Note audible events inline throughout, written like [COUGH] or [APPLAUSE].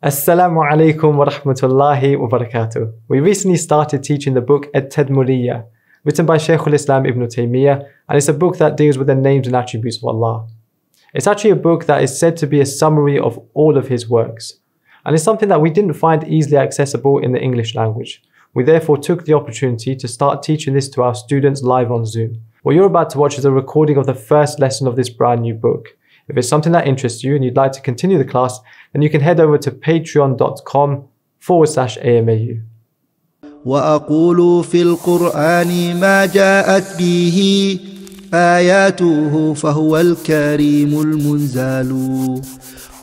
Assalamu alaikum wa rahmatullahi wa barakatuh. We recently started teaching the book At-Tadmuriyya, written by Shaykh al-Islam Ibn Taymiyyah, and it's a book that deals with the names and attributes of Allah. It's actually a book that is said to be a summary of all of his works, and it's something that we didn't find easily accessible in the English language. We therefore took the opportunity to start teaching this to our students live on Zoom. What you're about to watch is a recording of the first lesson of this brand new book. If it's something that interests you and you'd like to continue the class, then you can head over to patreon.com forward slash AMAU. واقول في القران ما جاءت به اياته فهو الكريم المنزال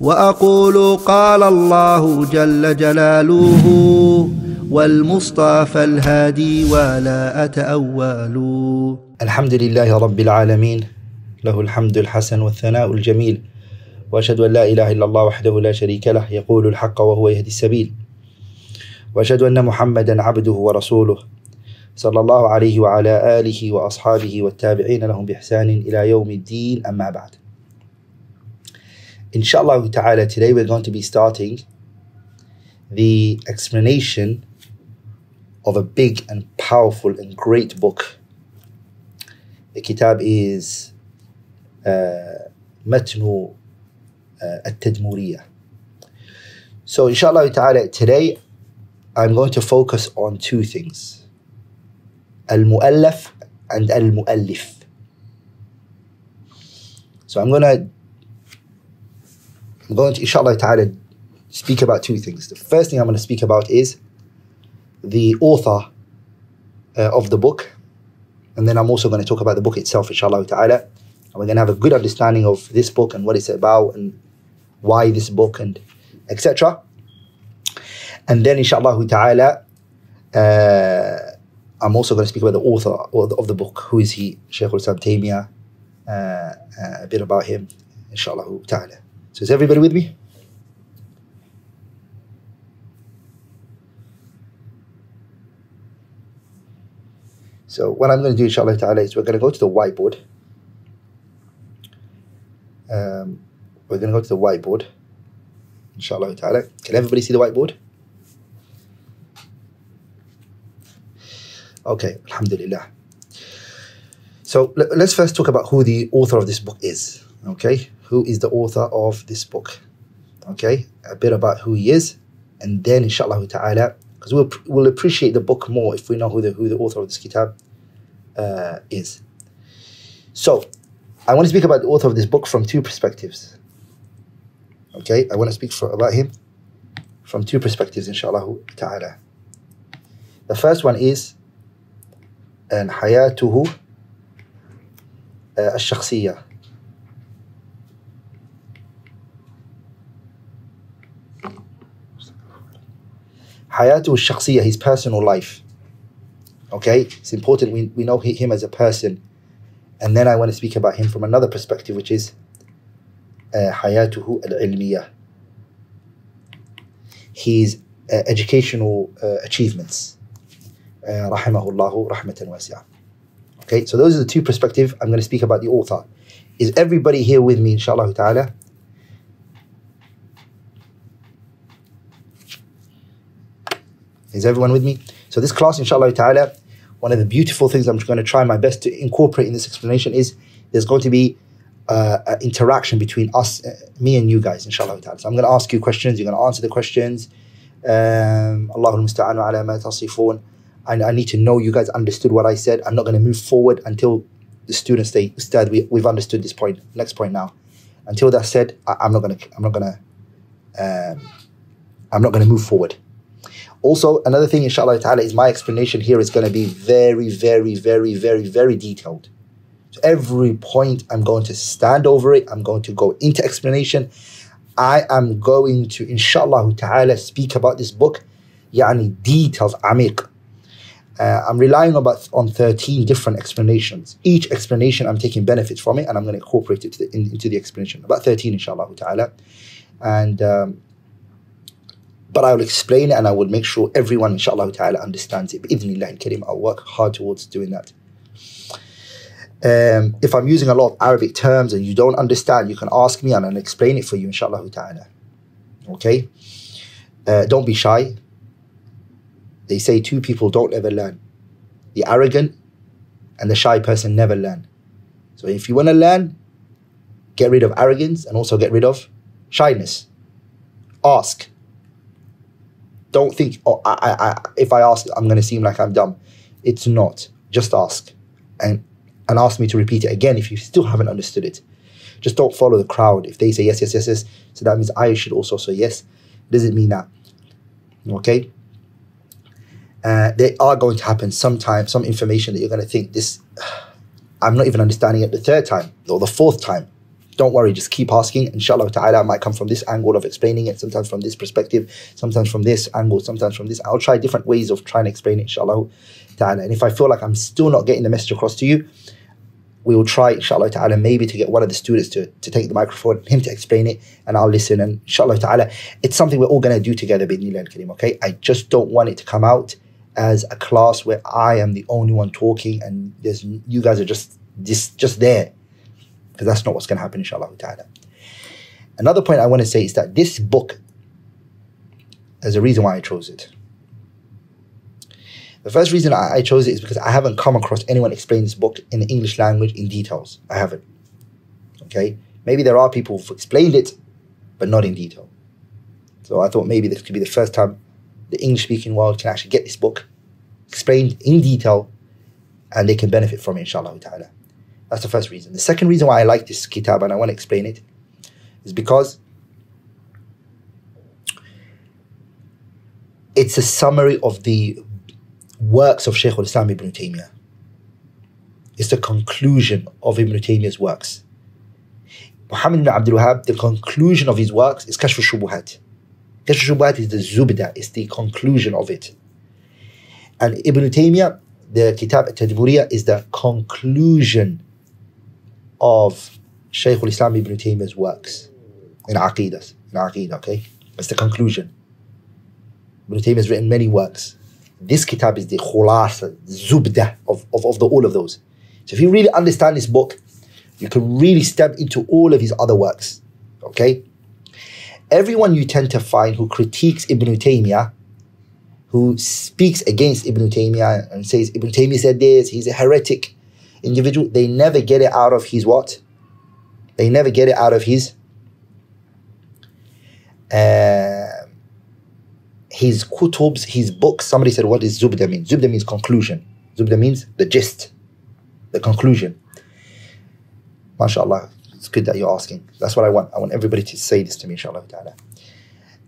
واقول قال الله جل جلاله والمصطفى الهادي ولا اتاول الحمد لله رب العالمين له الحمد الحسن والثناء الجميل. وأشهد أن لا إله إلا الله وحده لا شريك له يقول الحق وهو يهدي السبيل. وأشهد أن محمدا عبده ورسوله. صلى الله عليه وعلى آله وأصحابه والتابعين لهم بإحسان إلى يوم الدين أما بعد. Inshallah ta'ala today we're going to be starting the explanation of a big and powerful and great book. The kitab is متن uh, التدمورية. So inshallah ta'ala today I'm going to focus on two things. Al-Mu'allaf and Al-Mu'allif. So I'm going to I'm going to inshallah ta'ala speak about two things. The first thing I'm going to speak about is the author uh, of the book. And then I'm also going to talk about the book itself, inshallah ta'ala. And we're going to have a good understanding of this book and what it's about and why this book and etc. And then inshallah ta'ala, uh, I'm also going to speak about the author of the book. Who is he? Shaykh Taymiyyah. Uh, uh, a bit about him, inshallah ta'ala. So is everybody with me? So what I'm going to do, inshallah ta'ala, is we're going to go to the whiteboard. Um, we're going to go to the whiteboard, inshallah ta'ala. Can everybody see the whiteboard? Okay, alhamdulillah. So let- let's first talk about who the author of this book is. Okay, who is the author of this book? Okay, a bit about who he is, and then inshallah ta'ala, because we'll, we'll appreciate the book more if we know who the, who the author of this kitab uh, is. So, I want to speak about the author of this book from two perspectives. Okay, I want to speak for, about him from two perspectives, inshallah ta'ala. The first one is أن حياته آه، الشخصية حياته الشخصية his personal life okay it's important we, we know him as a person and then I want to speak about him from another perspective, which is uh, Hayatuhu al ilmiyah, his uh, educational uh, achievements. Uh, rahimahullahu rahmatan wasi'ah. Okay, so those are the two perspectives. I'm going to speak about the author. Is everybody here with me, inshallah ta'ala? Is everyone with me? So this class, inshallah ta'ala, one of the beautiful things I'm going to try my best to incorporate in this explanation is there's going to be uh, an interaction between us, uh, me and you guys, inshallah. So I'm going to ask you questions, you're going to answer the questions. Um, Allahul tasifun. I, need to know you guys understood what I said. I'm not going to move forward until the students say, Ustad, we, we've understood this point. Next point now. Until that's said, I, I'm not going to, I'm not going to, um, I'm not going to move forward. Also, another thing, inshallah ta'ala, is my explanation here is going to be very, very, very, very, very detailed. So every point, I'm going to stand over it. I'm going to go into explanation. I am going to, inshallah ta'ala, speak about this book, yani details, amiq. Uh, I'm relying about on 13 different explanations. Each explanation, I'm taking benefits from it, and I'm going to incorporate it the, in, into the explanation. About 13, inshallah ta'ala. And um, but I will explain it and I will make sure everyone, inshallah ta'ala, understands it. Bi'idhnillah al-karim, I'll work hard towards doing that. Um, if I'm using a lot of Arabic terms and you don't understand, you can ask me and I'll explain it for you, inshallah ta'ala. Okay? uh, don't be shy. They say two people don't ever learn. The arrogant and the shy person never learn. So if you want to learn, get rid of arrogance and also get rid of shyness. Ask. Don't think, oh, I, I, if I ask, I'm going to seem like I'm dumb. It's not. Just ask. And, and ask me to repeat it again if you still haven't understood it. Just don't follow the crowd. If they say yes, yes, yes, yes, so that means I should also say yes. Doesn't mean that. Okay? Uh, they are going to happen sometime, some information that you're going to think this, [SIGHS] I'm not even understanding it the third time or the fourth time. Don't worry, just keep asking. Inshallah ta'ala, might come from this angle of explaining it, sometimes from this perspective, sometimes from this angle, sometimes from this. I'll try different ways of trying to explain it, inshallah ta'ala. And if I feel like I'm still not getting the message across to you, we will try, inshallah ta'ala, maybe to get one of the students to, to take the microphone, him to explain it, and I'll listen. And inshallah ta'ala, it's something we're all going to do together, bidnillah al-kareem, okay? I just don't want it to come out as a class where I am the only one talking and there's you guys are just just just there because that's not what's going to happen inshallah ta'ala another point I want to say is that this book there's a reason why I chose it. The first reason I, I chose it is because I haven't come across anyone explain this book in the English language in details. I haven't. Okay? Maybe there are people who've explained it but not in detail. So I thought maybe this could be the first time the English speaking world can actually get this book explained in detail and they can benefit from it, inshallah ta'ala. That's the first reason. The second reason why I like this kitab and I want to explain it is because it's a summary of the works of Shaykh al-Islam Ibn Taymiyyah. It's the conclusion of Ibn Taymiyyah's works. Muhammad ibn Abdul Wahhab, the conclusion of his works is Kashf al-Shubuhat. Kashf al-Shubuhat is the zubda, it's the conclusion of it. And Ibn Taymiyyah, the Kitab al-Tadmuriyah is the conclusion of Shaykh al-Islam Ibn Taymiyyah's works in Aqidah. In Aqidah, okay? It's the conclusion. Ibn Taymiyyah has written many works. This kitab is the khulasa, zubda of, of, of the, all of those. So if you really understand this book, you can really step into all of his other works. Okay? Everyone you tend to find who critiques Ibn Taymiyyah, who speaks against Ibn Taymiyyah and says Ibn Taymiyyah said this, he's a heretic individual, they never get it out of his what? They never get it out of his uh, his kutubs, his books. Somebody said, what does Zubda mean? Zubda means conclusion. Zubda means the gist, the conclusion. MashaAllah, it's good that you're asking. That's what I want. I want everybody to say this to me, inshallah.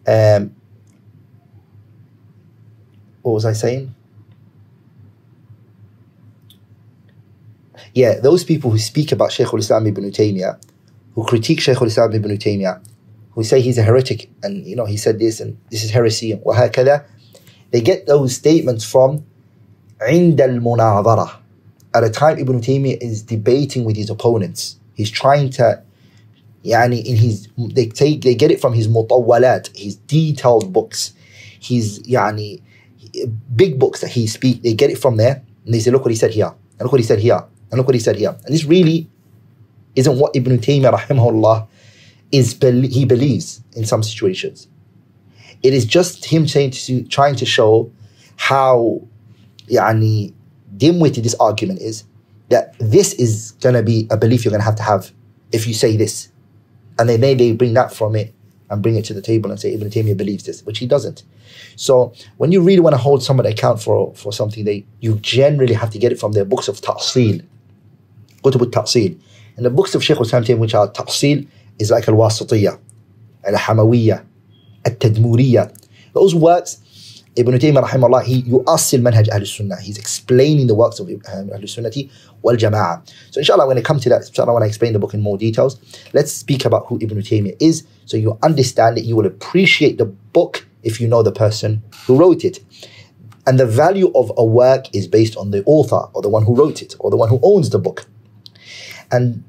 Um, what was I saying? Yeah, those people who speak about Shaykh al-Islam ibn Taymiyyah, who critique Shaykh al-Islam ibn Taymiyyah, who say he's a heretic and you know he said this and this is heresy and وهكذا, they get those statements from عند المناظرة at a time Ibn Taymiyyah is debating with his opponents. He's trying to يعني in his they take they get it from his مطولات, his detailed books, his يعني big books that he speak, they get it from there and they say, look what he said here, and look what he said here, And look what he said here. And this really isn't what Ibn Taymiyyah rahimahullah is he believes in some situations. It is just him to, trying to show how yani, dim-witted this argument is that this is going to be a belief you're going to have to have if you say this. And then they, they bring that from it and bring it to the table and say Ibn Taymiyyah believes this, which he doesn't. So when you really want to hold someone to account for, for something, they you generally have to get it from their books of ta'sil. Qutub al-ta'sil. And the books of Shaykh al-Islam Taymiyyah, which are ta'sil, is like al-Wasitiyah, al-Hamawiyah, al-Tadmuriyah. Those works, Ibn Taymiyyah rahimahullah, he yu'assil manhaj Ahl Sunnah. He's explaining the works of um, Ahl Sunnati wal Jama'ah. So inshallah, when I come to that, inshallah, when I explain the book in more details, let's speak about who Ibn Taymiyyah is so you understand it. You will appreciate the book if you know the person who wrote it. And the value of a work is based on the author or the one who wrote it or the one who owns the book. And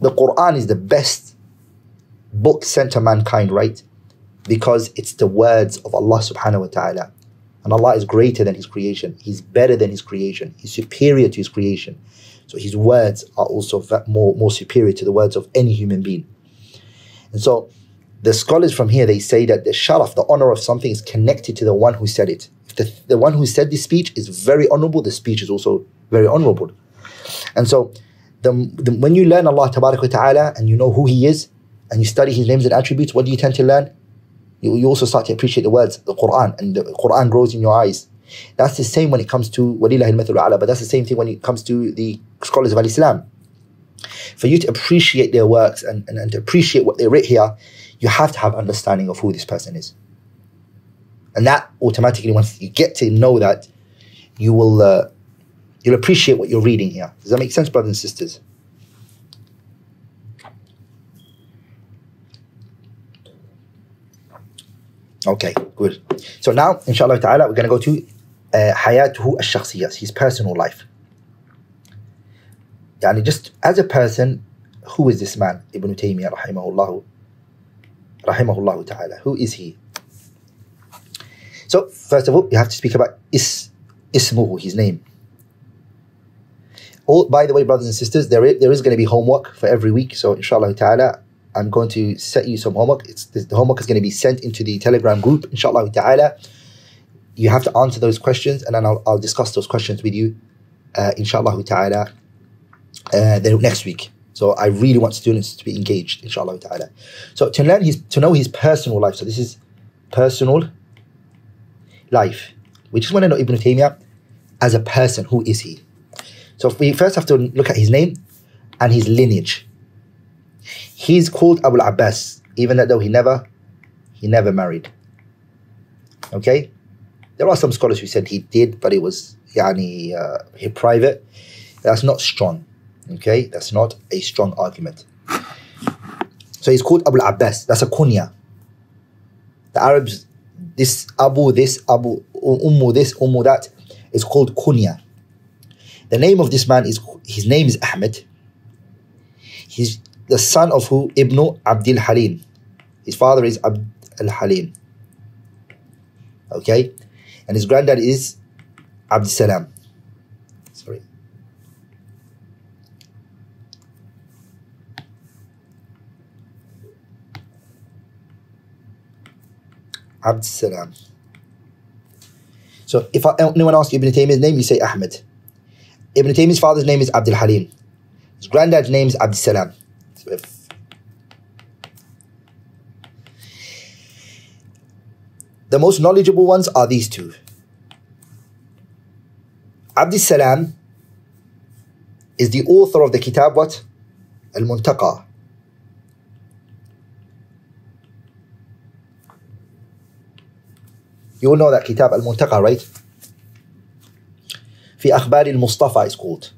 the Quran is the best book sent to mankind, right? Because it's the words of Allah subhanahu wa ta'ala. And Allah is greater than His creation. He's better than His creation. He's superior to His creation. So His words are also more, more superior to the words of any human being. And so the scholars from here they say that the sharaf, the honor of something, is connected to the one who said it. If the, the one who said this speech is very honorable, the speech is also very honorable. And so, the, the, when you learn Allah Ta'ala and you know who He is, and you study His names and attributes, what do you tend to learn? You, you also start to appreciate the words, the Quran, and the Quran grows in your eyes. That's the same when it comes to Walillah al but that's the same thing when it comes to the scholars of Al Islam. For you to appreciate their works and, and, and to appreciate what they write here, you have to have understanding of who this person is. And that automatically, once you get to know that, you will uh, you'll appreciate what you're reading here. Does that make sense, brothers and sisters? Okay, good. So now, inshallah ta'ala, we're going to go to uh, al-shakhsiyas, his personal life. Yani just as a person, who is this man, Ibn Taymiyyah rahimahullah, rahimahullah ta'ala, who is he? So, first of all, you have to speak about is, ismuhu, his name. All, by the way, brothers and sisters, there is, there is going to be homework for every week. So, inshallah ta'ala, I'm going to set you some homework. It's the homework is going to be sent into the Telegram group, inshallah ta'ala. You have to answer those questions and then I'll, I'll discuss those questions with you, uh, inshallah ta'ala, uh, the next week. So I really want students to be engaged, inshallah ta'ala. So to learn his, to know his personal life. So this is personal life. We just want to know Ibn Taymiyyah as a person. Who is he? So we first have to look at his name and his lineage. He's called Abu Abbas, even though he never he never married. Okay? There are some scholars who said he did, but it was yani uh, private. That's not strong. Okay? That's not a strong argument. So he's called Abu Abbas. That's a kunya. The Arabs, this Abu, this Abu, Ummu, this Ummu, that is called kunya. The name of this man is his name is Ahmed. He's the son of who? Ibn Abdul Halim. His father is Abd al Halim. Okay? And his granddad is Abd Salam. Sorry. Abd Salam. So if anyone asks you Ibn Taymiyyah's name, you say Ahmed. Ibn Taymiyyah's father's name is Abdul Halim. His granddad's name is Abd Salam. The most knowledgeable ones are these two. Abd Salam is the author of the kitab what? Al-Muntaqa. You all know that kitab Al-Muntaqa, right? في أخبار المصطفى is called.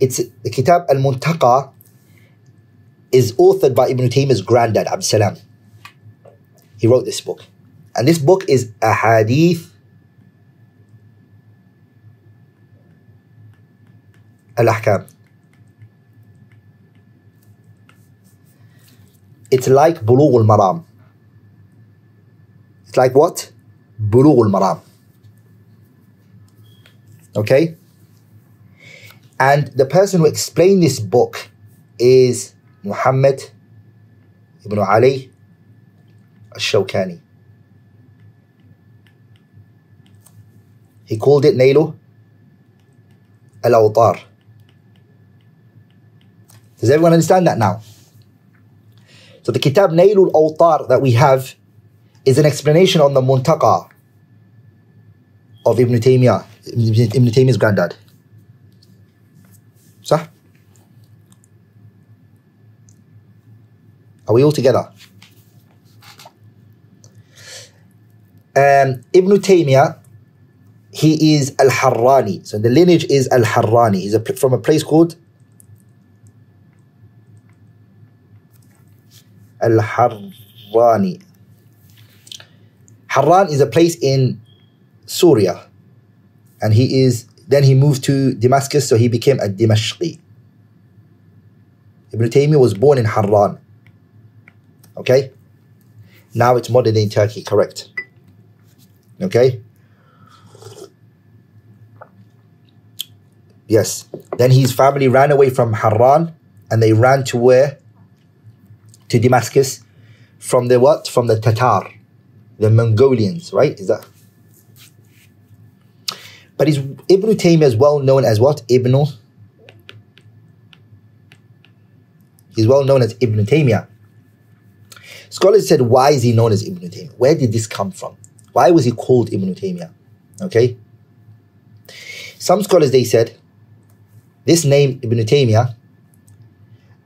It's the kitab Al-Muntaqa is authored by Ibn Taymiyyah's granddad, Abd Salam. He wrote this book. And this book is a hadith al-ahkam. It's like Bulugh al-Maram. It's like what? Bulugh al-Maram. Okay? And the person who explained this book is Muhammad ibn Ali al-Shawkani. He called it Nailu al-Awtar. Does everyone understand that now? So the kitab Nailul Awtar that we have is an explanation on the Muntaqa of Ibn Taymiyyah, Ibn Taymiyyah's granddad. صح? Are we all together? Um, Ibn Taymiyyah, he is Al Harrani. So the lineage is Al Harrani. He's a, from a place called Al Harrani. Harran is a place in Syria. And he is, then he moved to Damascus, so he became a Dimashqi. Ibn Taymiyyah was born in Harran. Okay? Now it's modern day Turkey, correct? Okay? Yes. Then his family ran away from Harran and they ran to where? To Damascus from the what? From the Tatar, the Mongolians, right? Is that? But is Ibn Taymiyyah is well known as what? Ibn. He's well known as Ibn Taymiyyah. Scholars said, why is he known as Ibn Taymiyyah? Where did this come from? Why was he called Ibn Taymiyyah? Okay. Some scholars they said this name Ibn Taymiyyah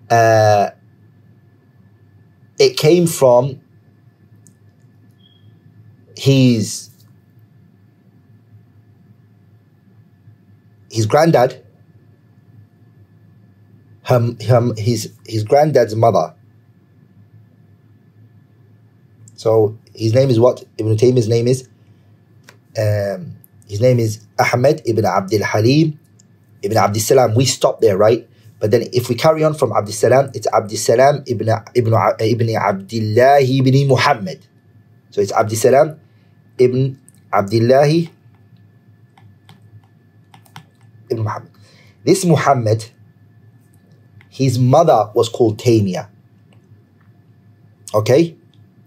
uh, it came from his his granddad her, her, his his granddad's mother. So his name is what Ibn Taymiyyah's name is? Um, his name is Ahmed ibn Abdul Halim ibn Abdul Salam. We stop there right? But then if we carry on from Abdul Salam, it's Abdul Salam ibn, ibn, ibn Abdullah ibn Muhammad. So it's Abdul Salam ibn Abdullah ibn Muhammad. This Muhammad, his mother was called Taymiyyah. Okay?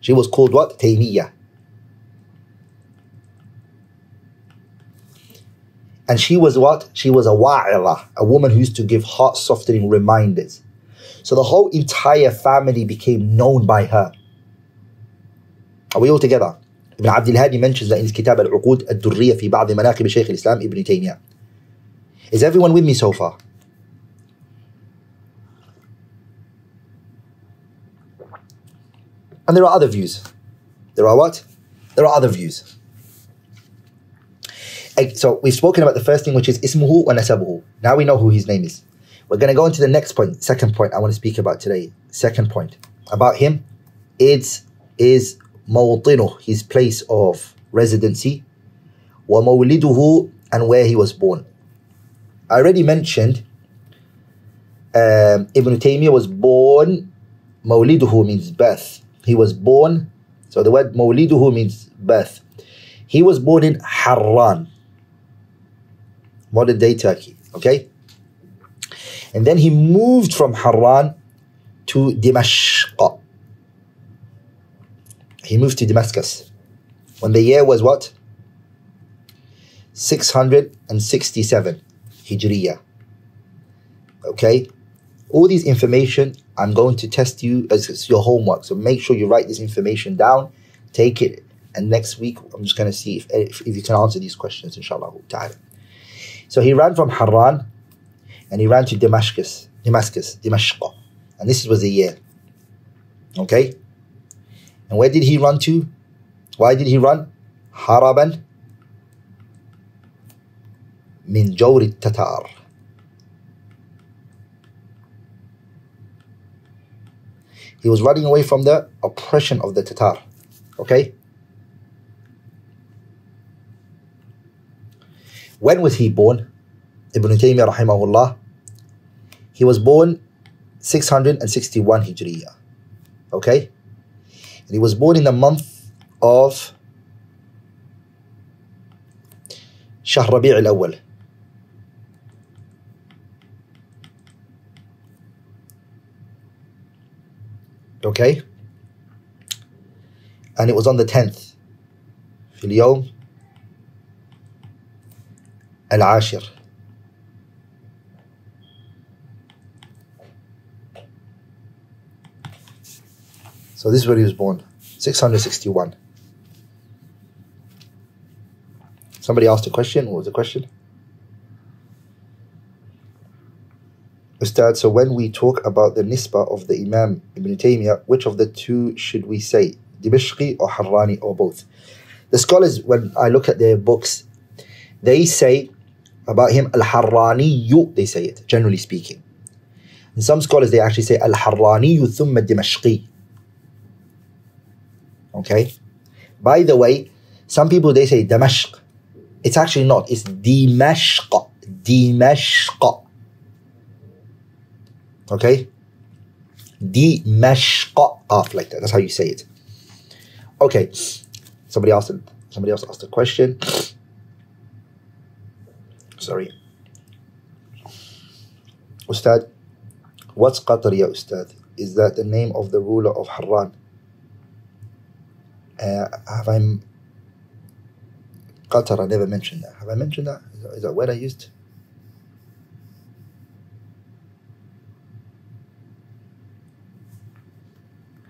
She was called what? Taymiyyah. And she was what? She was a wa'ila, a woman who used to give heart softening reminders. So the whole entire family became known by her. Are we all together? Ibn Abdul Hadi mentions that in his kitab Al-Uqud Al-Durriya fi ba'd manaqib Shaykh al-Islam Ibn Taymiyyah. Is everyone with me so far? And there are other views. There are what? There are other views. So we've spoken about the first thing, which is ismuhu wa nasabuhu. Now we know who his name is. We're going to go into the next point, second point I want to speak about today. Second point about him. It's is mawtinu, his place of residency, wa mawliduhu, and where he was born. I already mentioned um, Ibn Taymiyyah was born, mawliduhu means birth. He was born, so the word mawliduhu means birth. He was born in Harran, modern day Turkey. Okay? And then he moved from Harran to Dimashq. He moved to Damascus when the year was what? 667 Hijriya. Okay? All these information, I'm going to test you as your homework. So make sure you write this information down, take it, and next week I'm just going to see if, if, if you can answer these questions, inshallah. So he ran from Harran and he ran to Damascus, Damascus, Dimashq. And this was the year. Okay? And where did he run to? Why did he run? Haraban min jawri tatar. He was running away from the oppression of the Tatar. Okay? When was he born? Ibn Taymiyyah rahimahullah. He was born 661 Hijriya. Okay? And he was born in the month of شهر ربيع الأول. Okay? And it was on the 10th. في اليوم العاشر So this is where he was born, 661. Somebody asked a question. What was the question? Ustad, so when we talk about the nisbah of the Imam Ibn Taymiyyah, which of the two should we say? Dimashqi or Harrani or both? The scholars, when I look at their books, they say about him Al-Harrani, they say it, generally speaking. And some scholars, they actually say Al-Harrani thumma Dimashqi. Okay? By the way, some people, they say Damashq. It's actually not. It's Dimashq. Dimashq. Okay? Dimashq. Off like that. That's how you say it. Okay. Somebody asked somebody else asked a question. Sorry. Ustad, what's Qatr ya Ustad? Is that the name of the ruler of Harran? Uh, have I? Qatar, I never mentioned that. Have I mentioned that? Is that, is that word I used?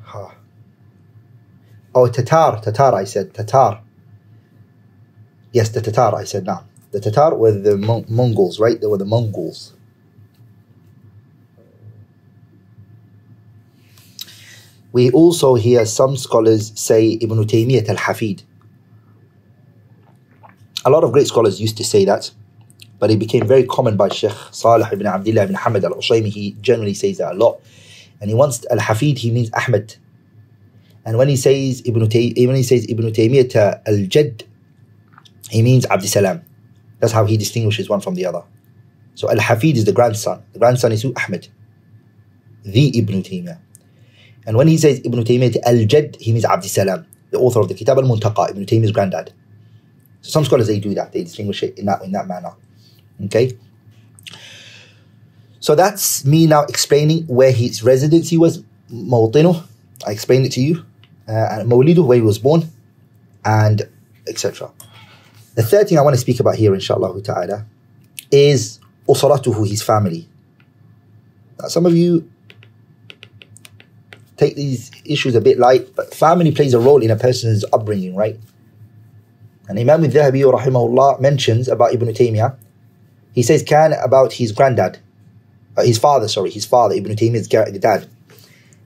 Ha. Oh, Tatar, Tatar, I said, Tatar. Yes, the Tatar, I said, now. The Tatar were the Mon- Mongols, right? They were the Mongols. We also hear some scholars say Ibn Taymiyyah al-Hafid. A lot of great scholars used to say that, but it became very common by Sheikh Salih ibn Abdullah ibn Hamad al-Usaymi. He generally says that a lot. And he wants al-Hafid, he means Ahmed. And when he says Ibn, Tay- when he says Ibn Taymiyyah al-Jadd, he means Abd Salam. That's how he distinguishes one from the other. So Al-Hafid is the grandson. The grandson is who? Ahmed. The Ibn Taymiyyah. And when he says Ibn Taymiyyah al-Jadd, he means Abd Salam, the author of the Kitab al-Muntaqa, Ibn Taymiyyah's granddad. So some scholars, they do that. They distinguish it in that, in that manner. Okay? So that's me now explaining where his residency was, Mawtinu. I explained it to you. Uh, and Mawlidu, where he was born, and etc. The third thing I want to speak about here, inshallah ta'ala, is usratuhu, his family. Now, some of you take these issues a bit light, but family plays a role in a person's upbringing, right? And Imam al-Dhahabi, rahimahullah, mentions about Ibn Taymiyyah. He says, can about his granddad, uh, his father, sorry, his father, Ibn Taymiyyah's dad.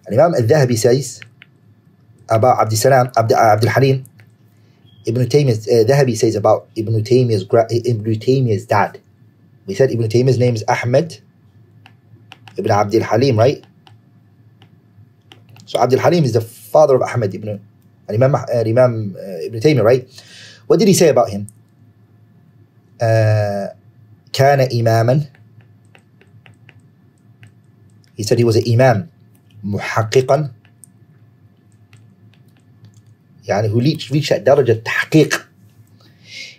And Imam al-Dhahabi says about Abd Salam, Abd, uh, Abdul Halim, Ibn Taymiyyah's, uh, Dhahabi says about Ibn Taymiyyah's, gra- Ibn Taymiyyah's dad. We said Ibn Taymiyyah's name is Ahmed Ibn Abdul Halim, right? So Abdul Halim is the father of Ahmed ibn and Imam, uh, Imam uh, Ibn Taymiyyah, right? What did he say about him? Uh, كان إماما He said he was an imam محققا يعني who reached, reached that درجة تحقيق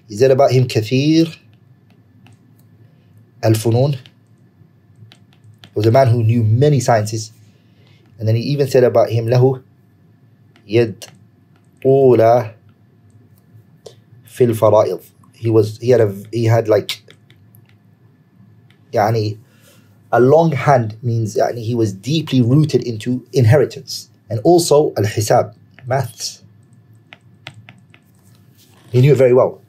He said about him كثير الفنون was a man who knew many sciences and then he even said about him له يد أولى في الفرائض he was he had a he had like يعني a long hand means يعني he was deeply rooted into inheritance and also al-hisab maths he knew it very well.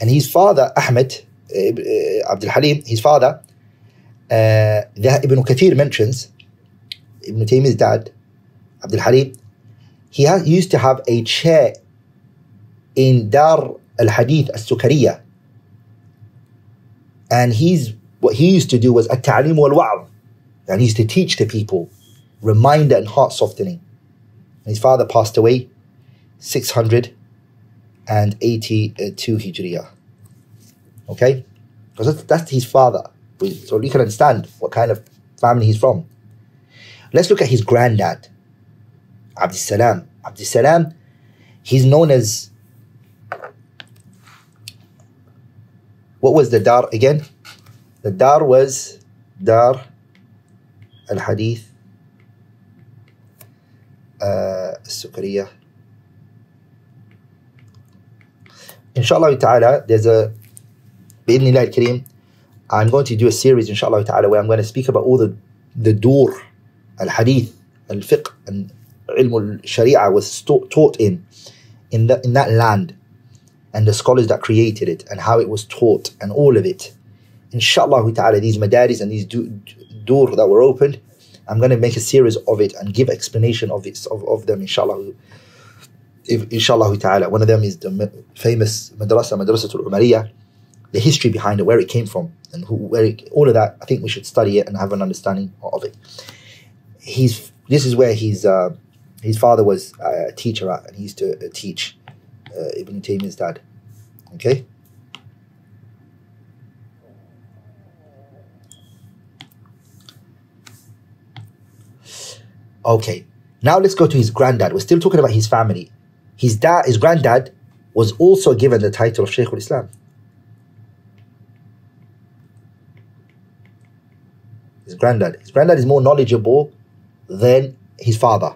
And his father Ahmed uh, Abdul Halim his father uh, Ibn Kathir mentions Ibn Taymiyyah's dad Abdul Halim he used to have a chair in Dar al-Hadith al-Sukariya. And he's what he used to do was at-ta'lim wal-wa'd and he used to teach the people reminder and heart softening. And his father passed away 682 Hijriya. Okay? Because that's, that's his father. So you can understand what kind of family he's from. Let's look at his granddad, Abdus Salam. Abdus Salam, he's known as. What was the dar again? The dar was dar al hadith, uh, sukriya. inshallah ta'ala, there's a, bi'idhnillah al-kareem, I'm going to do a series, inshallah ta'ala, where I'm going to speak about all the, the door, al-hadith, al-fiqh, and ilm al-sharia was taught in, in, the, in that land, and the scholars that created it, and how it was taught, and all of it. Inshallah ta'ala, these madaris and these door that were opened, I'm going to make a series of it and give explanation of it, of, of them, inshallah inshallah ta'ala one of them is the famous madrasa madrasatul umariyah the history behind it where it came from and who where it, all of that I think we should study it and have an understanding of it he's this is where his uh, his father was a teacher at and he used to uh, teach uh, Ibn Taymiyyah's dad okay Okay, now let's go to his granddad. We're still talking about his family. His dad, his granddad, was also given the title of Shaykh al-Islam. His granddad. His granddad is more knowledgeable than his father.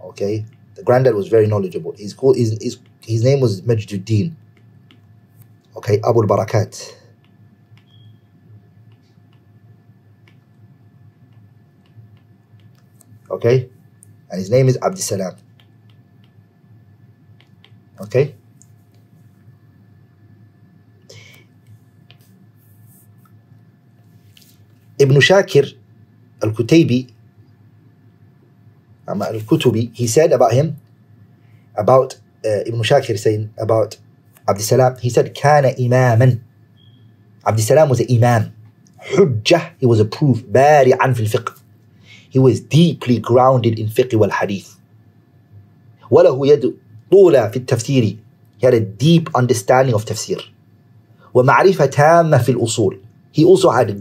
Okay, the granddad was very knowledgeable. He's called his his, his name was Majduddin. Okay, Abu Barakat. Okay, and his name is Abdussalam. Okay. Ibn Shakir al-Kutaybi um, al-Kutubi, he said about him, about uh, Ibn Shakir saying about Abdul Salam, he said, كان إماما. Abdul Salam was an imam. حجة, he was a proof. بارعا في الفقه. He was deeply grounded in fiqh wal hadith. وله يد طولة في التفسير. He had a deep understanding of tafsir. ومعرفة تامة في الأصول. He also had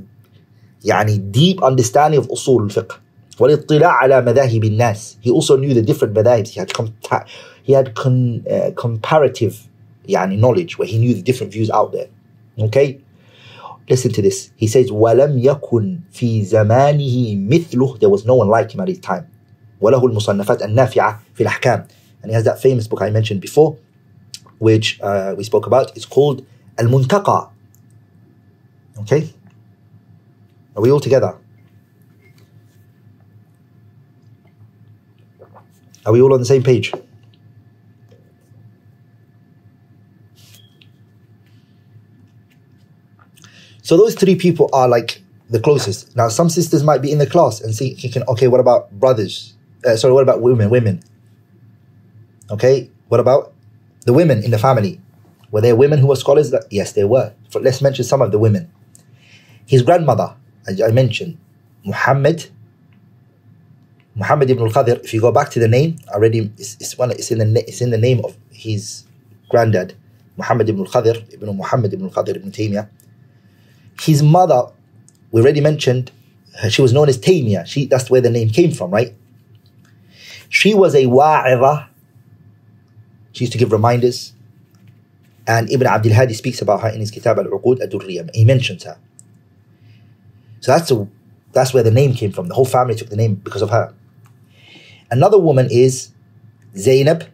يعني deep understanding of أصول الفقه. والاطلاع على مذاهب الناس. He also knew the different madhahibs. He had, compa- he had con- uh, comparative يعني knowledge where he knew the different views out there. Okay? Listen to this. He says, وَلَمْ يَكُنْ فِي زَمَانِهِ مِثْلُهُ There was no one like him at his time. وله المصنفات النافعة في الأحكام. And he has that famous book I mentioned before, which uh, we spoke about. It's called Al-Muntaqa. Okay? Are we all together? Are we all on the same page? So those three people are like the closest. Now, some sisters might be in the class and thinking, okay, what about brothers? Uh, sorry, what about women? Women. Okay, what about the women in the family? Were there women who were scholars? Yes, there were. Let's mention some of the women. His grandmother, as I mentioned, Muhammad. Muhammad ibn al-Khadir. If you go back to the name, already it's, it's one. It's in the it's in the name of his granddad, Muhammad ibn al-Khadir ibn Muhammad ibn al-Khadir ibn Taymiyyah. His mother, we already mentioned, uh, she was known as Taymiyyah. She that's where the name came from, right? She was a wa'idha. She used to give reminders. And Ibn Abdul Hadi speaks about her in his Kitab al-Uqud ad-Durriyah. He mentions her. So that's a, that's where the name came from. The whole family took the name because of her. Another woman is Zainab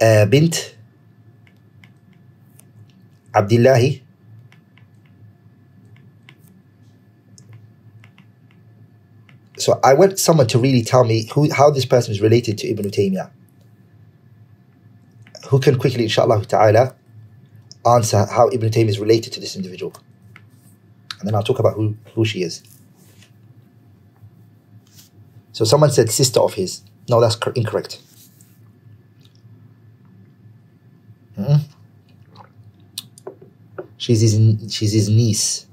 uh, bint Abdullahi So I want someone to really tell me who how this person is related to Ibn Taymiyyah. Who can quickly, inshallah ta'ala, answer how Ibn Taymiyyah is related to this individual. And then I'll talk about who, who she is. So someone said sister of his. No, that's cor- incorrect. Mm-mm. She's his she's his niece.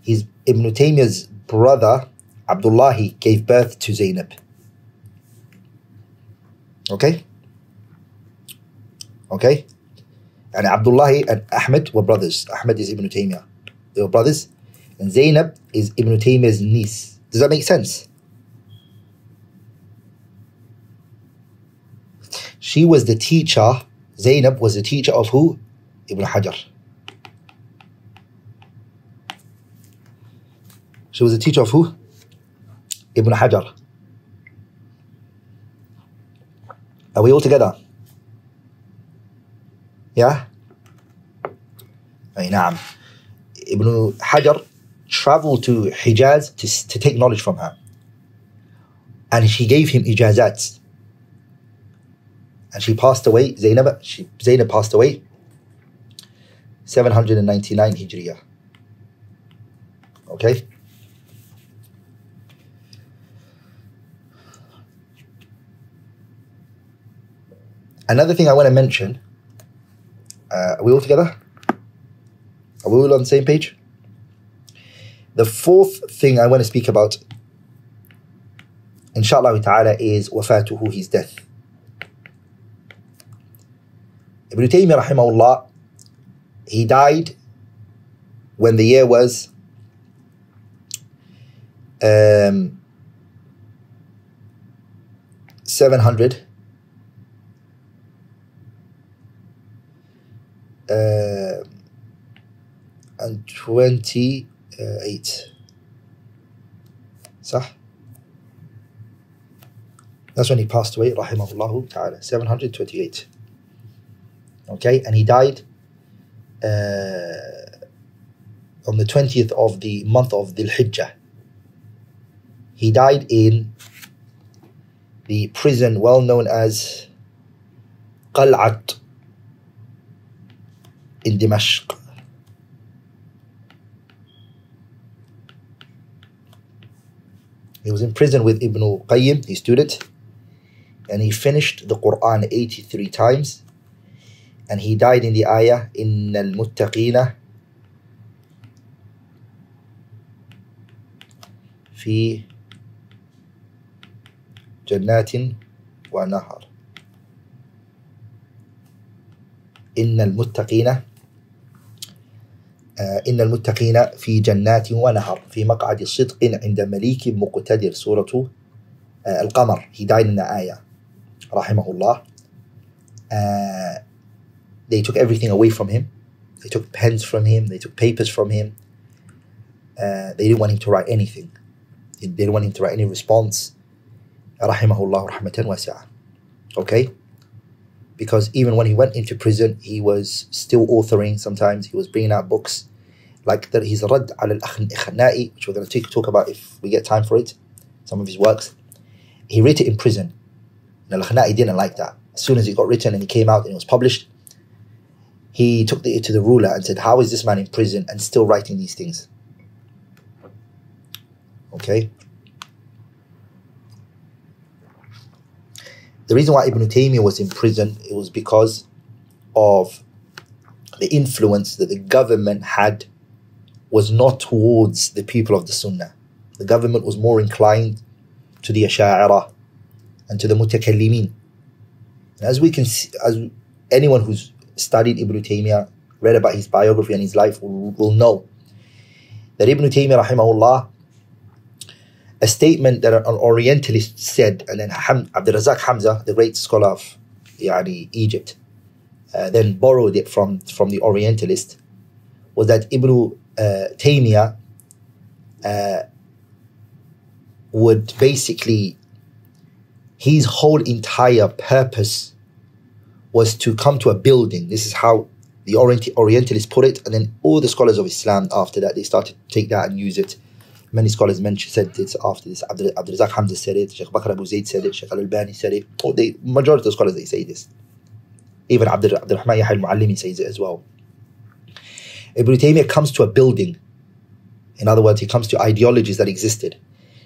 His Ibn Taymiyyah's brother Abdullahi gave birth to Zainab. Okay? Okay? And Abdullahi and Ahmed were brothers. Ahmed is Ibn Taymiyyah. They were brothers. And Zainab is Ibn Taymiyyah's niece. Does that make sense? She was the teacher, Zainab was the teacher of who? Ibn Hajar. She was the teacher of who? Ibn Hajar. Are we all together? Yeah? أي نعم. Ibn Hajar traveled to Hijaz to, to take knowledge from her. And she gave him ijazat. And she passed away, Zainab, she, Zainab passed away 799 Hijriya. Okay? Another thing I want to mention, uh, are we all together? Are we all on the same page? The fourth thing I want to speak about, inshallah ta'ala, is wafatuhu, his death. Ibn Taymiyyah rahimahullah, he died when the year was um, 700 uh, and 28 صح That's when he passed away, rahimahullah ta'ala, 728. Okay, and he died uh, on the 20th of the month of Dhul Hijjah. He died in the prison well known as Qal'at in Dimashq. He was in prison with Ibn Qayyim, his student, and he finished the Quran 83 times. And he died in the ayah, إِنَّ الْمُتَّقِينَ في جنات ونهر إن المتقين آه، إن المتقين في جنات ونهر في مقعد صدق عند مليك مقتدر سورة آه، القمر he died in the ayah رحمه الله uh, they took everything away from him they took pens from him they took papers from him uh, they didn't want him to write anything they didn't want him to write any response رحمه الله رحمة واسعة okay because even when he went into prison he was still authoring sometimes he was bringing out books like that he's Rad al Khanai, which we're going to talk about if we get time for it, some of his works. He wrote it in prison. And al Khanai didn't like that. As soon as it got written and it came out and it was published, he took it to the ruler and said, How is this man in prison and still writing these things? Okay. The reason why Ibn Taymiyyah was in prison, it was because of the influence that the government had was not towards the people of the Sunnah. The government was more inclined to the Asha'ira and to the Mutakallimin. As we can see, as anyone who's studied Ibn Taymiyyah, read about his biography and his life will, will know that Ibn Taymiyyah rahimahullah, a statement that an Orientalist said, and then Ham, Abdul Razak Hamza, the great scholar of yani, Egypt, uh, then borrowed it from, from the Orientalist, was that Ibn uh, uh, would basically, his whole entire purpose was to come to a building. This is how the Orient- Orientalists put it, and then all the scholars of Islam after that they started to take that and use it. Many scholars mentioned said this after this. Abdul, Abdul Razak Hamza said it. Sheikh Bakr Abu Zayd said it. Sheikh Al Albani said it. Oh, the majority of the scholars they say this. Even Abdul Abdul Rahman Yahya Al Muallimi says it as well. Ibn Taymiyyah comes to a building. In other words, he comes to ideologies that existed.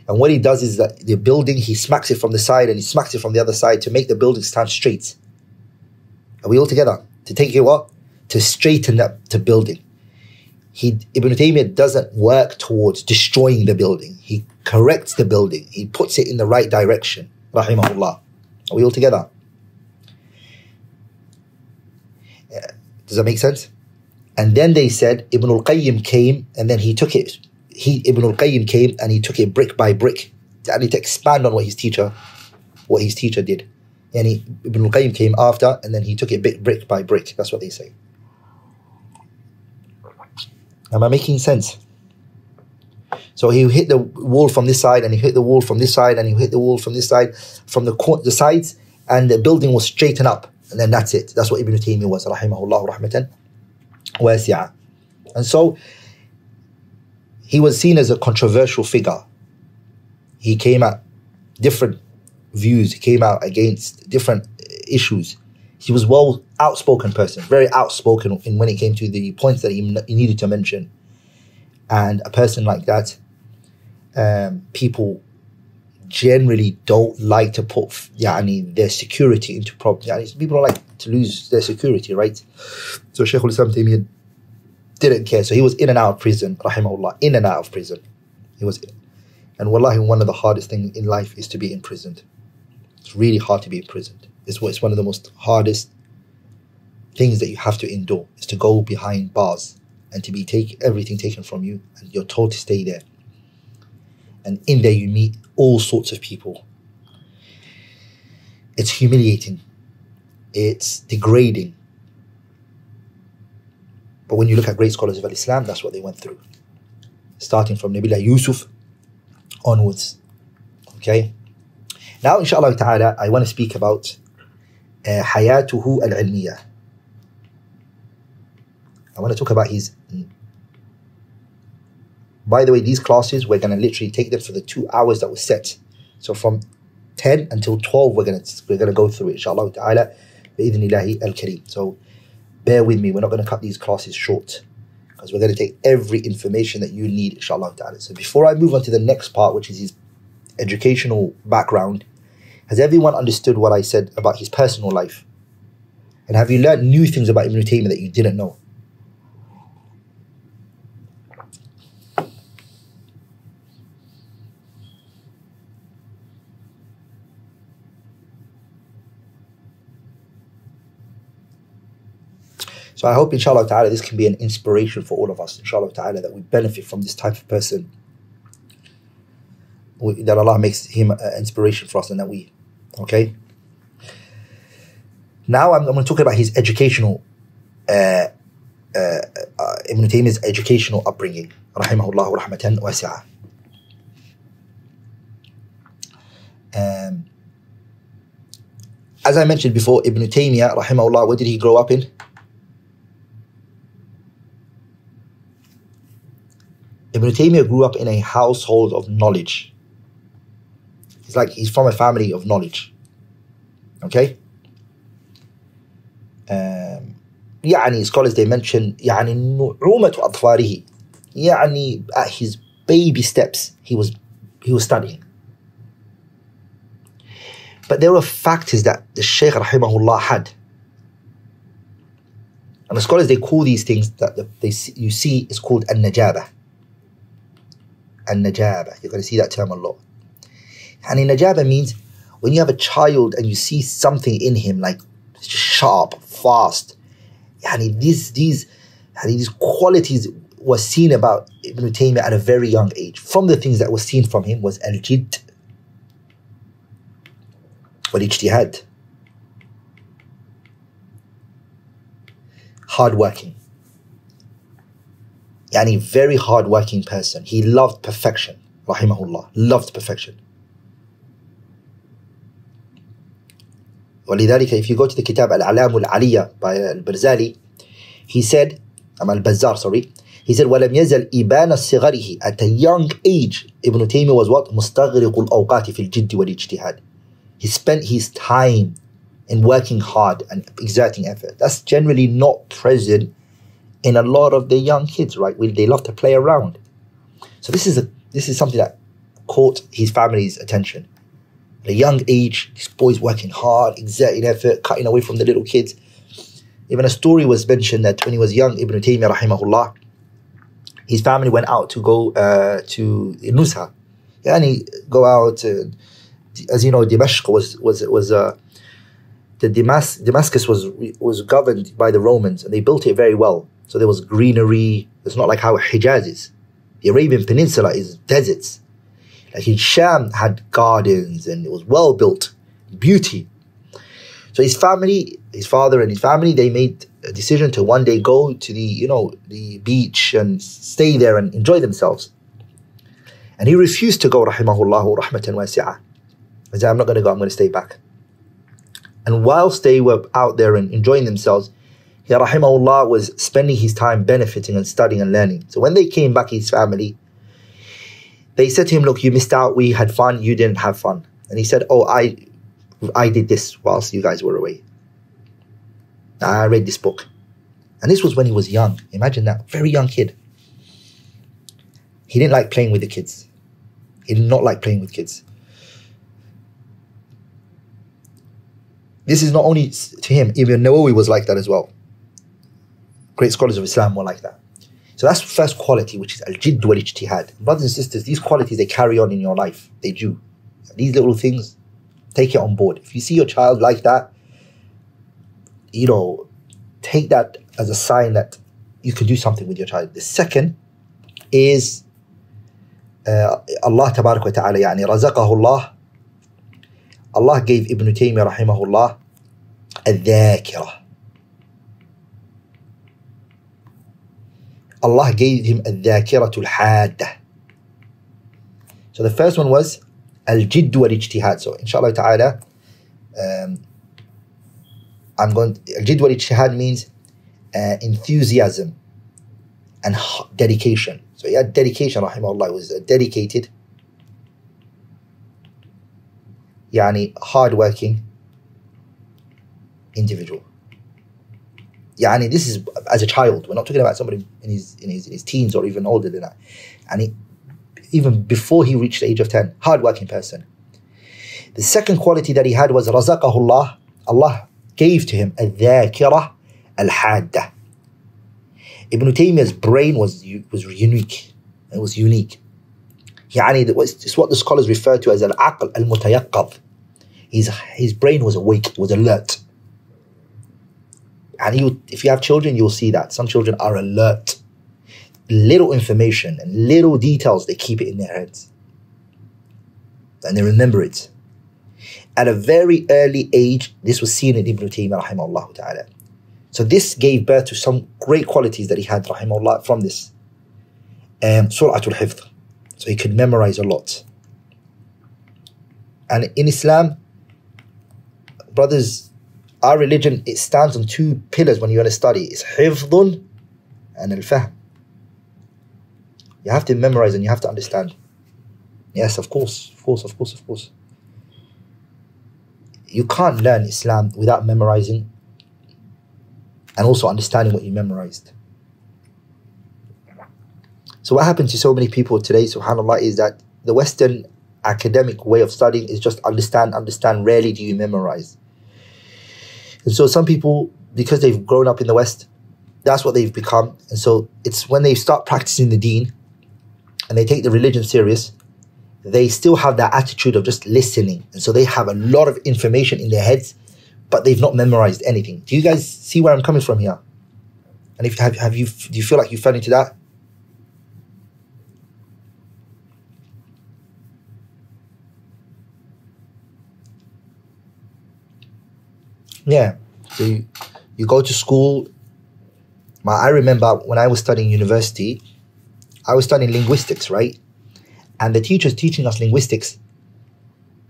And what he does is that the building, he smacks it from the side and he smacks it from the other side to make the building stand straight. Are we all together? To take it what? To straighten up the building. He, Ibn Taymiyyah doesn't work towards destroying the building. He corrects the building. He puts it in the right direction. Rahimahullah. Are we all together? Uh, does that make sense? And then they said Ibn al-Qayyim came and then he took it. He Ibn al-Qayyim came and he took it brick by brick. And to expand on what his teacher, what his teacher did. And he, Ibn al-Qayyim came after and then he took it bit, brick by brick. That's what they say. Am I making sense? So he hit the wall from this side and he hit the wall from this side and he hit the wall from this side, from the the sides, and the building was straightened up. And then that's it. That's what Ibn Taymiyyah was, rahimahullah rahmatan wasi'ah. And so he was seen as a controversial figure. He came out different views, he came out against different issues. He was well outspoken person, very outspoken in when it came to the points that he, he needed to mention. And a person like that, um, people generally don't like to put yani, their security into problem. Yani, people don't like to lose their security, right? So Sheikh al-Islam Taymiyyah didn't care. So he was in and out of prison, rahimahullah, in and out of prison. He was. And wallahi, one of the hardest things in life is to be imprisoned. It's really hard to be imprisoned. It's, it's one of the most hardest things that you have to endure is to go behind bars and to be take everything taken from you and you're told to stay there. And in there, you meet all sorts of people. It's humiliating, it's degrading. But when you look at great scholars of Islam, that's what they went through. Starting from Nabiyullah Yusuf onwards. Okay? Now, inshallah ta'ala, I want to speak about uh, al Ilmiyah. I want to talk about his by the way, these classes, we're going to literally take them for the two hours that were set. So from 10 until 12, we're going to, we're going to go through it, inshallah ta'ala, bi'idhnillahi al-kareem. So bear with me, we're not going to cut these classes short because we're going to take every information that you need, inshallah ta'ala. So before I move on to the next part, which is his educational background, has everyone understood what I said about his personal life? And have you learned new things about Ibn Taymiyyah that you didn't know? So I hope, inshallah ta'ala, this can be an inspiration for all of us, inshallah ta'ala, that we benefit from this type of person. We, that Allah makes him an inspiration for us and that we, okay? Now I'm, I'm going to talk about his educational, uh, uh, uh, Ibn Taymiyyah's educational upbringing, rahimahullah rahmatan wasi'ah. Um, as I mentioned before, Ibn Taymiyyah, rahimahullah, where did he grow up in? Ibn Taymiyyah grew up in a household of knowledge. It's like he's from a family of knowledge. Okay? Um, يعني scholars they mention يعني نعومة أظفاره يعني at his baby steps he was he was studying. But there were factors that the Shaykh rahimahullah had. And the scholars they call these things that they you see is called an-najabah al-najaba. You're going to see that term a lot. And in najaba means when you have a child and you see something in him like sharp, fast. And these these yani these qualities were seen about Ibn Taymiyyah at a very young age. From the things that were seen from him was al-jidd wal-ijtihad. Hard working. Yani very hard-working person. He loved perfection. Rahimahullah. Loved perfection. ولذلك if you go to the kitab Al-Alam Al-Aliyah by Al-Barzali, he said, um, Al-Bazzar, sorry, he said, وَلَمْ يَزَلْ إِبَانَ الصِّغَرِهِ At a young age, Ibn Taymiyyah was what? مُسْتَغْرِقُ الْأَوْقَاتِ فِي الْجِدِّ وَالْإِجْتِهَادِ He spent his time in working hard and exerting effort. That's generally not present in a lot of the young kids, right? They love to play around. So this is a this is something that caught his family's attention. At a young age, this boy's working hard, exerting effort, cutting away from the little kids. Even a story was mentioned that when he was young, Ibn Taymiyyah rahimahullah, his family went out to go uh, to Nusha. Yeah, and he go out. Uh, as you know, Damascus was was was uh, the Damas- Damascus was was governed by the Romans, and they built it very well. So there was greenery. It's not like how Hijaz is. The Arabian Peninsula is deserts. Like in Sham had gardens and it was well built, beauty. So his family, his father and his family, they made a decision to one day go to the, you know, the beach and stay there and enjoy themselves. And he refused to go, rahimahullah, rahmatan wasi'ah. He said, I'm not going to go, I'm going to stay back. And whilst they were out there and enjoying themselves, he, rahimahullah, was spending his time benefiting and studying and learning. So when they came back, his family, they said to him, Look, you missed out, we had fun, you didn't have fun. And he said, Oh, I I did this whilst you guys were away. I read this book. And this was when he was young. Imagine that. Very young kid. He didn't like playing with the kids. He did not like playing with kids. This is not only to him, Ibn Nawawi was like that as well Great scholars of Islam were like that. So that's the first quality, which is al-jidd wal-ijtihad. Brothers and sisters, these qualities, they carry on in your life. They do. These little things, take it on board. If you see your child like that, you know, take that as a sign that you can do something with your child. The second is uh, Allah tabarak wa ta'ala, يعني رزقه Allah. Allah gave Ibn Taymiyyah rahimahullah الذاكرة. Allah gave him al-dhakiratul haddah. So the first one was al-jidd wal-ijtihad. So inshallah ta'ala, um, I'm going, al-jidd wal-ijtihad means uh, enthusiasm and dedication. So he had dedication, rahimahullah, was dedicated, yani hardworking individual. Yani this is as a child. We're not talking about somebody in his in his, in his teens or even older than that. And he, even before he reached the age of 10, hard-working person. The second quality that he had was razaqahullah. Allah gave to him a dhakirah al-hadda. Ibn Taymiyyah's brain was was unique. It was unique. يعني it's what the scholars refer to as al-aql al-mutayaqqad. His, his brain was awake, was alert. And you, if you have children, you'll see that. Some children are alert. Little information and little details, they keep it in their heads. And they remember it. At a very early age, this was seen in Ibn Taymiyyah rahimahullah ta'ala. So this gave birth to some great qualities that he had rahimahullah from this. Um, Sur'atul Hifd. So he could memorize a lot. And in Islam, brothers, our religion, it stands on two pillars when you want to study. It's hifdun and al-fahm. You have to memorize and you have to understand. Yes, of course, of course, of course, of course. You can't learn Islam without memorizing and also understanding what you memorized. So what happened to so many people today, subhanAllah, is that the Western academic way of studying is just understand, understand. Rarely do you memorize. And so some people, because they've grown up in the West, that's what they've become. And so it's when they start practicing the deen and they take the religion serious, they still have that attitude of just listening. And so they have a lot of information in their heads, but they've not memorized anything. Do you guys see where I'm coming from here? And if have, have you do you feel like you fell into that? Yeah. So you, you go to school. My, I remember when I was studying university, I was studying linguistics, right? And the teacher was teaching us linguistics.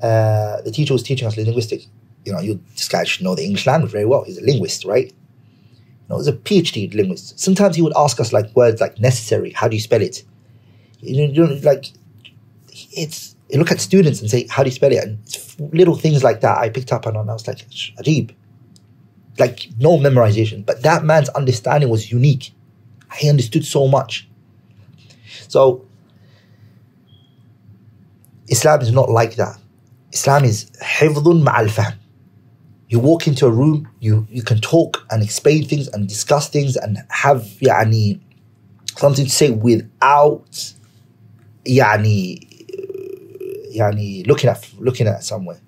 Uh, the teacher was teaching us linguistics. You know, you this guy should know the English language very well. He's a linguist, right? You know, he's a PhD linguist. Sometimes he would ask us like words like necessary. How do you spell it? You know, you know like it's you look at students and say, how do you spell it? And little things like that I picked up on and I was like, Ajib. Like no memorization. But that man's understanding was unique. He understood so much. So Islam is not like that. Islam is hifdun ma'al fahm. You walk into a room, you, you can talk and explain things and discuss things and have yani, something to say without yani, yani, looking at looking at somewhere.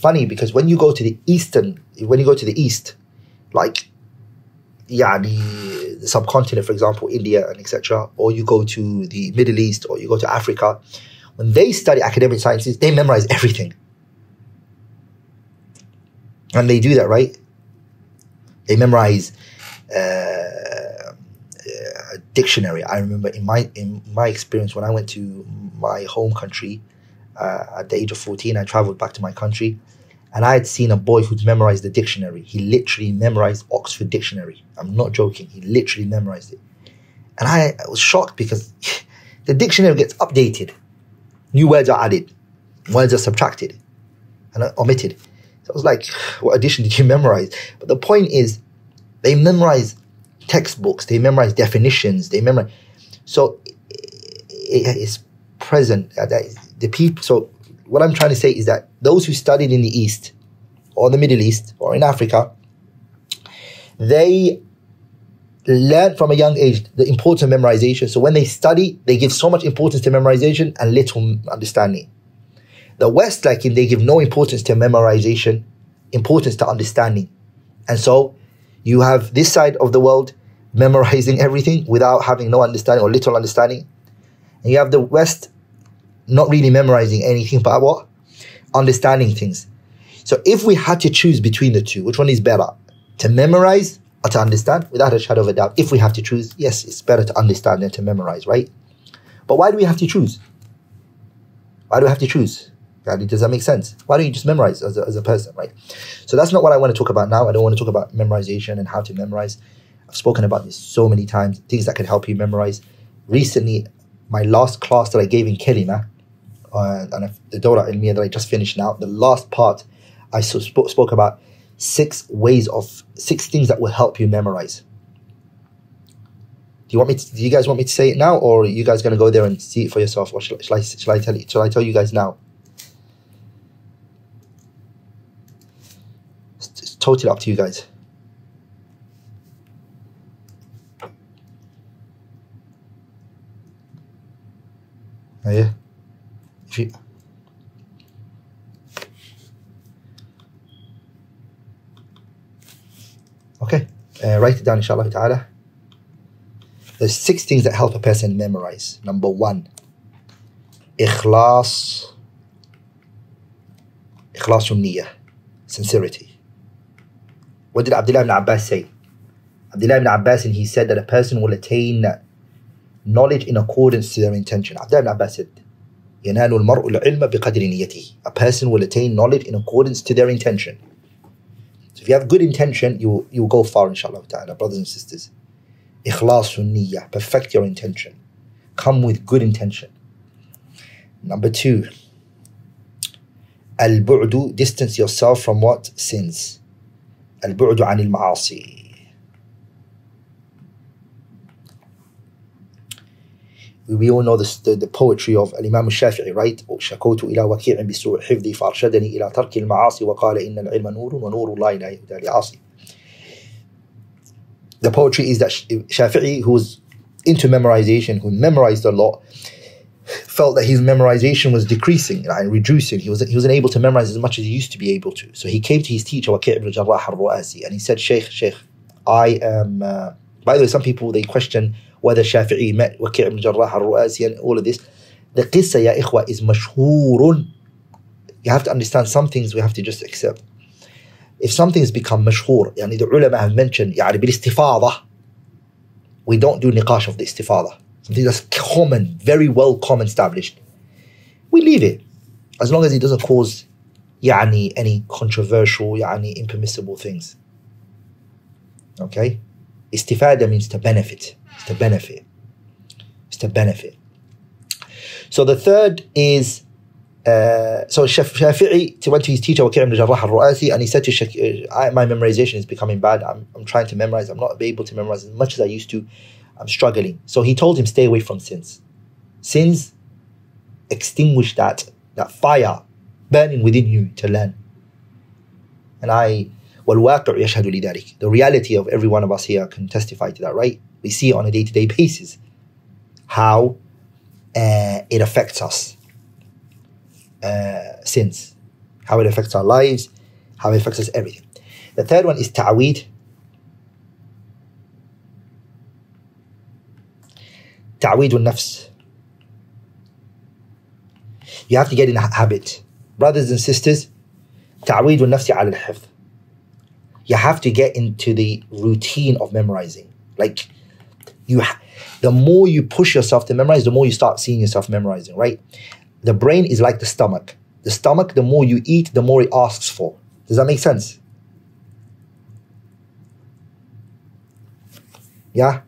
Funny because when you go to the eastern, when you go to the east, like yani, the subcontinent, for example, India and etc., or you go to the Middle East or you go to Africa, when they study academic sciences, they memorize everything. And they do that, right? They memorize uh, a dictionary. I remember in my in my experience when I went to my home country uh, at the age of 14, I traveled back to my country and I had seen a boy who'd memorized the dictionary. He literally memorized Oxford Dictionary. I'm not joking. He literally memorized it. And I, I was shocked because [LAUGHS] the dictionary gets updated. New words are added, words are subtracted and omitted. So I was like, [SIGHS] what addition did you memorize? But the point is, they memorize textbooks, they memorize definitions, they memorize. So it is present. The people. So what I'm trying to say is that those who studied in the East or the Middle East or in Africa, they learn from a young age the importance of memorization. So when they study, they give so much importance to memorization and little understanding. The West, like him, they give no importance to memorization, importance to understanding. And so you have this side of the world memorizing everything without having no understanding or little understanding. And you have the West not really memorizing anything, but what? Understanding things. So if we had to choose between the two, which one is better? To memorize or to understand? Without a shadow of a doubt. If we have to choose, yes, it's better to understand than to memorize, right? But why do we have to choose? Why do we have to choose? Does that make sense? Why don't you just memorize as a, as a person, right? So that's not what I want to talk about now. I don't want to talk about memorization and how to memorize. I've spoken about this so many times, things that can help you memorize. Recently, my last class that I gave in Kelima, uh, and the Dora Ilmiya that I just finished now, the last part, I spoke, spoke about six ways of, six things that will help you memorize. Do you want me? To, do you guys want me to say it now, or are you guys going to go there and see it for yourself, or shall, shall I? Shall I tell you? Shall I tell you guys now? It's, totally up to you guys. Yeah. Okay, uh, write it down, inshallah ta'ala. There's six things that help a person memorize. Number one, ikhlas, ikhlasun niyyah, sincerity. What did Abdullah ibn Abbas say? Abdullah ibn Abbas, and he said that a person will attain knowledge in accordance to their intention. Abdullah ibn Abbas said, ينال المرء العلم بقدر نيته. A person will attain knowledge in accordance to their intention. So if you have good intention, you you will go far, inshallah ta'ala, brothers and sisters. Ikhlasun niyyah, perfect your intention. Come with good intention. Number two, al-bu'du, distance yourself from what? Sins. Al-bu'du anil ma'asi. We all know this, the, the poetry of Imam al-Shafi'i, right? شكوت إلى وكيع بسوء حفظي فأرشدني إلى ترك المعاصي وقال إن العلم نور ونور الله لا يهدى لعاصي the poetry is that Shafi'i, who was into memorization, who memorized a lot, felt that his memorization was decreasing and reducing. He, was, he wasn't able to memorize as much as he used to be able to. So he came to his teacher, Waqi' ibn Jarrah al-Ru'asi, and he said, Sheikh, Sheikh, I am... Uh, by the way, some people, they question met Waqi' ibn Jarrah al-Ru'asi and all of this. The qissa, ya ikhwa, is mashhurun. You have to understand some things we have to just accept if something has become mashhur, يعني the ulama have mentioned يعني بالاستفاضة, we don't do niqash of the istifada. Something that's common, very well common established. We leave it. As long as it doesn't cause يعني any controversial, يعني impermissible things. Okay? Istifada means to benefit. It's to benefit. It's to benefit. So the third is uh, so Shafi'i went to his teacher Waqi' ibn Jarrah al-Ru'asi and he said to Shaki, uh, my memorization is becoming bad. I'm, I'm trying to memorize. I'm not able to memorize as much as I used to. I'm struggling. So he told him stay away from sins. Sins extinguish that that fire burning within you to learn. And I والواقع يشهد لذلك. The reality of every one of us here can testify to that, right? We see it on a day-to-day basis. How uh, it affects us uh, how it affects our lives, how it affects us everything. The third one is ta'weed. Ta'weed nafs. You have to get in a habit. Brothers and sisters, ta'weed nafsi al hifz. You have to get into the routine of memorizing. Like, you, the more you push yourself to memorize, the more you start seeing yourself memorizing, right? the brain is like the stomach. The stomach, the more you eat, the more it asks for. Does that make sense? Yeah?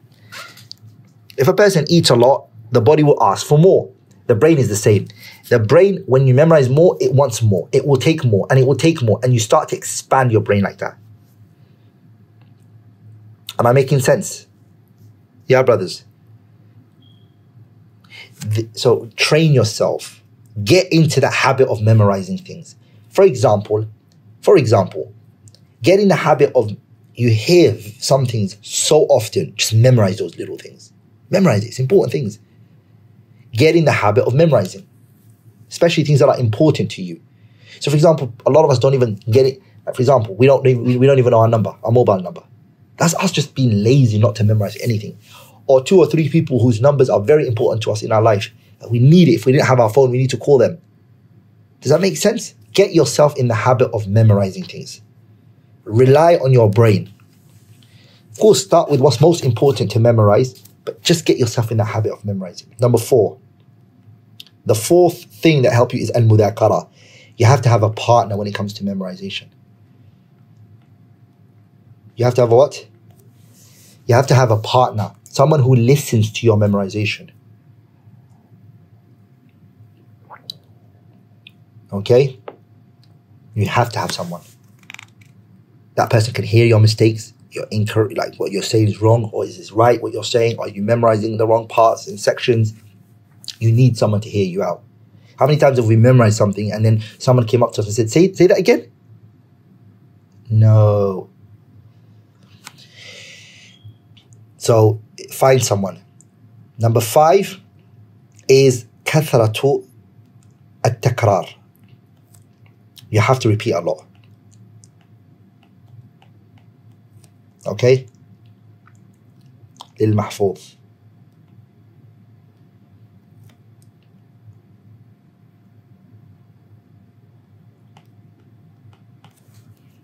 If a person eats a lot, the body will ask for more. The brain is the same. The brain, when you memorize more, it wants more. It will take more and it will take more. And you start to expand your brain like that. Am I making sense? Yeah, brothers. so train yourself get into the habit of memorizing things. For example, for example, get in the habit of you hear some things so often, just memorize those little things. Memorize it, it's important things. Get in the habit of memorizing, especially things that are important to you. So, for example, a lot of us don't even get it. Like for example, we don't we don't even know our number, our mobile number. That's us just being lazy not to memorize anything. Or two or three people whose numbers are very important to us in our life we need it. If we didn't have our phone, we need to call them. Does that make sense? Get yourself in the habit of memorizing things. Rely on your brain. Of course, start with what's most important to memorize, but just get yourself in the habit of memorizing. Number four, The fourth thing that helps you is al mudakara. You have to have a partner when it comes to memorization. You have to have what? You have to have a partner, someone who listens to your memorization. Okay? You have to have someone. That person can hear your mistakes, your incor- like what you're saying is wrong, or is this right what you're saying? Are you memorizing the wrong parts and sections? You need someone to hear you out. How many times have we memorized something and then someone came up to us and said, Say, say that again? No. So find someone. Number five is كثرة التكرار. You have to repeat a lot. Okay? للمحفوظ.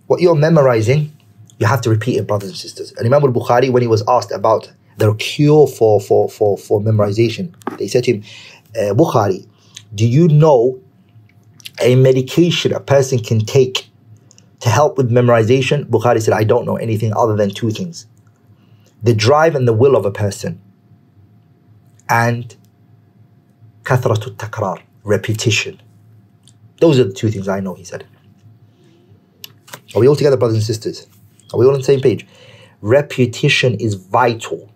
What you're memorizing, you have to repeat it, brothers and sisters. And Imam al-Bukhari, when he was asked about the cure for, for, for, for memorization, they said to him, uh, Bukhari, do you know a medication a person can take to help with memorization? Bukhari said, I don't know anything other than two things. The drive and the will of a person and kathratu takrar, repetition. Those are the two things I know, he said. Are we all together, brothers and sisters? Are we all on the same page? Repetition is vital.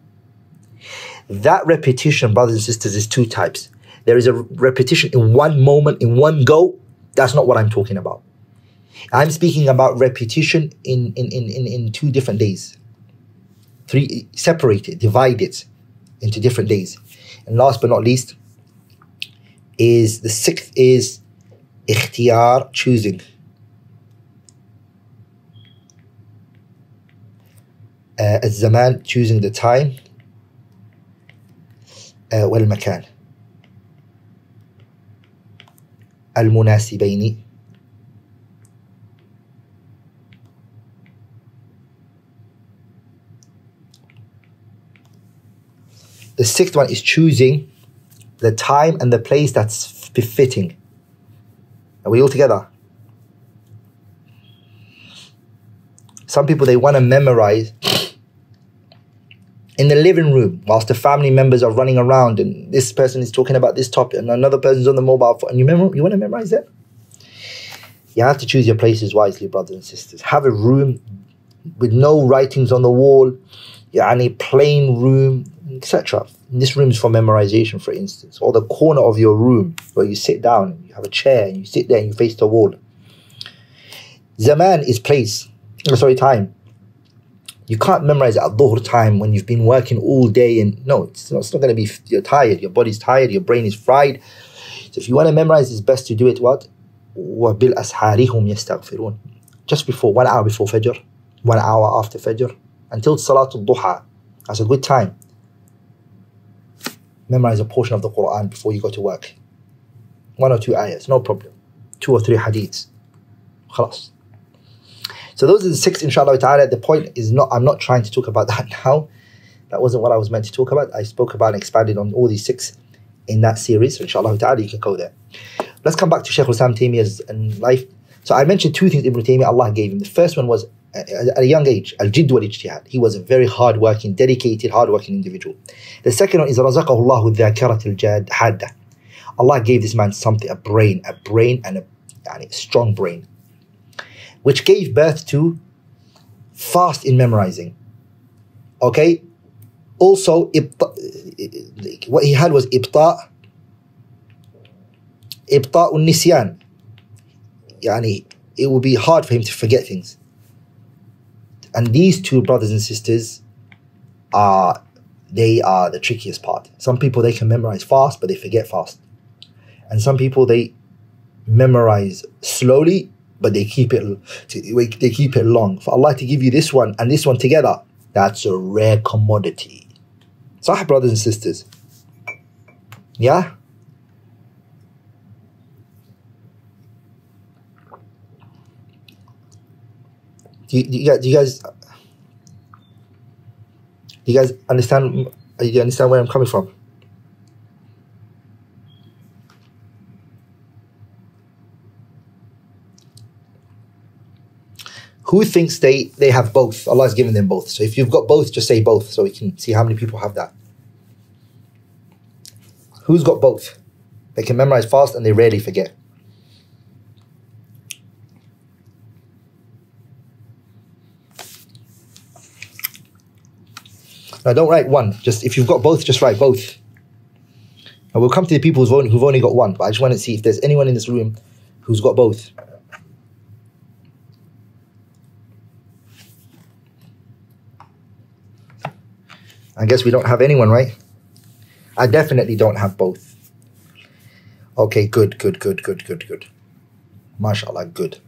That repetition, brothers and sisters, is two types. There is a repetition in one moment, in one go. That's not what I'm talking about. I'm speaking about repetition in, in, in, in, in two different days. Three, separate it, divide it into different days. And last but not least, is the sixth is ikhtiyar, choosing. uh, الزمان choosing the time uh, والمكان المناسبين The sixth one is choosing the time and the place that's befitting. Are we all together? Some people they want to memorize in the living room whilst the family members are running around and this person is talking about this topic and another person's on the mobile phone. And you remember you want to memorize that you have to choose your places wisely brothers and sisters. Have a room with no writings on the wall yani plain room etc this room is for memorization for instance or the corner of your room where you sit down you have a chair and you sit there and you face the wall. Zaman is place sorry time you can't memorize at dhuhr time when you've been working all day and no, it's not, it's not going to be, you're tired, your body's tired, your brain is fried. So if you want to memorize, it's best to do it what? وَبِالْأَسْحَارِهُمْ يَسْتَغْفِرُونَ Just before, one hour before Fajr, one hour after Fajr, until Salatul Duha. That's a good time. Memorize a portion of the Quran before you go to work. One or two ayahs, no problem. Two or three hadiths. خلاص. so those are the six, inshallah ta'ala. The point is not, I'm not trying to talk about [LAUGHS] that now. That wasn't what I was meant to talk about. I spoke about and expanded on all these six in that series. So inshallah ta'ala, you can go there. Let's come back to Shaykh al-Islam Taymiyyah's um, life. So I mentioned two things Ibn Taymiyyah Allah gave him. The first one was at a young age, al-jidd wal-ijtihad. He was a very hard-working, dedicated, hard-working individual. The second one is رَزَقَهُ اللَّهُ jad الْحَادَّةِ Allah gave this man something, a brain, a brain and a, and a strong brain which gave birth to fast in memorizing. Okay? Also, what he had was ibta, ibta un nisyan. Yani, it would be hard for him to forget things. And these two brothers and sisters are, they are the trickiest part. Some people, they can memorize fast, but they forget fast. And some people, they memorize slowly, but they keep it they keep it long. For Allah to give you this one and this one together, that's a rare commodity. Sahih brothers and sisters. Yeah? Do you, do you, guys, do you guys do you guys understand do you understand where I'm coming from? Who thinks they they have both? Allah has given them both. So if you've got both, just say both, so we can see how many people have that. Who's got both? They can memorize fast and they rarely forget. Now, don't write one. Just if you've got both, just write both. And we'll come to the people who've only, who've only got one. But I just want to see if there's anyone in this room who's got both. I guess we don't have anyone, right? I definitely don't have both. Okay, good, good, good, good, good, good. MashaAllah, good.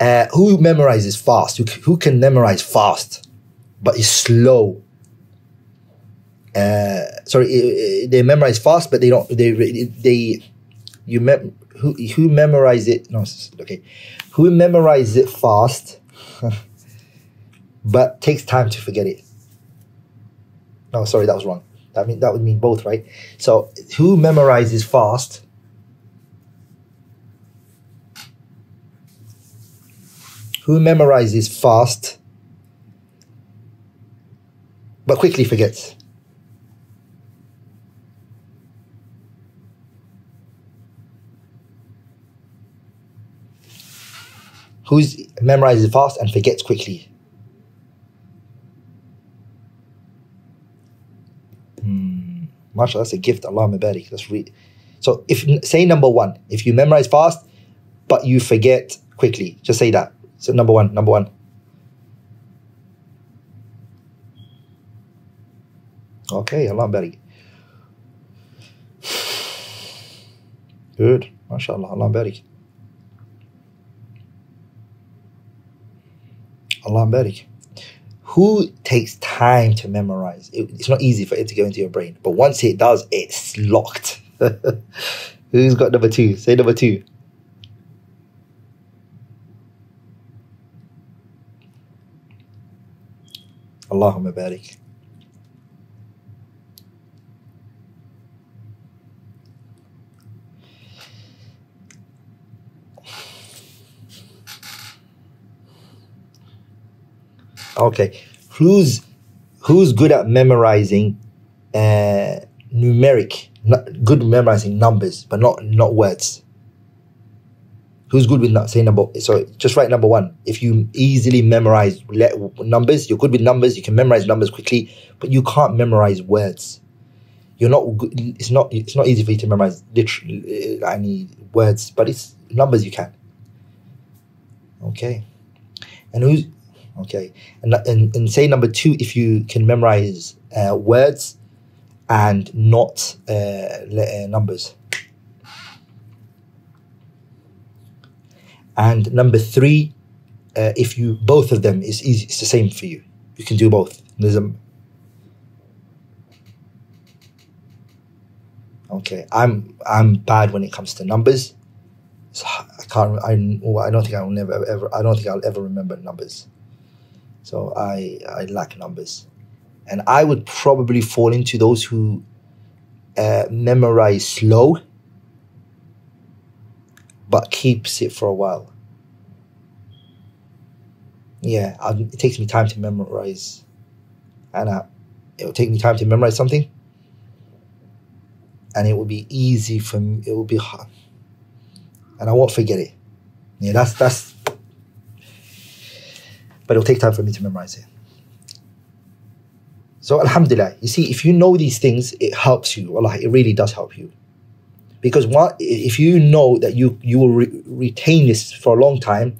Uh, who memorizes fast? Who, can memorize fast, but is slow? Uh, sorry, they memorize fast, but they don't. They they you mem who who memorize it? No, okay. Who memorize it fast, [LAUGHS] but takes time to forget it? No, sorry, that was wrong. That mean that would mean both, right? So who memorizes fast? Who memorizes fast but quickly forgets? Who's memorizes fast and forgets quickly? Mashallah, that's a gift. Allah mabarik. That's re- so if say number one, if you memorize fast, but you forget quickly, just say that. So number one, number one. Okay, Allah barik. Good. MashaAllah. Allah barik. Allah barik. Who takes time to memorize? It- it's not easy for it to go into your brain, but once it does, it's locked. [LAUGHS] Who's got number two? Say number two. Allahumma barik. Okay, who's who's good at memorizing uh, numeric, good memorizing numbers, but not not words. Who's good with not say number? So just write number one. If you easily memorize numbers, you're good with numbers. You can memorize numbers quickly, but you can't memorize words. You're not. good- It's not. It's not easy for you to memorize literally uh, any words, but it's numbers you can. Okay, and who's okay? And, and, and say number two, if you can memorize uh, words and not uh, uh, numbers. And number three, uh, if you both of them is easy, it's the same for you. You can do both. A okay. I'm I'm bad when it comes to numbers. So I can't. I I don't think I will never ever. I don't think I'll ever remember numbers. So I I lack numbers, and I would probably fall into those who uh, memorize slow, but keeps it for a while. Yeah, I, it takes me time to memorize, and uh, it will take me time to memorize something, and it will be easy for me. It will be hard, and I won't forget it. Yeah, that's that's but it'll take time for me to memorize it. So Alhamdulillah, you see, if you know these things, it helps you. Allah, it really does help you. Because what if you know that you you will re- retain this for a long time,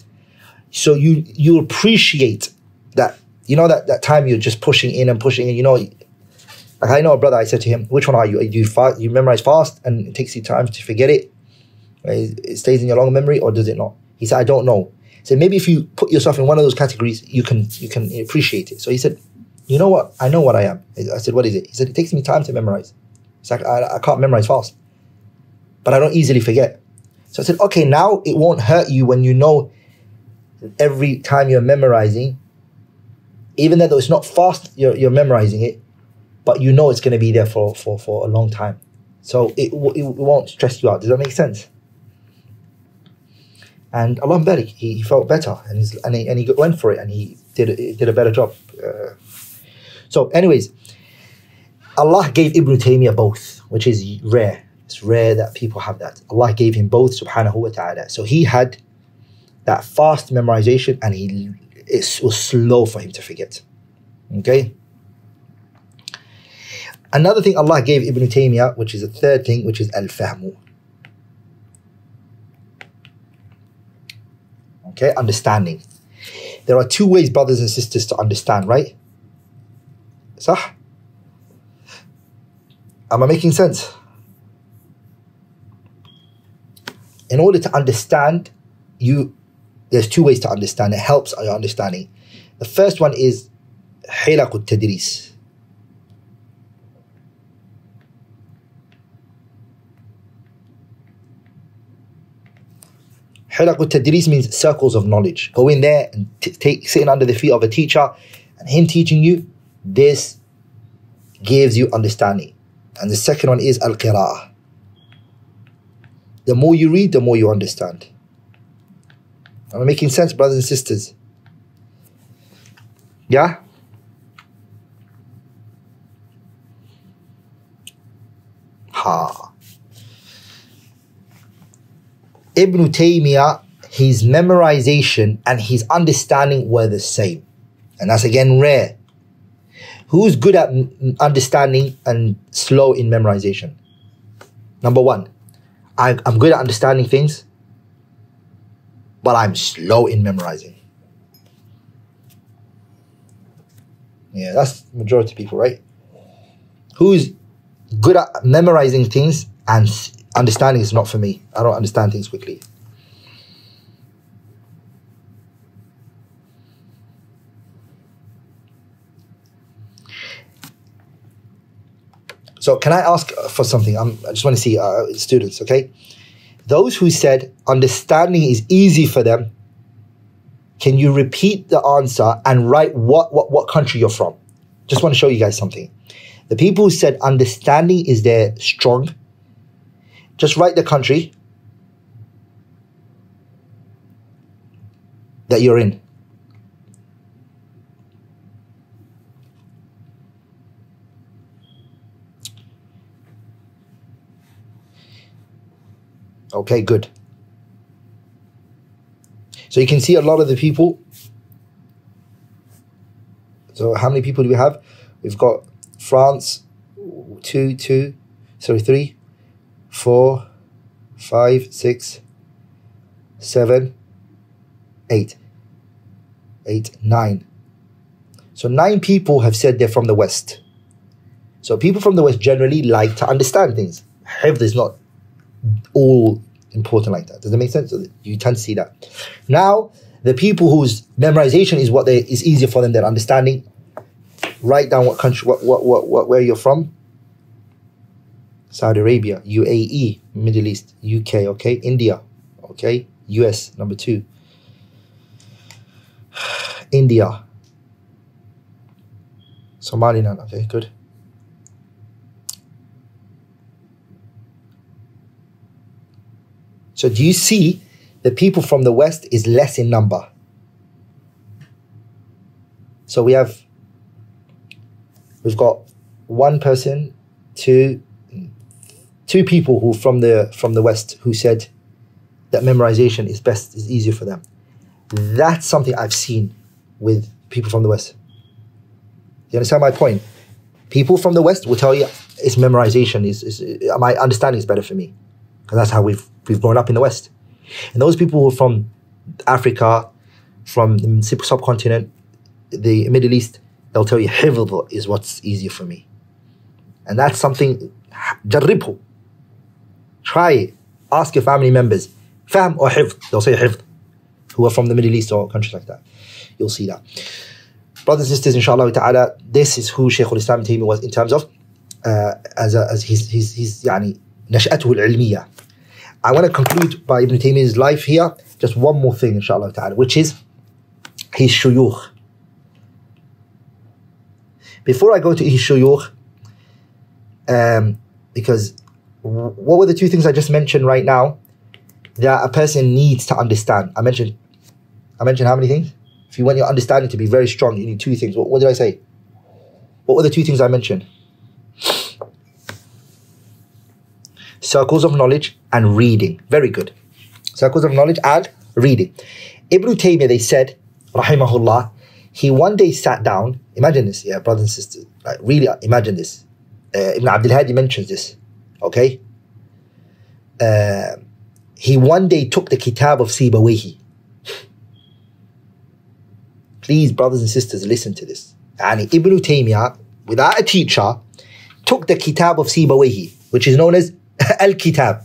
so you you appreciate that you know that that time you're just pushing in and pushing in. You know, like I know a brother. I said to him, "Which one are you? Do you you memorize fast and it takes you time to forget? It it stays in your long memory, or does it not?" He said, "I don't know." So maybe if you put yourself in one of those categories, you can you can appreciate it. So he said, "You know what? I know what I am." I said, "What is it?" He said, "It takes me time to memorize. It's like I, I can't memorize fast, but I don't easily forget." So I said, "Okay, now it won't hurt you when you know every time you're memorizing, even though it's not fast, you're you're memorizing it, but you know it's going to be there for for for a long time. So it it won't stress you out. Does that make sense?" And Allah barik, he, he felt better and, he's, and, he, and he went for it and he did, did a better job. Uh, so, anyways, Allah gave Ibn Taymiyyah both, which is rare. It's rare that people have that. Allah gave him both, subhanahu wa ta'ala. So he had that fast memorization and he it was slow for him to forget. Okay? Another thing Allah gave Ibn Taymiyyah, which is a third thing, which is al-fahmu. Okay, understanding. There are two ways, brothers and sisters, to understand, right? Sah? Am I making sense? In order to understand, you there's two ways to understand. It helps your understanding. The first one is حلق التدريس. Hilaq tadris means circles of knowledge. Go in there and t- take sitting under the feet of a teacher and him teaching you. This gives you understanding. And the second one is al qira'ah. The more you read, the more you understand. Am I making sense, brothers and sisters? Yeah? Ha. Ibn Taymiyyah, his memorization and his understanding were the same. And that's again rare. Who's good at understanding and slow in memorization? Number one, I, I'm good at understanding things, but I'm slow in memorizing. Yeah, that's majority people, right? Who's good at memorizing things and understanding is not for me. I don't understand things quickly. So, can I ask for something? I'm, I just want to see uh, students, okay? Those who said understanding is easy for them, can you repeat the answer and write what, what, what country you're from? Just want to show you guys something. The people who said understanding is their strong, just write the country that you're in. Okay, good. So you can see a lot of the people. So how many people do we have? We've got France, two, two, sorry, three, four, five, six, seven, eight, eight, nine. So nine people have said they're from the West. So people from the West generally like to understand things. Hifd is not all important like that. Does that make sense? You tend to see that. Now, the people whose memorization is what they is easier for them than understanding. Write down what country, what, what, what, what where you're from. Saudi Arabia, UAE, Middle East, UK, okay, India, okay, US, number two. [SIGHS] India, Somaliland, okay, good. So do you see the people from the West is less in number? So we have we've got one person, two two people who from the from the West who said that memorization is best is easier for them. That's something I've seen with people from the West. You understand my point? People from the West will tell you it's memorization is, is uh, my understanding is better for me because that's how we've we've grown up in the West. And those people who are from Africa, from the subcontinent, the Middle East, they'll tell you hifdh is what's easier for me. And that's something, jadripo. Try it. Ask your family members. Fahm or hifd. They'll say hifd. Who are from the Middle East or countries like that. You'll see that. Brothers and sisters, inshallah ta'ala, this is who Shaykh al-Islam Taymi was in terms of uh, as, a, as his, his, his يعني, نشأته العلمية. I want to conclude by Ibn Taymiyyah's life here. Just one more thing, inshallah ta'ala, which is his shuyukh. Before I go to his shuyukh, um, because what were the two things I just mentioned right now? that a person needs to understand. I mentioned, I mentioned how many things? If you want your understanding to be very strong, you need two things. What, what did I say? What were the two things I mentioned? Circles of knowledge and reading. Very good. Circles of knowledge and reading. Ibn Taymiyyah, they said, rahimahullah, he one day sat down. Imagine this, yeah, brothers and sisters. Like, really, imagine this. Uh, Ibn Abdul Hadi mentions this. Okay? Uh, he one day took the kitab of Sibawahi. Please, brothers and sisters, listen to this. And Ibn Taymiyyah, without a teacher, took the kitab of Sibawahi, which is known as [LAUGHS] Al Kitab.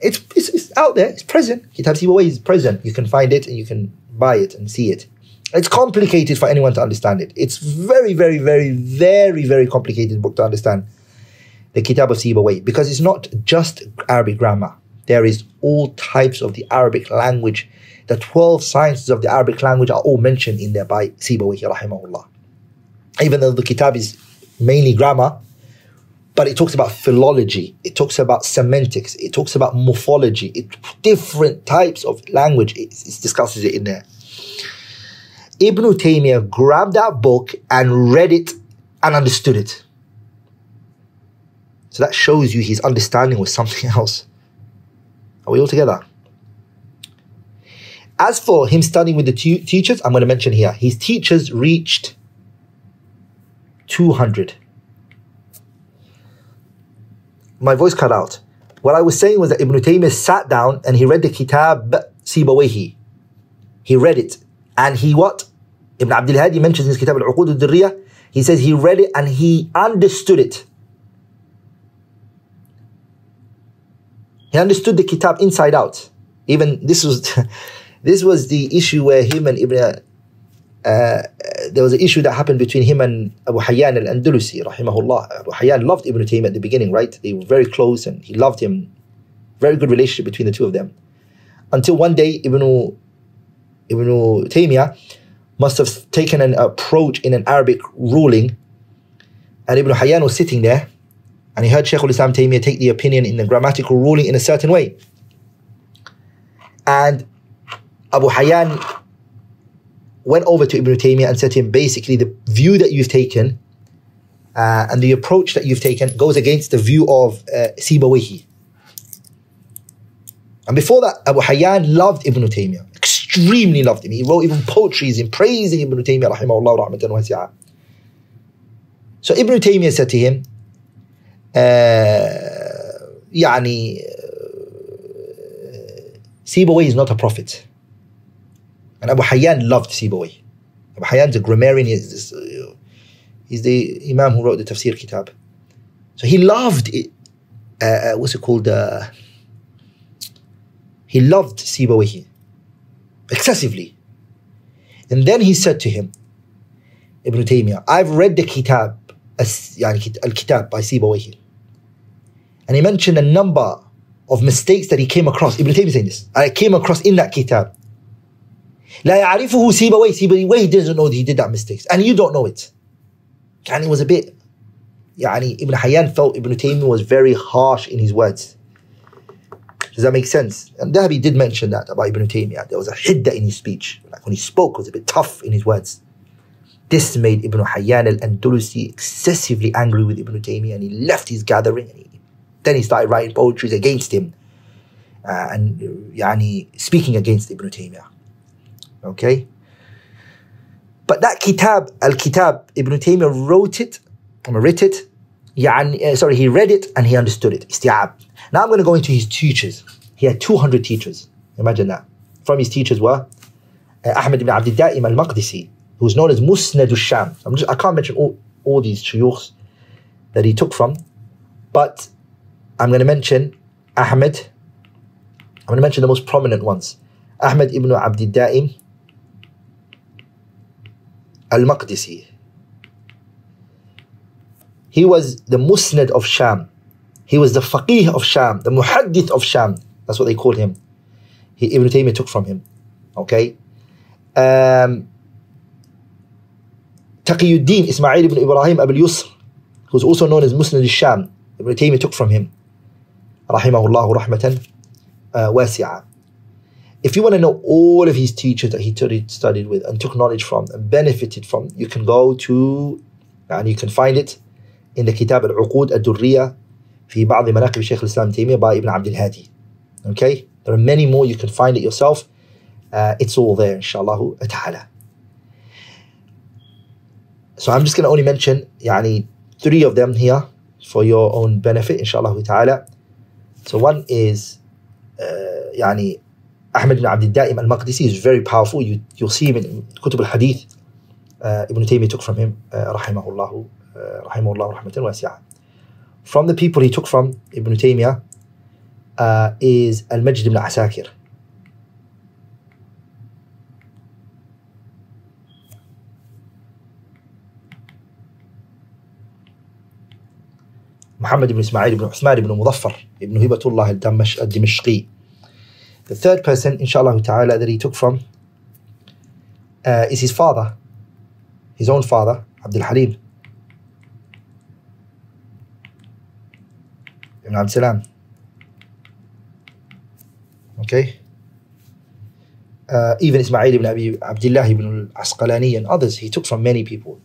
It's, it's, it's out there, it's present. Kitab Sibawahi is present. You can find it and you can buy it and see it. It's complicated for anyone to understand it. It's very, very, very, very, very complicated book to understand. The Kitab of Sibawayh, because it's not just Arabic grammar. There is all types of the Arabic language. The 12 sciences of the Arabic language are all mentioned in there by Sibawayh, rahimahullah. Even though the Kitab is mainly grammar, but it talks about philology, it talks about semantics, it talks about morphology, it, different types of language, it, it discusses it in there. Ibn Taymiyyah grabbed that book and read it and understood it. So that shows you his understanding was something [LAUGHS] else. Are we all together? As for him studying with the teachers, I'm going to mention here, his teachers reached 200. My voice cut out. What I was saying was that Ibn Taymiyyah sat down and he read the Kitab Sibawahi. He read it. And he what? Ibn Abdul Hadi mentions in his Kitab Al-Uqud al-Durriyah, he says he read it and he understood it. He understood the Kitab inside out. Even this was [LAUGHS] this was the issue where him and Ibn uh, there was an issue that happened between him and Abu Hayyan al-Andalusi, rahimahullah. Abu Hayyan loved Ibn Taymiyyah at the beginning, right? They were very close and he loved him. Very good relationship between the two of them. Until one day, Ibn, Ibn Taymiyyah must have taken an approach in an Arabic ruling and Ibn Hayyan was sitting there and he heard Shaykh al-Islam Taymiyyah take the opinion in the grammatical ruling in a certain way. And Abu Hayyan went over to Ibn Taymiyyah and said to him, basically, the view that you've taken uh, and the approach that you've taken goes against the view of uh, Sibawahi. And before that, Abu Hayyan loved Ibn Taymiyyah, extremely loved him. He wrote even poetries in praising Ibn Taymiyyah, rahimahullah, rahmatan. So Ibn Taymiyyah said to him, يعني Sibawayh is not a prophet. And Abu Hayyan loved Sibawayh. Abu Hayyan's a grammarian, he's, uh, he's the Imam who wrote the Tafsir Kitab. So he loved it. Uh, uh, what's it called? Uh, he loved Sibawayh excessively. And then he said to him, Ibn Taymiyyah, I've read the Kitab, Al Kitab by Sibawayh. And he mentioned a number of mistakes that he came across. Ibn Taymiyyah saying this. I came across in that kitab. لا يعرفه سيبويه he doesn't know that he did that mistakes and you don't know it. And it was a bit يعني Ibn Hayyan felt Ibn Taymiyyah was very harsh in his words. Does that make sense? And Dhahabi did mention that about Ibn Taymiyyah. There was a hidda in his speech. Like when he spoke it was a bit tough in his words. This made Ibn Hayyan al-Andalusi excessively angry with Ibn Taymiyyah and he left his gathering and he then he started writing poetry against him uh, and yani, speaking against Ibn Taymiyyah. Okay? But that kitab, Al Kitab, Ibn Taymiyyah wrote it, writ it, yani, uh, sorry, he read it and he understood it. Isti'ab. Now I'm going to go into his teachers. He had 200 teachers. Imagine that. From his teachers were uh, Ahmed ibn Abd Da'im al Maqdisi, who's known as Musnad al Sham. I'm just, I can't mention all, all these shuyukhs that he took from, but I'm going to mention Ahmed. I'm going to mention the most prominent ones. Ahmed ibn Abd al-Da'im al-Maqdisi. He was the Musnad of Sham. He was the Faqih of Sham, the Muhaddith of Sham. That's what they called him. He, Ibn Taymiyyah took from him. Okay? Um, Taqiyuddin Ismail ibn Ibrahim Abu Yusr, who's also known as Musnad al-Sham. Ibn Taymiyyah took from him Rahimahullah rahmatan uh, واسعة. If you want to know all of his teachers that he studied, studied with and took knowledge from and benefited from, you can go to and you can find it in the كتاب العقود الدرية في بعض مناقب الشيخ الإسلام تيمية by Ibn Abdul Hadi. Okay? There are many more, you can find it yourself. Uh, it's all there, inshallah ta'ala. So I'm just going to only mention يعني, three of them here for your own benefit, inshallah ta'ala. So one is uh, يعني Ahmed ibn Abd al-Daim al-Maqdisi is very powerful. You, you'll see him in Kutub al-Hadith. Uh, Ibn Taymiyyah took from him, uh, rahimahullah, uh, rahimahullah rahmatan wasi'ah. From the people he took from, Ibn Taymiyyah, uh, is Al-Majd ibn Asakir. Muhammad ibn Ismail ibn Uthman ibn Muzaffar ibn Hibatullah al-Dimashqi. The third person, inshallah ta'ala, that he took from uh, is his father, his own father, Abdul Halim ibn Abd Salam. Okay? Uh, even Ismail ibn Abi Abdullah ibn al-Asqalani and others, he took from many people.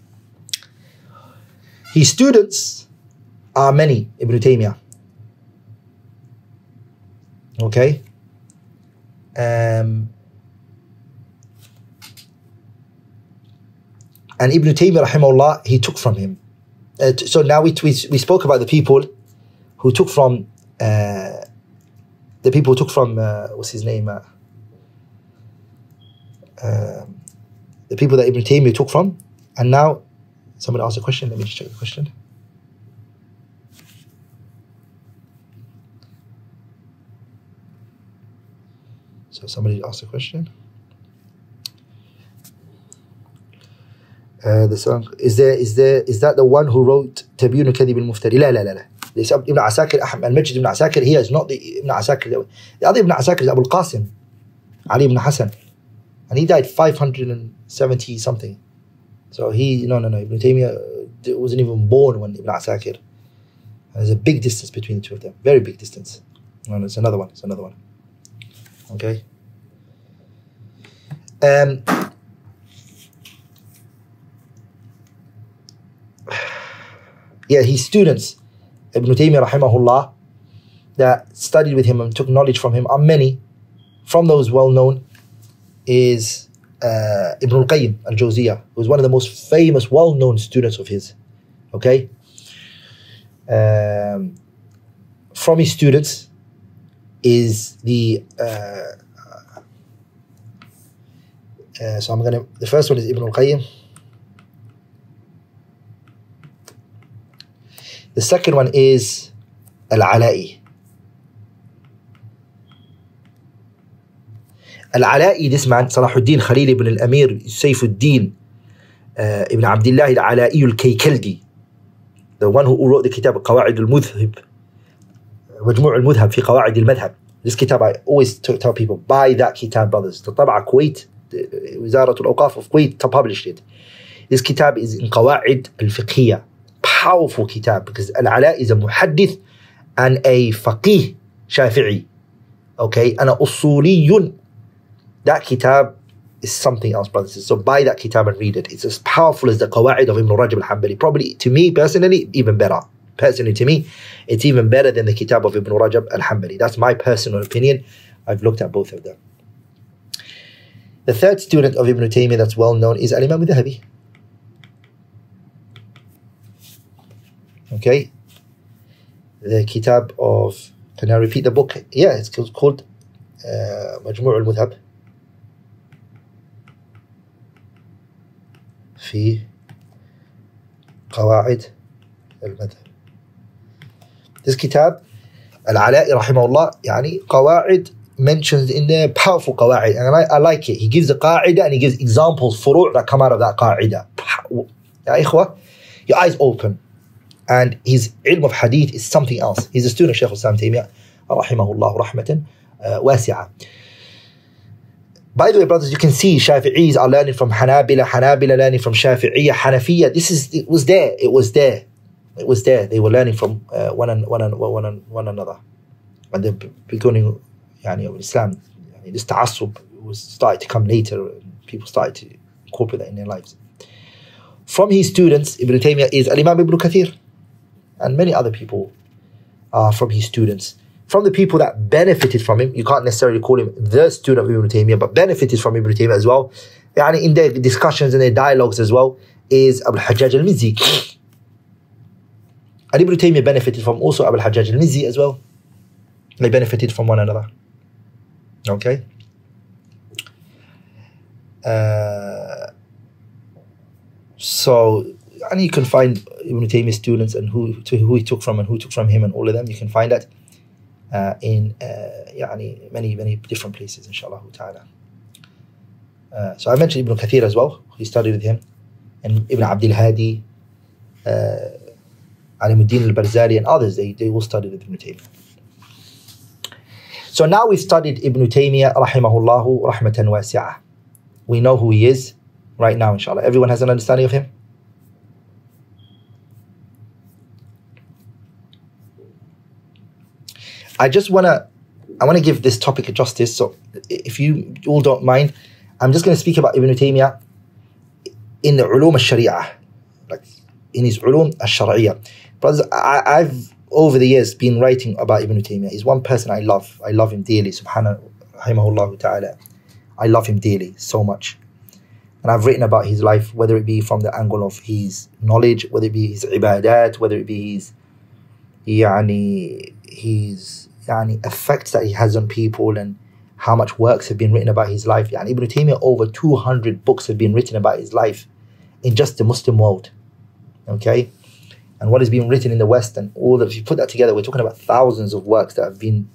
His students are many, Ibn Taymiyyah. Okay? Um, and Ibn Taymiyyah, rahimahullah, he took from him. Uh, t- so now we, we, we spoke about the people who took from, uh, the people who took from, uh, what's his name? Uh, um, the people that Ibn Taymiyyah took from. And now, somebody asked a question. Let me just check the question. So somebody asked a question. Uh, the song is there is there is that the one who wrote تبيين الكذب المفتري لا لا لا لا ليس ابن عساكر أحمد المجد ابن عساكر he is not the ابن عساكر the other ابن عساكر is Abu al-Qasim Ali ibn Hassan and he died 570 something so he no no no Ibn Taymiyyah wasn't even born when Ibn Asakir there's a big distance between the two of them very big distance no, no, it's another one it's another one okay um, yeah, his students, Ibn Taymiyyah rahimahullah, that studied with him and took knowledge from him are many. From those well known is uh, Ibn al-Qayyim al-Jawziyah, who was one of the most famous, well-known students of his. Okay? Um, from his students is the uh, uh, so I'm gonna the first one is Ibn al-Qayyim the second one is Al-Ala'i Al-Ala'i this man Salahuddin Khalil ibn al-Amir Sayfuddin uh, ibn Abdullah al-Ala'i al-Kaykaldi the one who wrote the kitab قواعد المذهب مجموع المذهب في قواعد المذهب this kitab I always tell people buy that kitab brothers the طبعة كويت وزارة الأوقاف of Kuwait published it this kitab is in قواعد الفقهية powerful kitab because Al-Ala is a muhaddith and a faqih shafi'i okay a usuliyun that kitab is something else brothers so buy that kitab and read it it's as powerful as the qawaid of Ibn Rajab al-Hanbali probably to me personally even better personally to me it's even better than the kitab of Ibn Rajab al-Hanbali that's my personal opinion I've looked at both of them the third student of Ibn Taymiyyah that's well known is Al-Imam al-Dhahabi okay the kitab of can I repeat the book yeah it's called uh, مجموع المذهب في قواعد المذهب this kitab العلاء رحمه الله يعني قواعد mentions in there powerful قواعد and I, I like it he gives the قاعدة and he gives examples فروع that come out of that قاعدة يا إخوة your eyes open and his ilm of hadith is something else he's a student of Shaykh Islam Taymiyyah رحمه الله رحمة uh, واسعة By the way, brothers, you can see Shafi'is are learning from Hanabila, Hanabila learning from Shafi'iyya, Hanafiya. This is it was there. It was there. it was there. They were learning from uh, one, and, one, and, one, and, one another. And the beginning yani, of Islam, yani, this ta'asub was started to come later. And people started to incorporate that in their lives. From his students, Ibn Taymiyyah is Al-Imam Ibn Kathir and many other people are from his students. From the people that benefited from him, you can't necessarily call him the student of Ibn Taymiyyah, but benefited from Ibn Taymiyyah as well. Yani in their discussions and their dialogues as well, is Abu Hajjaj al-Mizzi. And Ibn Taymiyyah benefited from also Abu al-Hajjaj al-Mizzi as well. They benefited from one another. Okay? Uh, so, and you can find Ibn Taymiyyah's students and who, to who he took from and who took from him and all of them. You can find that uh, in uh, يعني many, many different places, inshallah ta'ala. Uh, so I mentioned Ibn Kathir as well. He studied with him. And Ibn Abdul Hadi, uh, Alimuddin al-Barzali and others, they, they all studied with Ibn Taymiyyah. So now we've studied Ibn Taymiyyah rahimahullahu rahmatan wasi'ah. We know who he is right now, inshallah. Everyone has an understanding of him? I just wanna I wanna give this topic a justice. So if you all don't mind, I'm just gonna speak about Ibn Taymiyyah in the ulum al-sharia, like in his ulum al-shari'ah. Brothers, I, I've over the years been writing about Ibn Taymiyyah. He's one person I love. I love him dearly, subhanahu rahimahullah ta'ala. I love him dearly, so much. And I've written about his life, whether it be from the angle of his knowledge, whether it be his ibadat, whether it be his yani, his yani, effects that he has on people and how much works have been written about his life. Yani Ibn Taymiyyah, over 200 books have been written about his life in just the Muslim world. Okay? and what is being written in the West and all of, if you put that together, we're talking about thousands of works that have been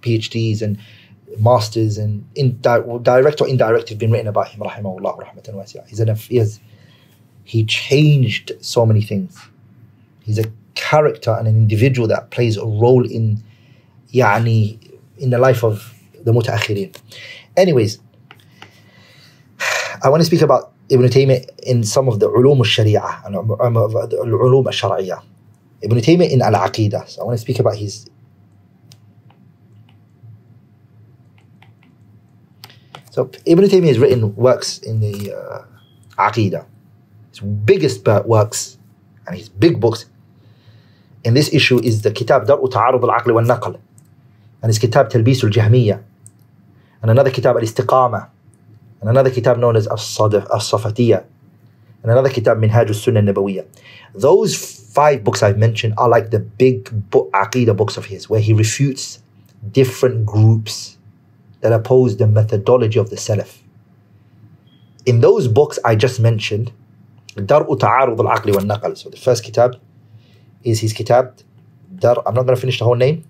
PhDs and masters and in, direct or indirect have been written about him, rahimahullah, rahmatan wasi'ah. He's an, he, has, he changed so many things. He's a character and an individual that plays a role in, yani, in the life of the mutaakhirin. Anyways, I want to speak about Ibn Taymiyyah in some of the ulum al-sharia and ulum al-shar'iyah. Ibn Taymiyyah in al-aqidah. So I want to speak about his So Ibn Taymiyyah has written works in the uh, Aqidah. His biggest works and his big books in this issue is the Kitab Dar'u Ta'arud al-Aql wal-Naql and his Kitab Talbis al-Jahmiyyah and another Kitab al-Istiqamah and another Kitab known as As-Safadiyah and another Kitab Minhaj al-Sunnah al-Nabawiyah. Those five books I've mentioned are like the big book, Aqidah books of his where he refutes different groups that oppose the methodology of the Salaf. In those books I just mentioned, Dar'u Ta'arud al-Aqli wal-Naql. So the first kitab is his kitab, Dar, I'm not going to finish the whole name.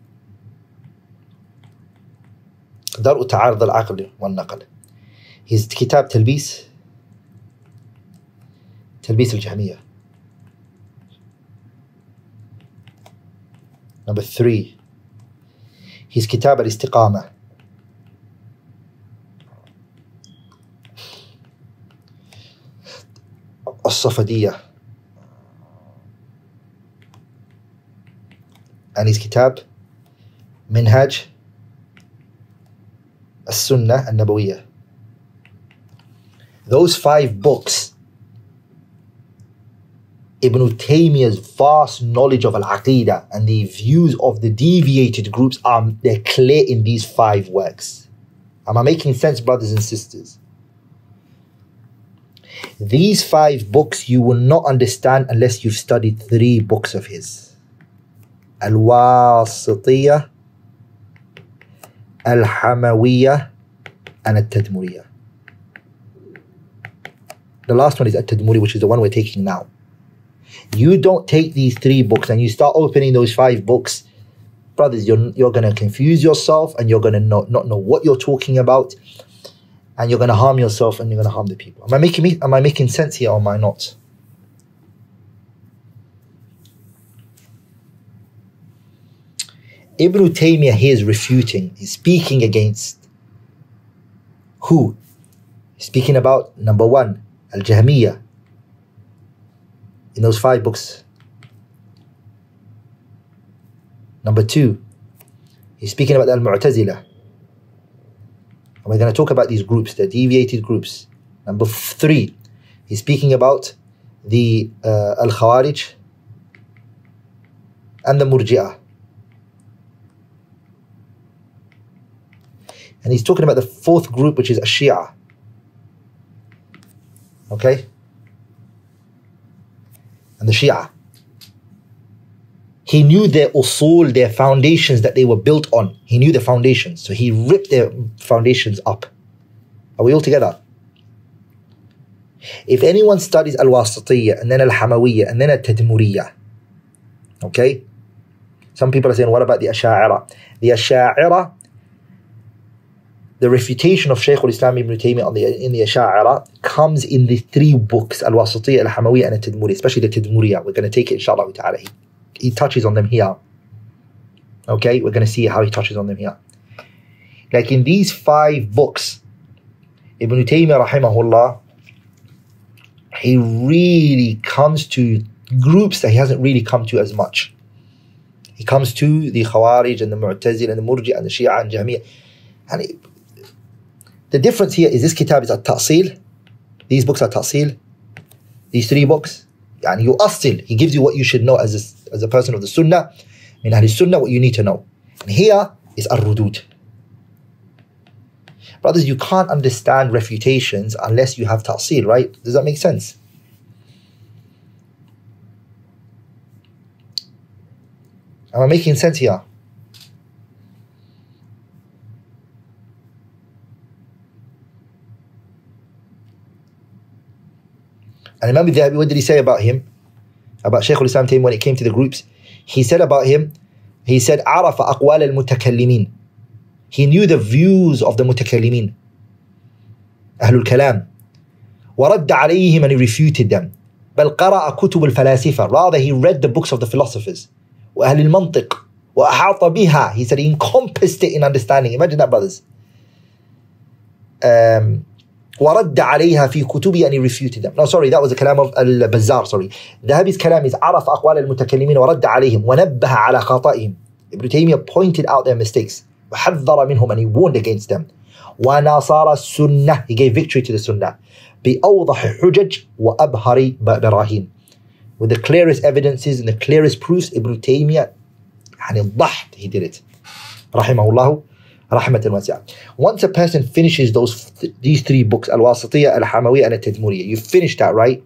Dar'u Ta'arud al-Aqli wal-Naql. كتاب تلبيس تلبيس الجهمية number three. His كتاب الاستقامة الصفدية and his كتاب منهاج السنة النبوية those five books Ibn Taymiyyah's vast knowledge of Al-Aqidah and the views of the deviated groups are they're clear in these five works. Am I making sense, brothers and sisters? These five books you will not understand unless you've studied three books of his. Al-Wasitiyah, Al-Hamawiyah, and Al-Tadmuriyah. The last one is Al-Tadmuri, which is the one we're taking now. You don't take these three books and you start opening those five books, brothers, you're, you're going to confuse yourself and you're going to not, not know what you're talking about and you're going to harm yourself and you're going to harm the people. Am I making me, am I making sense here or am I not? Ibn Taymiyyah here is refuting, he's speaking against who? Speaking about number one, Al Jahmiyyah. In those five books. Number two, he's speaking about Al Mu'tazilah. And we're going to talk about these groups, the deviated groups. Number three, he's speaking about the uh, Al Khawarij and the Murji'ah. And he's talking about the fourth group, which is Shia. Okay? And the Shia. He knew their usul, their foundations that they were built on. He knew the foundations. So he ripped their foundations up. Are we all together? If anyone studies Al Wasatiyya and then Al Hamawiyya and then Al Tadmuriyya, okay? Some people are saying, what about the Asha'ira? The Asha'ira, the refutation of Shaykh al-Islam ibn Taymiyyah on the, in the Asha'ira comes in the three books, Al-Wasatiyya, Al-Hamawiyya and Al-Tadmuriyya, especially the Tadmuriyya. We're going to take it inshallah ta'ala. He, he touches on them here. Okay, we're going to see how he touches on them here. Like in these five books, Ibn Taymiyyah rahimahullah, he really comes to groups that he hasn't really come to as much. He comes to the Khawarij and the Mu'tazil and the Murji and the Shia and Jahmiyyah. And it, the difference here is this kitab is a ta'sil. These books are ta'sil. These three books. And you asil. He gives you what you should know as a, as a person of the Sunnah. In Ahl Sunnah, what you need to know. And here is ar-rudud. Brothers, you can't understand refutations unless you have ta'sil, right? Does that make sense? Am I making sense here? And Imam al what did he say about him? About Shaykh al-Islam Taym when it came to the groups? He said about him, he said, عرف أقوال المتكلمين. He knew the views of the متكلمين. أهل الكلام. ورد عليهم and he refuted them. بل قرأ كتب الفلاسفة. Rather, he read the books of the philosophers. وأهل المنطق. وأحاط بها. He said he encompassed it in understanding. Imagine that, brothers. Um, ورد عليها في كتبه he refuted them. No, sorry, that was the كلام of البزار, sorry. ذهبي's كلام is عرف أقوال المتكلمين ورد عليهم ونبه على خطئهم. Ibn Taymiyyah pointed out their mistakes. وحذر منهم and he warned against them. ونصار السنة he gave victory to the sunnah. بأوضح حجج وأبهر براهين. With the clearest evidences and the clearest proofs, Ibn Taymiyyah يعني ضحت he did it. رحمه الله wasi'ah. Once a person finishes those these three books, Al-Wasitiyah, Al-Hamawiyah, and Al-Tadmuriyah, you finish that, right?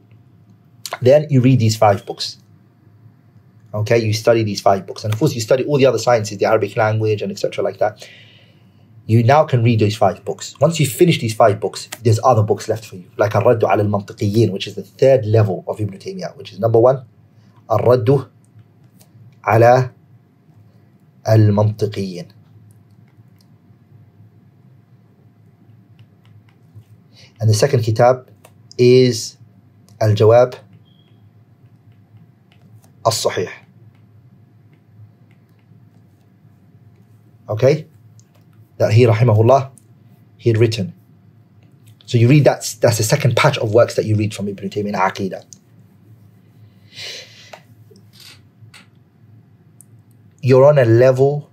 Then you read these five books. Okay, you study these five books. And of course, you study all the other sciences, the Arabic language, and etc. like that. You now can read these five books. Once you finish these five books, there's other books left for you, like Al-Raddu al al-Mantiqiyin, which is the third level of Ibn Taymiyyah, which is number one, Al-Raddu ala al-Mantiqiyin. And the second kitab is Al Jawab Al Sahih. Okay? That he, rahimahullah, he had written. So you read that, that's the second patch of works that you read from Ibn Taymiyyah in Aqidah. You're on a level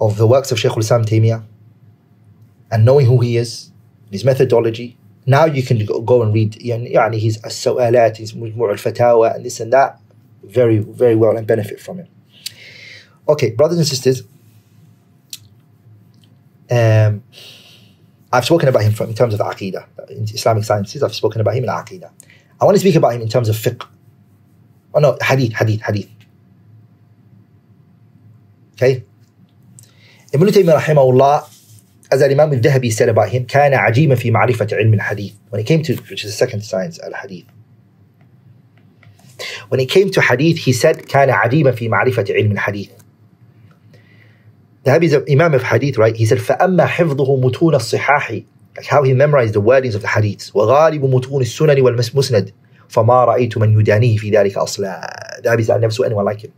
of the works of Shaykh al-Islam Taymiyyah and knowing who he is, his methodology, now you can go and read يعني his السؤالات his مجموع الفتاوى and this and that very very well and benefit from it okay brothers and sisters um, I've spoken about him from, in terms of Aqidah in Islamic sciences I've spoken about him in Aqidah I want to speak about him in terms of fiqh oh no hadith hadith hadith okay Ibn Taymiyyah rahimahullah as Imam al-Dhahabi said about him, كان عجيبا في معرفة علم الحديث. When it came to, which is the second science, al-hadith. When it came to hadith, he said, كان عجيبا في معرفة علم الحديث. Dhahabi is an Imam of hadith, right? He said, فأما حفظه متون الصحاح like how he memorized the wordings of the hadiths وغالب متون السنن والمسند فما رأيت من يدانيه في ذلك أصلا Dhahabi said, I never saw anyone like him.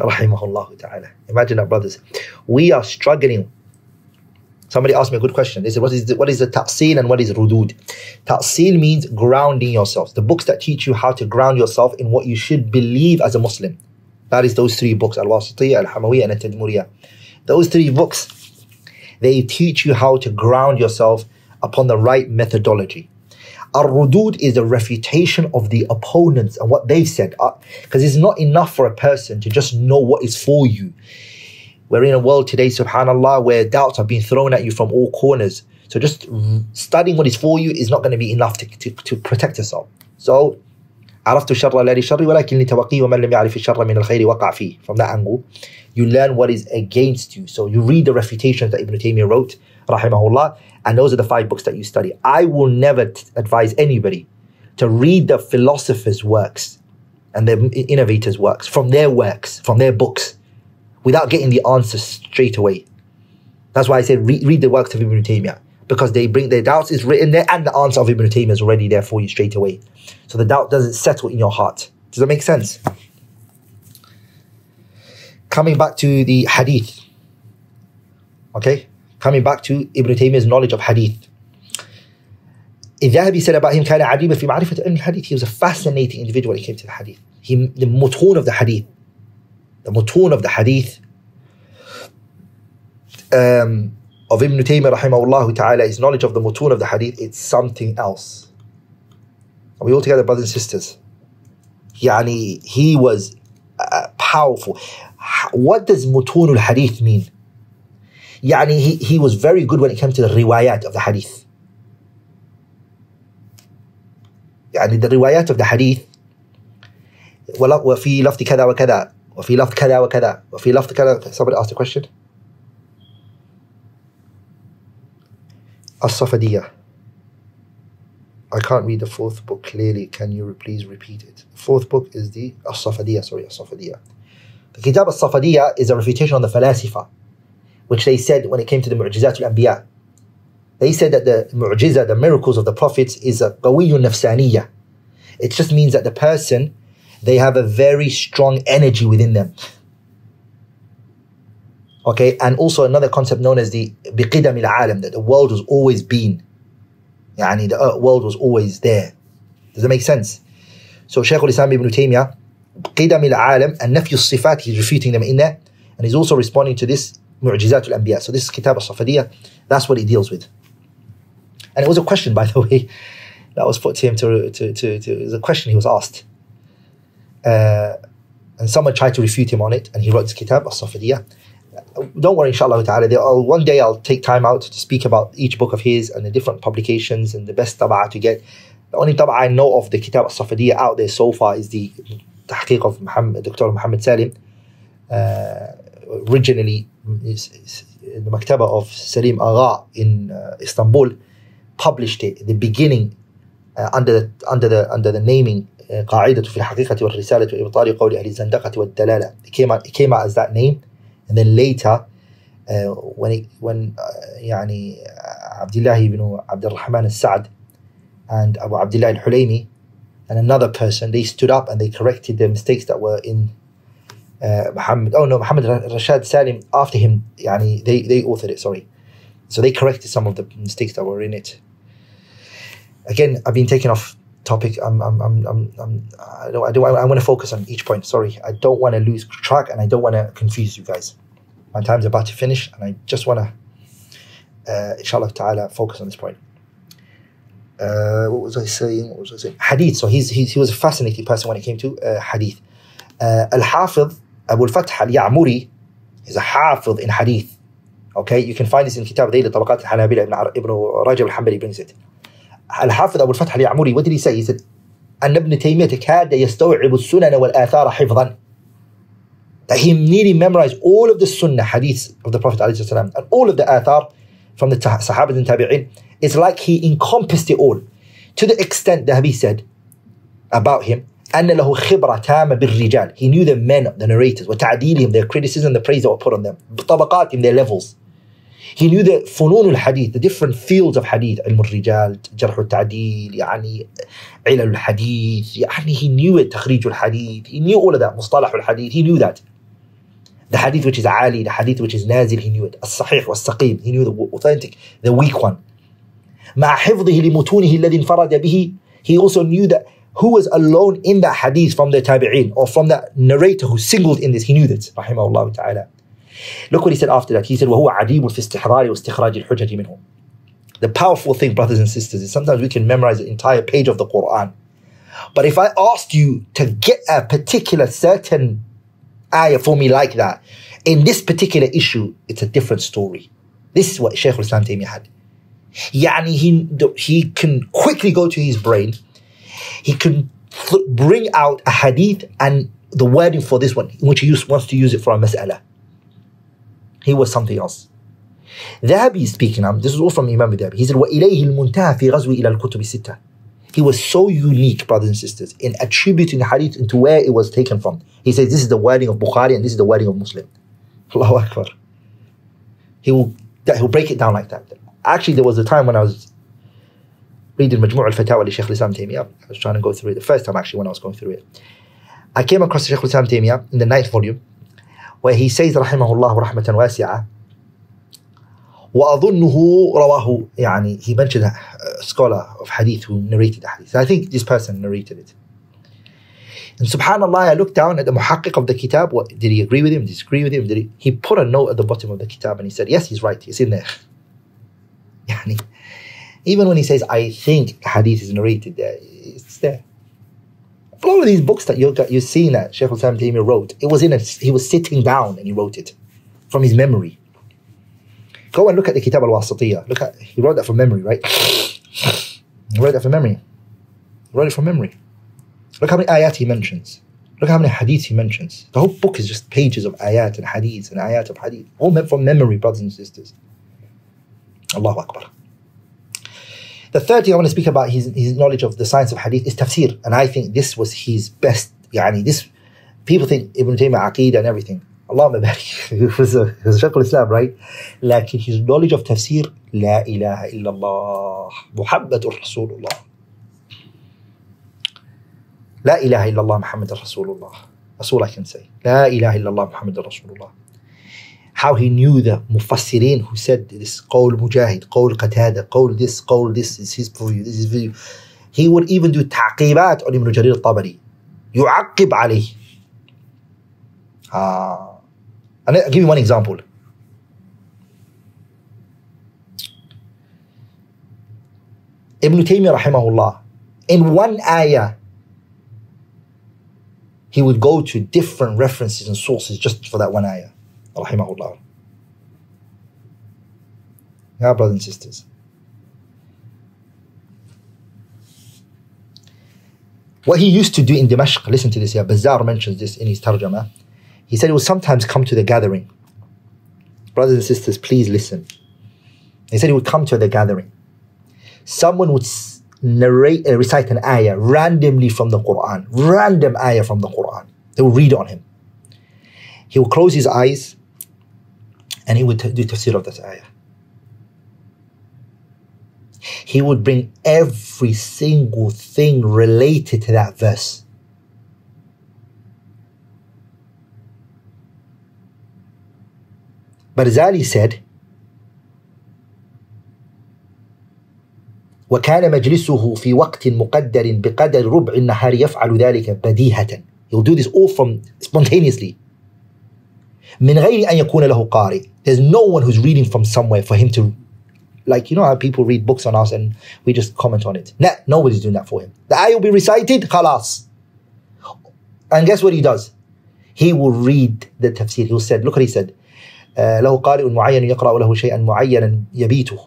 رحمه الله تعالى. Imagine our brothers. We are struggling Somebody asked me a good question. They said, what is the, what is the ta'sil and what is rudud? Ta'sil means grounding yourself. The books that teach you how to ground yourself in what you should believe as a Muslim. That is those three books, Al-Wasitiyya, Al-Hamawiyya, and Al-Tadmuriyya. Those three books, They teach you how to ground yourself upon the right methodology. Ar-rudud is a refutation of the opponents and what they've said. Uh, because it's not enough for a person to just know what is for you. We're in a world today, subhanAllah, where doubts are being thrown at you from all corners. So just studying what is for you is not going to be enough to, to, to protect yourself. So, عرفت الشر لا للشر ولكن لتوقيه ومن لم يعرف الشر من الخير وقع فيه. From that angle, you learn what is against you. So you read the refutations that Ibn Taymiyyah wrote, rahimahullah, and those are the five books that you study. I will never t- advise anybody to read the philosophers' works and the innovators' works from their works, from their books, without getting the answers straight away. That's why I said read, read the works of Ibn Taymiyyah because they bring their doubts is written there and the answer of Ibn Taymiyyah is already there for you straight away. So the doubt doesn't settle in your heart. Does that make sense? Coming back to the hadith. Okay? Coming back to Ibn Taymiyyah's knowledge of hadith. الذهبي said about him كان عجيبا في معرفة علم الحديث. He was a fascinating individual when it came to the hadith. He, the mutun of the hadith. The mutun of the hadith. Um, of Ibn Taymiyyah rahimahullah ta'ala, his knowledge of the mutun of the hadith, it's something else. Are we all together, brothers and sisters? Yani, he was uh, powerful. What does mutun al-hadith mean? Yani, he, he was very good when it came to the riwayat of the hadith. يعني the riwayat of the hadith وفي لفظ كذا وكذا وفي لفظ كذا وكذا وفي لفظ كذا somebody asked a question الصفدية I can't read the fourth book clearly. Can you please repeat it? Fourth book is the As-Safadiyya, sorry, As-Safadiyya. The Kitab As-Safadiyya is a refutation on the Falasifa, which they said when it came to the Mu'jizat al-Anbiya. They said that the Mu'jiza, the miracles of the prophets, is a qawiyun nafsaniyya. It just means that the person, they have a very strong energy within them. Okay, and also another concept known as the biqidam al-alam, that the world was always been. Yani the uh, world was always there. Does that make sense? So Shaykh al-Islam ibn Taymiyyah, qidam al-alam and nafy al-sifat, he's refuting them in there. And he's also responding to this mu'jizat al-anbiya. So this is Kitab al-Safadiyya. That's what he deals with. And it was a question, by the way, [LAUGHS] that was put to him to, to, to, to it was a question he was asked. Uh, and someone tried to refute him on it, and he wrote this kitab, As-Safadiyya. Don't worry, inshallah ta'ala. One day I'll take time out to speak about each book of his and the different publications and the best tab'ah to get. The only tab'ah I know of the kitab As-Safadiyya out there so far is the tahqiq of Muhammad, Dr. Muhammad Salim. Uh, originally, is, is the maktaba of Salim Agha in uh, Istanbul published it the beginning uh, under the under the under the naming قاعدة في الحقيقة والرسالة وإبطال قول أهل الزندقة والدلالة. It came out it came out as that name, and then later uh, when it, when uh, يعني عبد الله بن عبد الرحمن السعد and Abu Abdullah al-Hulaymi and another person they stood up and they corrected the mistakes that were in uh, Muhammad oh no Muhammad Rashad Salim after him يعني they they authored it sorry so they corrected some of the mistakes that were in it again, I've been taken off topic. I'm, I'm, I'm, I'm, I'm I don't, I don't, I want to focus on each point. Sorry, I don't want to lose track, and I don't want to confuse you guys. My time's about to finish, and I just want to, uh, inshallah ta'ala, focus on this point. Uh, what was I saying? What was I saying? Hadith. So he's, he's he was a fascinating person when it came to uh, hadith. Uh, Al-Hafiz Abu al-Fath al-Ya'muri is a hafiz in hadith. Okay, you can find this in Kitab Dhayl Tabaqat al-Hanabila ibn, ibn Rajab al-Hanbali brings it. الحافظ أبو الفتح اليعمري what did he say? He said أن ابن تيمية كاد يستوعب السنن والآثار حفظا that he nearly memorized all of the sunnah hadiths of the Prophet ﷺ, and all of the athar from the Sahabas and Tabi'in. It's like he encompassed it all to the extent that he said about him أن له خبرة تامة بالرجال he knew the men the narrators وتعديلهم their criticism the praise that were put on them بطبقاتهم their levels he knew the فنون الحديث the different fields of hadith علم الرجال جرح التعديل يعني علل الحديث يعني he knew it تخريج الحديث he knew all of that مصطلح الحديث he knew that the hadith which is عالي the hadith which is نازل he knew it الصحيح والسقيم he knew the authentic the weak one مع حفظه لمتونه الذي انفرد به he also knew that who was alone in that hadith from the tabi'in or from that narrator who singled in this he knew that رحمه الله تعالى Look what he said after that. He said, وَهُوَ عَدِيمٌ فِي اسْتِحْرَارِ وَاسْتِخْرَاجِ الْحُجَجِ مِنْهُ The powerful thing, brothers and sisters, is sometimes we can memorize the entire page of the Quran. But if I asked you to get a particular certain ayah for me like that, in this particular issue, it's a different story. This is what Shaykh al-Islam Taymiyyah had. Yani he, he can quickly go to his brain. He can th- bring out a hadith and the wording for this one, in which he use, wants to use it for a mas'ala. He was something else. Dhahabi is speaking, um, this is all from Imam Dhahabi. He said, وَإِلَيْهِ الْمُنْتَهَى فِي غَزْوِ إِلَى الْكُتُبِ الستة. He was so unique, brothers and sisters, in attributing hadith into where it was taken from. He says, this is the wording of Bukhari and this is the wording of Muslim. [LAUGHS] Allahu Akbar. He will, he'll break it down like that. Actually, there was a time when I was reading Majmu' al-Fatawa li Shaykh al-Islam Taymiyyah. I was trying to go through it the first time, actually, when I was going through it. I came across Shaykh al-Islam Taymiyyah in the ninth volume, where he says rahimahullah rahmatan wasi'ah وأظنه رواه يعني he mentioned a scholar of hadith who narrated the hadith. I think this person narrated it. And subhanallah, I looked down at the muhaqqiq of the kitab. What, did he agree with him? Disagree with him? Did he? He put a note at the bottom of the kitab and he said, yes, he's right. It's in there. Yani, even when he says, I think hadith is narrated there, it's there. A lot of these books that you're, you're that Shaykh al-Islam Taymiyyah wrote, it was in a, he was sitting down and he wrote it from his memory. Go and look at the Kitab al-Wasatiyah. Look at, he wrote that from memory, right? He wrote that from memory. He wrote it from memory. Look how many ayat he mentions. Look how many hadiths he mentions. The whole book is just pages of ayat and hadiths and ayat of hadith. All meant from memory, brothers and sisters. Allahu Akbar. The third thing I want to speak about his, his knowledge of the science of hadith is tafsir. And I think this was his best. Yani this, people think Ibn Taymiyyah, Aqeedah and everything. Allahumma barik. [LAUGHS] he was a, Shaykh al-Islam, right? Like his knowledge of tafsir, La ilaha illallah, Muhammadur Rasulullah. La ilaha illallah, Muhammadur Rasulullah. That's all I can say. La ilaha illallah, Muhammadur Rasulullah How he knew the mufassirin who said this, qawl mujahid, qawl qatada, qawl this, qawl this, is his for you, this is for you. He would even do تعقيبات on Ibn Jarir al-Tabari. يعقب عليه. Ah. And I'll give you one example. Ibn Taymiyyah rahimahullah, in one ayah, he would go to different references and sources just for that one ayah. Rahimahullah. Yeah, brothers and sisters. What he used to do in Damascus, listen to this here, Bazaar mentions this in his tarjama. He said he would sometimes come to the gathering. Brothers and sisters, please listen. He said he would come to the gathering. Someone would narrate, uh, recite an ayah randomly from the Quran, random ayah from the Quran. They would read on him. He would close his eyes and he would t- do tafsir of that ayah. He would bring every single thing related to that verse. Barzali said, وكان مجلسه في وقت مقدر بقدر ربع النهار يفعل ذلك بديهة. He'll do this all from spontaneously. من غير أن يكون له قارئ. There's no one who's reading from somewhere for him to, like you know how people read books on us and we just comment on it. Nah, nobody's doing that for him. The ayah will be recited, خلاص. And guess what he does? He will read the tafsir. He said, look what he said. آه، له قارئ معين يقرأ له شيئا معينا يبيته.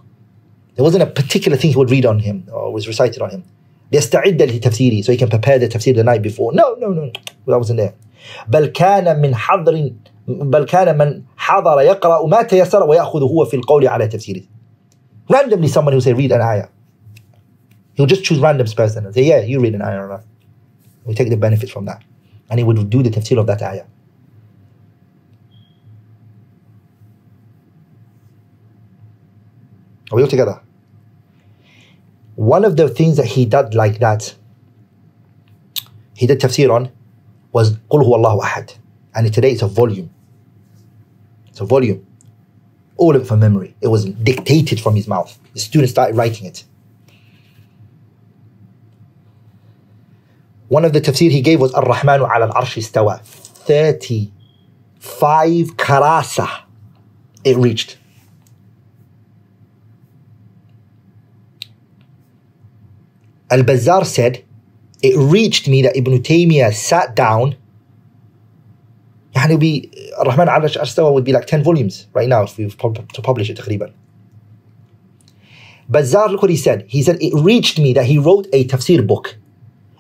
There wasn't a particular thing he would read on him or was recited on him. ليستعد لتفسيره so he can prepare the tafsir the night before. No, no, no. That wasn't there. بل كان من حضر بل كان من حضر يقرأ ما تيسر ويأخذ هو في القول على تفسيره. Randomly someone who say read an ayah. He'll just choose random person and say, yeah, you read an ayah or. We take the benefit from that. And he would do the tafsir of that ayah. Are we all together? One of the things that he did like that, he did tafsir on, was قُلْ هُوَ اللَّهُ أَحَدٌ. And today it's a volume. It's a volume. All of it from memory. It was dictated from his mouth. The students started writing it. One of the tafsir he gave was Ar-Rahmanu ala al-Arsh istawa. 35 karasa it reached. Al Bazzar said, It reached me that Ibn Taymiyyah sat down. يعني it'd be Rahman al Astawa would be like 10 volumes right now if we were pub- to publish it تقريبا. Bazzar, look what he said. He said, It reached me that he wrote a tafsir book.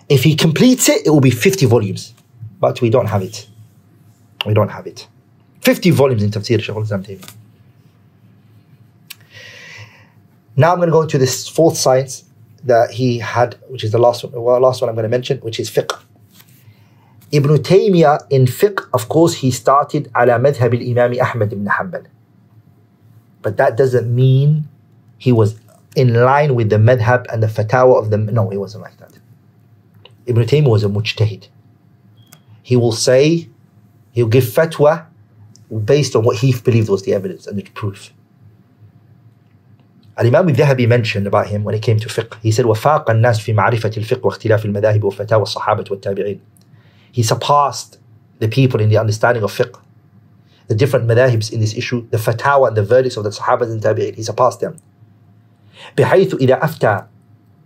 If he completes it, it will be 50 volumes. But we don't have it. We don't have it. 50 volumes in tafsir, Shaykh al-Islam Taymiyyah. Now I'm going to go into this fourth science that he had, which is the last one, well, last one I'm going to mention, which is fiqh. Ibn Taymiyyah in fiqh, of course, he started ala madhab al-Imam Ahmad ibn Hanbal. But that doesn't mean he was in line with the madhab and the fatawa of the, no, he wasn't like that. Ibn Taymiyyah was a mujtahid. He will say, he'll give fatwa based on what he believed was the evidence and the proof. الإمام الذهبي mentioned about him when it came to fiqh. He said, وفاق الناس في معرفة الفقه واختلاف المذاهب وفتاوى الصحابة والتابعين. He surpassed the people in the understanding of fiqh. The different madhahibs in this issue, the fatawa and the verdicts of the sahabas and tabi'in, he surpassed them. بحيث إذا أفتى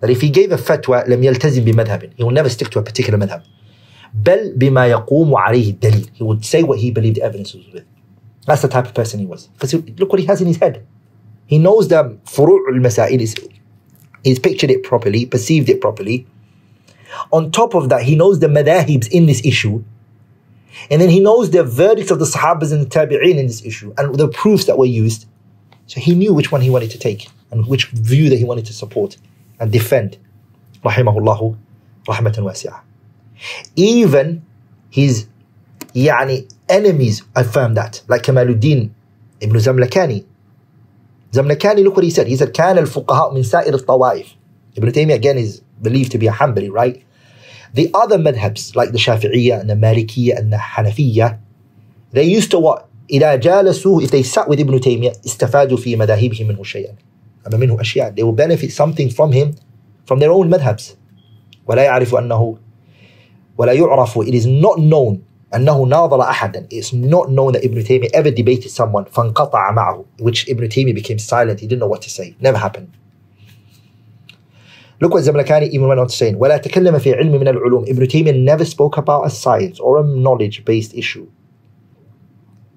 that if he gave a fatwa لم يلتزم بمذهب he will never stick to a particular madhab بل بما يقوم عليه الدليل he would say what he believed the evidence was with that's the type of person he was because look what he has in his head he knows the فروع المسائل is he's pictured it properly perceived it properly on top of that he knows the madahibs in this issue and then he knows the verdicts of the sahabas and the tabi'in in this issue and the proofs that were used so he knew which one he wanted to take and which view that he wanted to support and defend. Rahimahullahu rahmatan wasi'ah. Even his يعني, enemies affirm that, like Kamaluddin ibn Zamlakani. Zamlakani, look what he said. He said, كان الفقهاء من سائر الطوائف. Ibn Taymiyyah again is believed to be a Hanbali, right? The other madhabs, like the Shafi'iyya and the Malikiyya and the Hanafiyya, they used to what? إذا جالسوه, if they sat with Ibn Taymiyyah, استفادوا في مذاهبه منه شيئا. أما منه أشياء. They will benefit something from him, from their own madhabs. ولا يعرف أنه ولا يعرف it is not known أنه ناظر أحدا it's not known that Ibn Taymiyyah ever debated someone فانقطع معه which Ibn Taymiyyah became silent he didn't know what to say never happened Look what Zamlakani even went on to say, وَلَا تَكَلَّمَ فِي عِلْمٍ مِنَ الْعُلُومِ Ibn Taymiyyah never spoke about a science or a knowledge-based issue.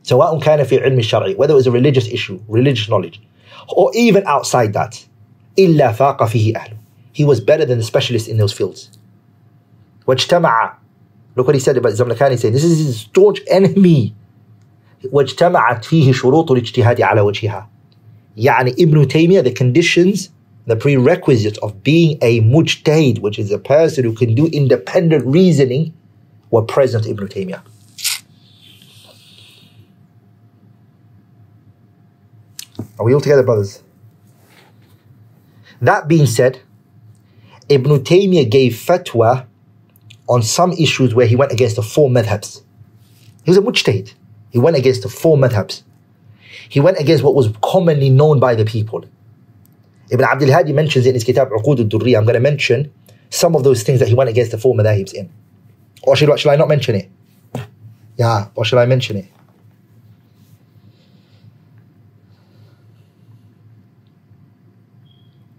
سواء كان في علم الشرعي whether it was a religious issue, religious knowledge, or even outside that. إِلَّا فَاقَ فِيهِ أَهْلُ He was better than the specialists in those fields. وَاجْتَمَعَ Look what he said about Zamlakani saying, this is his staunch enemy. وَاجْتَمَعَتْ فِيهِ شُرُوطُ الْاجْتِهَادِ عَلَى وَجْهِهَا يعني ابن تيمية the conditions the prerequisite of being a mujtahid which is a person who can do independent reasoning were present Ibn Taymiyyah Are we all together, brothers? That being said, Ibn Taymiyyah gave fatwa on some issues where he went against the four madhabs. He was a mujtahid. He went against the four madhabs. He went against what was commonly known by the people. Ibn Abdul Hadi mentions in his kitab Uqud al-Durriya, I'm going to mention some of those things that he went against the four madhabs in. Or should, should I not mention it? Yeah, or should I mention it?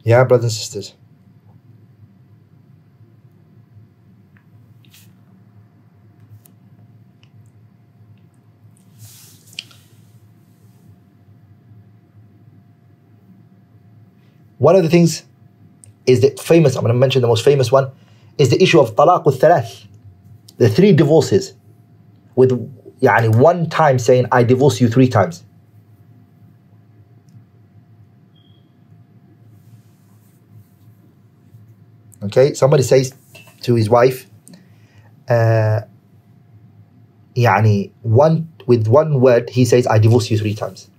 Yeah, brothers and sisters. One of the things is the famous, I'm going to mention the most famous one, is the issue of talaq al-thalath, the three divorces, with يعني, one time saying, I divorce you three times. Okay, somebody says to his wife, uh, يعني one with one word he says, I divorce you three times.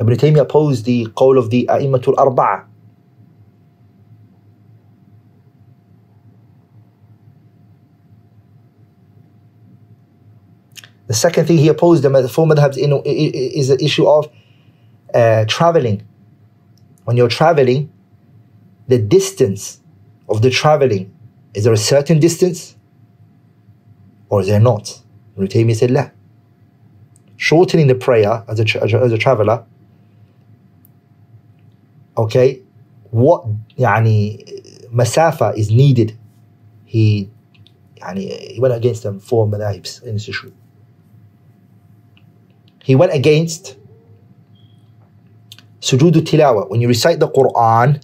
Ibn Taymiyyah opposed the call of the A'immatul Arba'a. The second thing he opposed them at the four madhabs in, is the issue of uh, traveling. When you're traveling, the distance of the traveling, is there a certain distance or is there not? Ibn Taymiyyah said, La. Shortening the prayer as a, as a traveler, okay, what يعني masafa is needed? He, يعني he went against them four madhabs in this issue. He went against sujood tilawa. When you recite the Quran,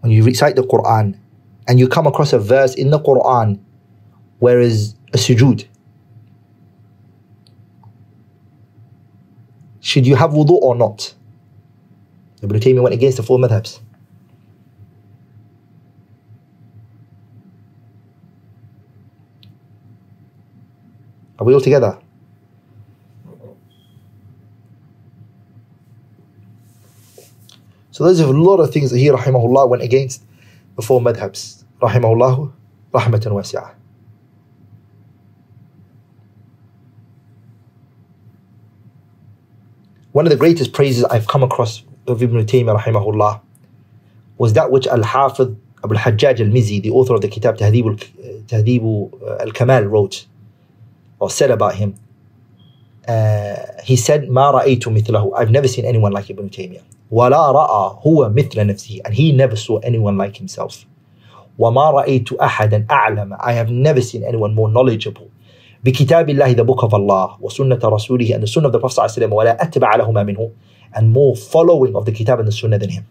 when you recite the Quran and you come across a verse in the Quran where is a sujood, should you have wudu or not? Ibn Taymiyyah went against the four madhabs. Are we all together? So there's a lot of things that he rahimahullah went against the four madhabs. Rahimahullah rahmatan wasi'ah. One of the greatest praises I've come across of Ibn Taymiyyah rahimahullah was that which Al-Hafidh Abu al-Hajjaj al-Mizzi, the author of the Kitab Tahdhib uh, al-Kamal wrote or said about him. Uh, he said, "Ma. I've never seen anyone like Ibn Taymiyyah. ولا رأى هو مثل نفسه. And he never saw anyone like himself. وما رأيت أحدا أعلم. I have never seen anyone more knowledgeable. بكتاب الله the book of Allah وسنة رسوله and the sunnah of the Prophet صلى الله عليه وسلم ولا أتبع لهما منه and more following of the kitab and the sunnah than him.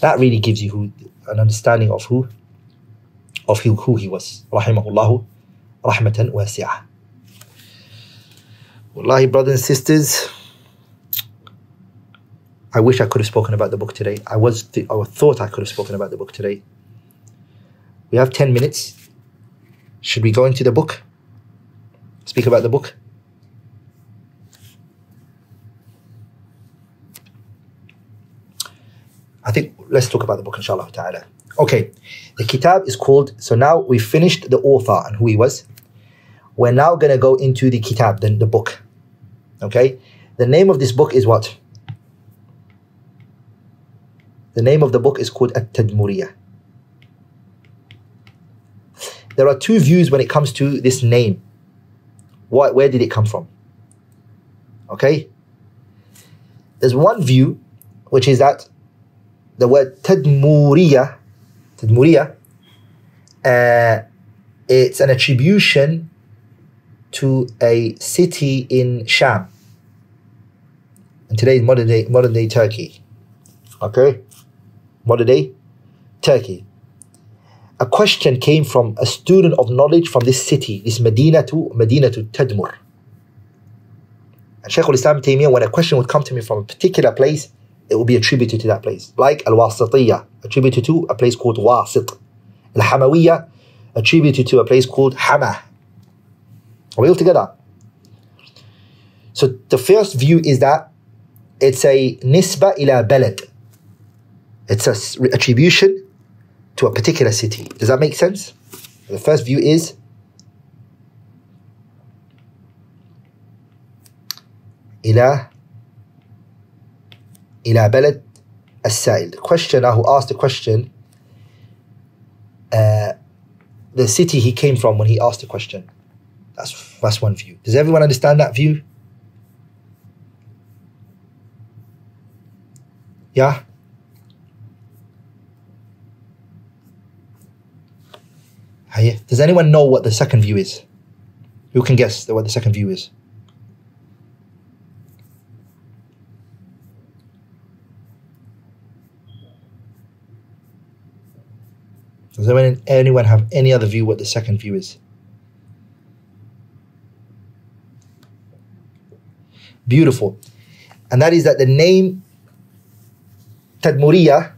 That really gives you who, an understanding of who of who, who he was. Rahimahullahu rahmatan wasi'ah. Wallahi, brothers and sisters, I wish I could have spoken about the book today. I was th- I thought I could have spoken about the book today. We have 10 minutes. Should we go into the book? Speak about the book? I think let's talk about the book, inshallah ta'ala. Okay, the kitab is called, so now we finished the author and who he was. We're now going to go into the kitab, then the book. Okay, the name of this book is what? The name of the book is called At Tadmuriyah. There are two views when it comes to this name. What, where did it come from? Okay, there's one view, which is that the word Tadmuriyah Tadmuriya, uh, it's an attribution to a city in Sham. And today, modern day, modern day Turkey. Okay? Modern day Turkey. A question came from a student of knowledge from this city, this Medina to Medina to Tadmur. And Shaykh al-Islam Taymiyyah, when a question would come to me from a particular place, it would be attributed to that place. Like Al-Wasitiyah, attributed to a place called Wasit. Al-Hamawiyah, attributed to a place called Hama. Are we all together? So the first view is that it's a nisba ila balad. It's a attribution to a particular city. Does that make sense? The first view is ila إلى بلد السائل. The questioner who asked the question, uh, the city he came from when he asked the question. That's, that's one view. Does everyone understand that view? Yeah? Does anyone know what the second view is? Who can guess what the second view is? Does anyone, anyone have any other view what the second view is? Beautiful. And that is that the name Tadmuriya,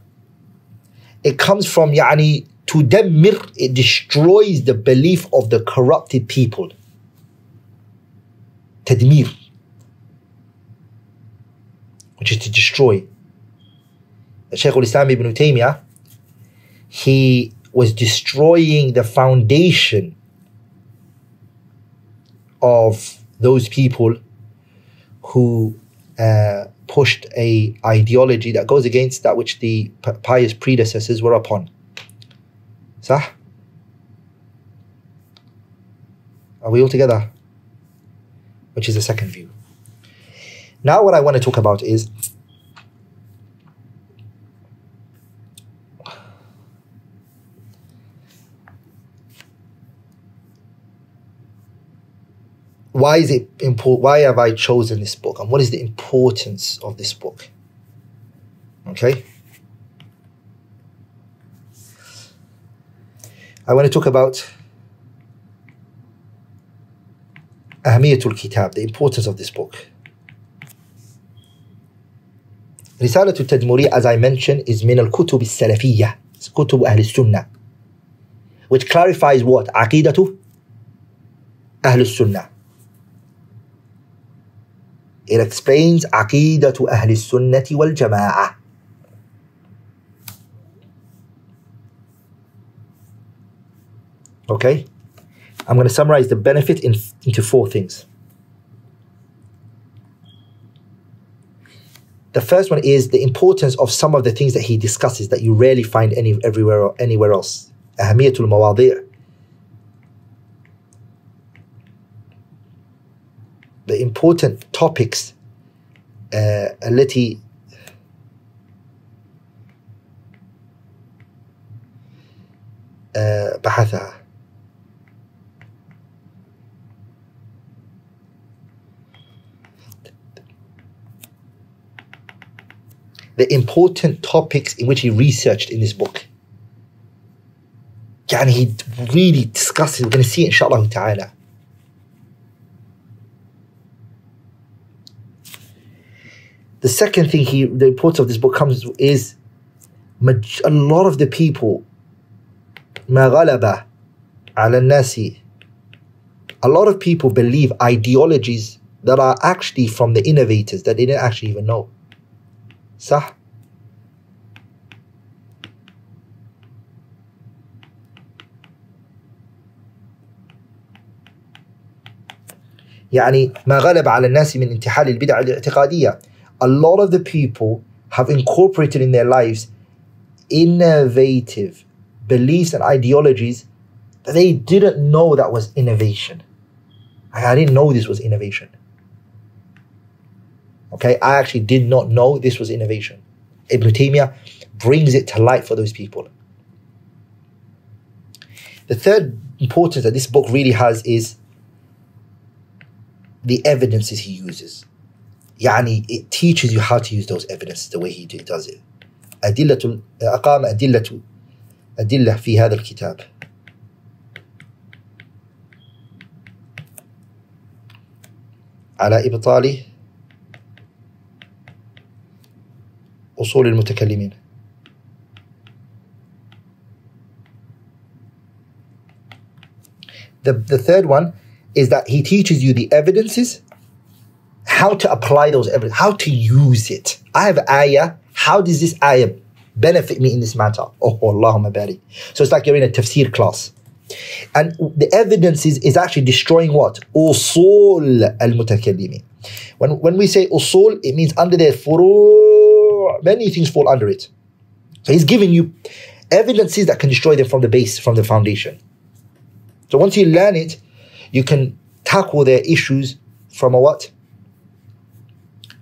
it comes from yani to demir, it destroys the belief of the corrupted people. Tadmir, which is to destroy. Shaykh al-Islam ibn Taymiyyah, he was destroying the foundation of those people who uh, pushed a ideology that goes against that which the pious predecessors were upon. Sah? Are we all together? Which is the second view. Now, what I want to talk about is why is it important? Why have I chosen this book, and what is the importance of this book? Okay. I want to talk about Ahamiyatul Kitab, the importance of this book. Risalatul Tadmuri, as I mentioned, is min al-kutub al-salafiyya, kutub ahl sunnah which clarifies what? Aqidatu ahl sunnah It explains aqidatu ahl sunnati wal jama'ah Okay? I'm going to summarize the benefit in, into four things. The first one is the importance of some of the things that he discusses that you rarely find any everywhere anywhere else. أهمية المواضيع. The important topics uh, التي uh, بحثها. the important topics in which he researched in this book. And he really discusses, we're going to see it inshallah ta'ala. The second thing he, the importance of this book comes is a lot of the people, ما غلب على الناس a lot of people believe ideologies that are actually from the innovators that they didn't actually even know. صح يعني ما غلب على الناس من انتحال البدع الاعتقادية a lot of the people have incorporated in their lives innovative beliefs and ideologies that they didn't know that was innovation. I didn't know this was innovation. Okay, I actually did not know this was innovation. Ibn Taymiyyah brings it to light for those people. The third importance that this book really has is the evidences he uses. يعني it teaches you how to use those evidences the way he does it. أدلة أقام أدلة أدلة في هذا الكتاب. على إبطال أصول المتكلمين. The, the third one is that he teaches you the evidences, how to apply those evidence, how to use it. I have ayah. How does this ayah benefit me in this matter? Oh, Allahumma barik. So it's like you're in a tafsir class. And the evidence is, is actually destroying what? Usul al-mutakallimin. When, when we say usul, it means under there, furu' many things fall under it. So he's giving you evidences that can destroy them from the base, from the foundation. So once you learn it, you can tackle their issues from a what?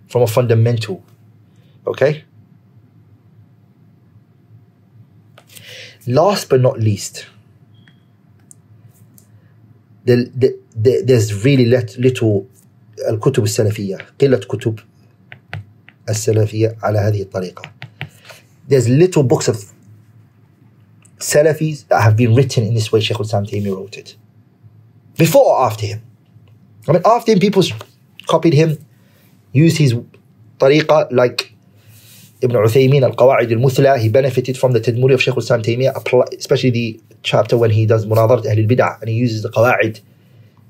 From a fundamental. Okay? Last but not least, the, the, the, there's really let, little Al Kutub Salafiyya, Qilat Kutub السلفية على هذه الطريقة there's little books of Salafis that have been written in this way Shaykh al-Islam Taymiyyah wrote it before or after him I mean after him people copied him used his طريقة like Ibn Uthaymeen al-Qawa'id al-Muthla he benefited from the Tadmuri of Shaykh al-Islam Taymiyyah especially the chapter when he does مناظرة أهل البدع and he uses the قواعد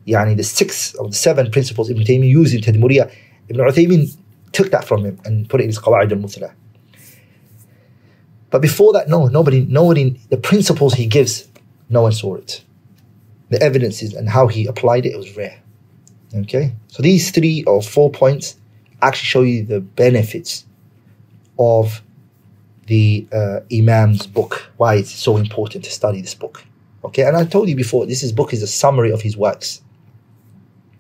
يعني the six or the seven principles Ibn Taymiyyah used in Tadmuriyah Ibn Uthaymeen took that from him and put it in his Qawaid al-Mutla. But before that, no, nobody, nobody, the principles he gives, no one saw it. The evidences and how he applied it, it was rare. Okay? So these three or four points actually show you the benefits of the uh, Imam's book, why it's so important to study this book. Okay, and I told you before, this is book is a summary of his works.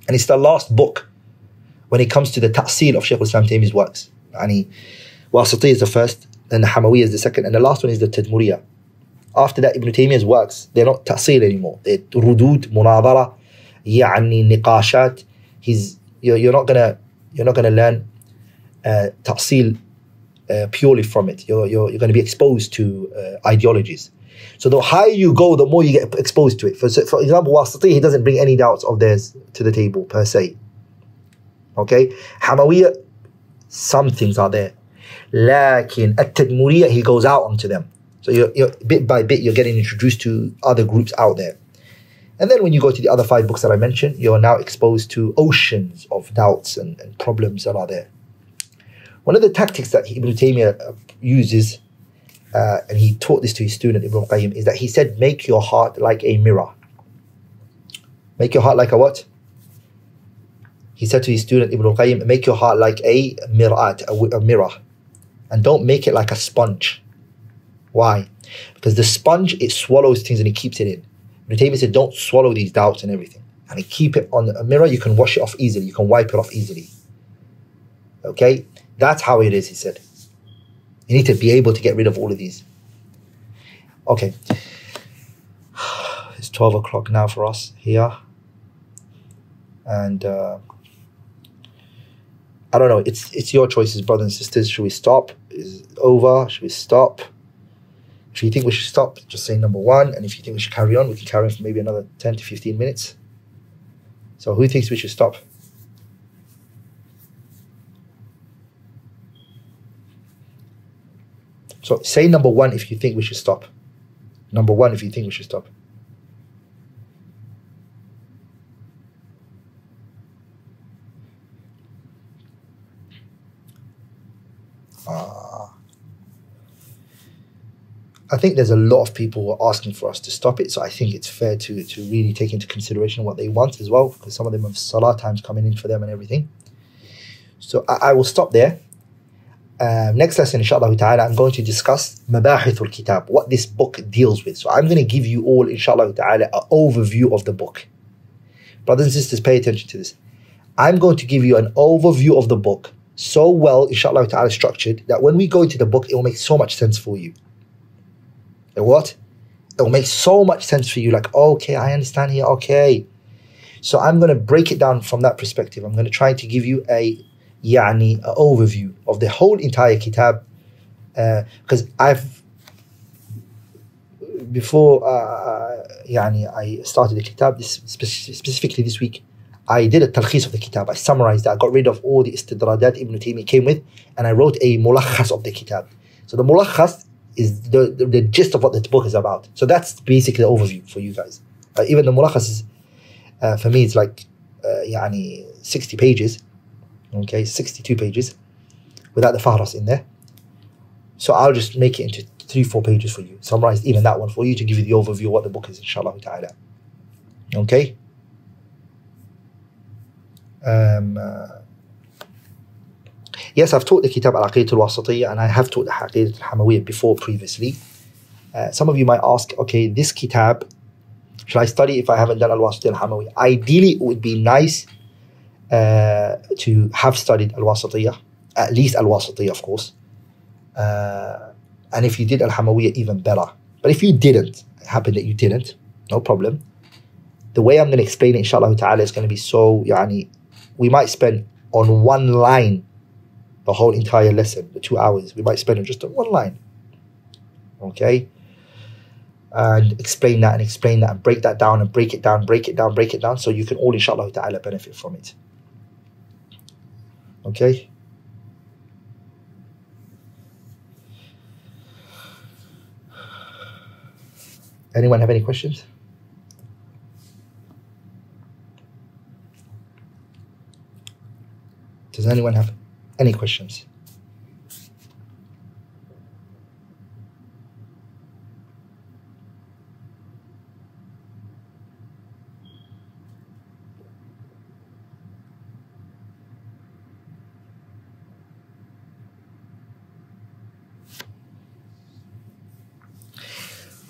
And it's the last book when it comes to the ta'sil of Shaykh al-Islam Taymiyyah's works. Yani, Wasiti is the first, then the Hamawiyya is the second, and the last one is the Tadmuriyya. After that, Ibn Taymiyyah's works, they're not ta'sil anymore. They're rudud, munadara, يعني niqashat. He's, you're, you're not gonna, you're not gonna learn uh, ta'sil uh, purely from it. You're, you're, you're going to be exposed to uh, ideologies. So the higher you go, the more you get exposed to it. For, for example, Wasiti, he doesn't bring any doubts of theirs to the table per se. Okay? Hamawiyya, some things are there. At Tadmuriyya, he goes out onto them. So you're, you're, bit by bit, you're getting introduced to other groups out there. And then when you go to the other five books that I mentioned, you're now exposed to oceans of doubts and, and problems that are there. One of the tactics that Ibn Taymiyyah uh, uses, uh, and he taught this to his student Ibn Qayyim, is that he said, make your heart like a mirror. Make your heart like a what? He said to his student Ibn Qayyim, make your heart like a mir'at, a, a mirror. And don't make it like a sponge. Why? Because the sponge, it swallows things and it keeps it in. Ibn Taymiyyah said, don't swallow these doubts and everything. And keep it on a mirror, you can wash it off easily. You can wipe it off easily. Okay? That's how it is, he said. You need to be able to get rid of all of these. Okay. [SIGHS] It's 12 o'clock now for us here. And uh, I don't know, it's it's your choices, brothers and sisters. Should we stop? Is it over? Should we stop? If you think we should stop, just say number one. And if you think we should carry on, we can carry on for maybe another 10 to 15 minutes. So who thinks we should stop? So say number one if you think we should stop. Number one if you think we should stop. I think there's a lot of people who are asking for us to stop it, so I think it's fair to to really take into consideration what they want as well, because some of them have salah times coming in for them and everything. So I, I will stop there. Um, next lesson, inshallah ta'ala, I'm going to discuss Mabahithul Kitab, what this book deals with. So I'm going to give you all, inshallah ta'ala, an overview of the book. Brothers and sisters, pay attention to this. I'm going to give you an overview of the book, so well, inshallah ta'ala, structured, that when we go into the book, it will make so much sense for you. Like, what? It'll make so much sense for you. Like, okay, I understand here. Okay. So I'm going to break it down from that perspective. I'm going to try to give you a yani an overview of the whole entire kitab because uh, I've before uh, uh, yani I started the kitab this spe specifically this week. I did a talkhis of the kitab. I summarized it. I got rid of all the istidradat Ibn Taymiyyah came with and I wrote a mulakhas of the kitab. So the mulakhas is the, the, the, gist of what the book is about so that's basically the overview for you guys uh, even the mulakhas is uh, for me it's like uh, يعني 60 pages okay 62 pages without the fahras in there so I'll just make it into three four pages for you summarize even that one for you to give you the overview of what the book is inshallah ta'ala okay um, uh, yes I've taught the kitab al-aqidah al-wasatiyya and I have taught the aqidah al-hamawiyya before previously uh, some of you might ask okay this kitab should I study if I haven't done al-wasatiyya al-hamawiyya ideally it would be nice uh, to have studied Al Wasatiyah, at least Al Wasatiyah, of course. Uh, and if you did Al Hamawiyah, even better. But if you didn't, it happened that you didn't, no problem. The way I'm going to explain it, inshallah ta'ala, is going to be so, yani, we might spend on one line the whole entire lesson, the two hours. We might spend on just one line. Okay? And explain that and explain that and break that down and break it down, break it down, break it down, so you can all, inshallah ta'ala, benefit from it. Okay? Anyone have any questions? Does anyone have any questions?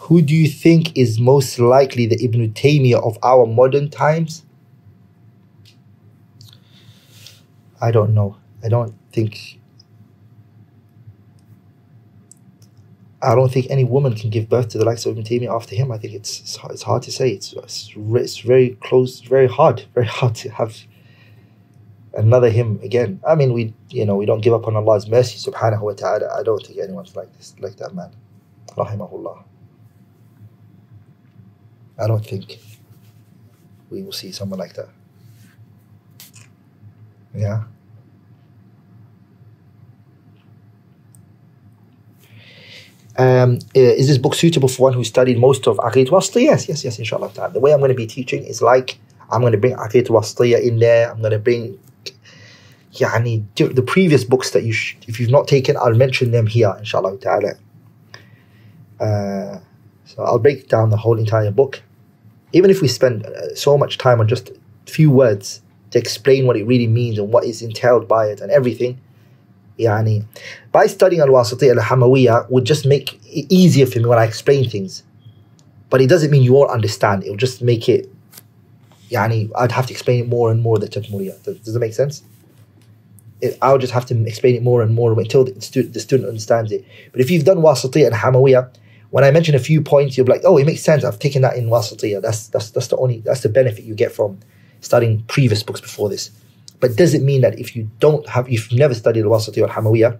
Who do you think is most likely the Ibn Taymiyyah of our modern times? I don't know. I don't think. I don't think any woman can give birth to the likes of Ibn Taymiyyah after him. I think it's it's hard, to say. It's, it's it's very close, very hard, [LAUGHS] very hard to have another him again. I mean, we you know we don't give up on Allah's mercy, Subhanahu wa Taala. I don't think anyone's like this, like that man, rahimahullah. I don't think we will see someone like that. Yeah. Um, uh, is this book suitable for one who studied most of Aqid Wasitiyah? Yes, yes, yes, inshallah. The way I'm going to be teaching is like I'm going to bring Aqid Wasitiyah in there. I'm going to bring yani, di- the previous books that you, sh- if you've not taken, I'll mention them here, inshallah. ta'ala. Uh, so I'll break down the whole entire book. Even if we spend uh, so much time on just a few words to explain what it really means and what is entailed by it and everything, يعني by studying الواسطية الحموية would just make it easier for me when I explain things. But it doesn't mean you won't understand. It will just make it يعني I'd have to explain it more and more the Tadmuriya does, does that make sense? It, I'll just have to explain it more and more until the, stu- the student understands it. But if you've done wasati and hamawiya, when I mention a few points you'll be like oh it makes sense. I've taken that in wasati. that's, that's, that's the only that's the benefit you get from studying previous books before this. But does it mean that if you don't have, if you've never studied Al-Wasitiyya or Hamawiyya,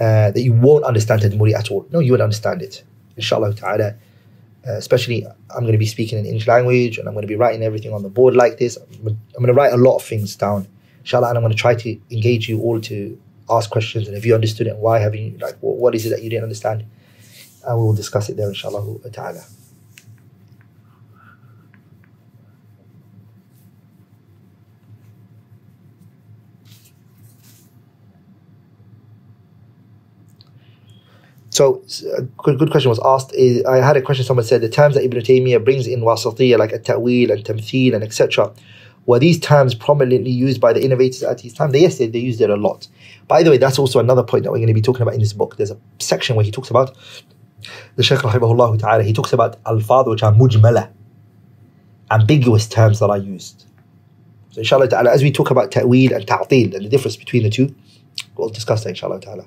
uh, that you won't understand Tadmuri at all? No, you will understand it. Inshallah ta'ala. Uh, especially, I'm going to be speaking in English language and I'm going to be writing everything on the board like this. I'm, going to write a lot of things down. Inshallah, and I'm going to try to engage you all to ask questions. And if you understood it, why have you, like, what, what is it that you didn't understand? And we will discuss it there, inshallah ta'ala. So a uh, good, good question was asked. Is, I had a question. Someone said the terms that Ibn Taymiyyah brings in wasatiyah, like a ta'wil and tamthil and etc. Were these terms prominently used by the innovators at his time? They, yes, they, they used it a lot. By the way, that's also another point that we're going to be talking about in this book. There's a section where he talks about the Shaykh rahimahullah ta'ala. He talks about al-fadh which are mujmala, ambiguous terms that are used. So inshallah ta'ala, as we talk about ta'wil and ta'til and the difference between the two, we'll discuss that inshallah ta'ala.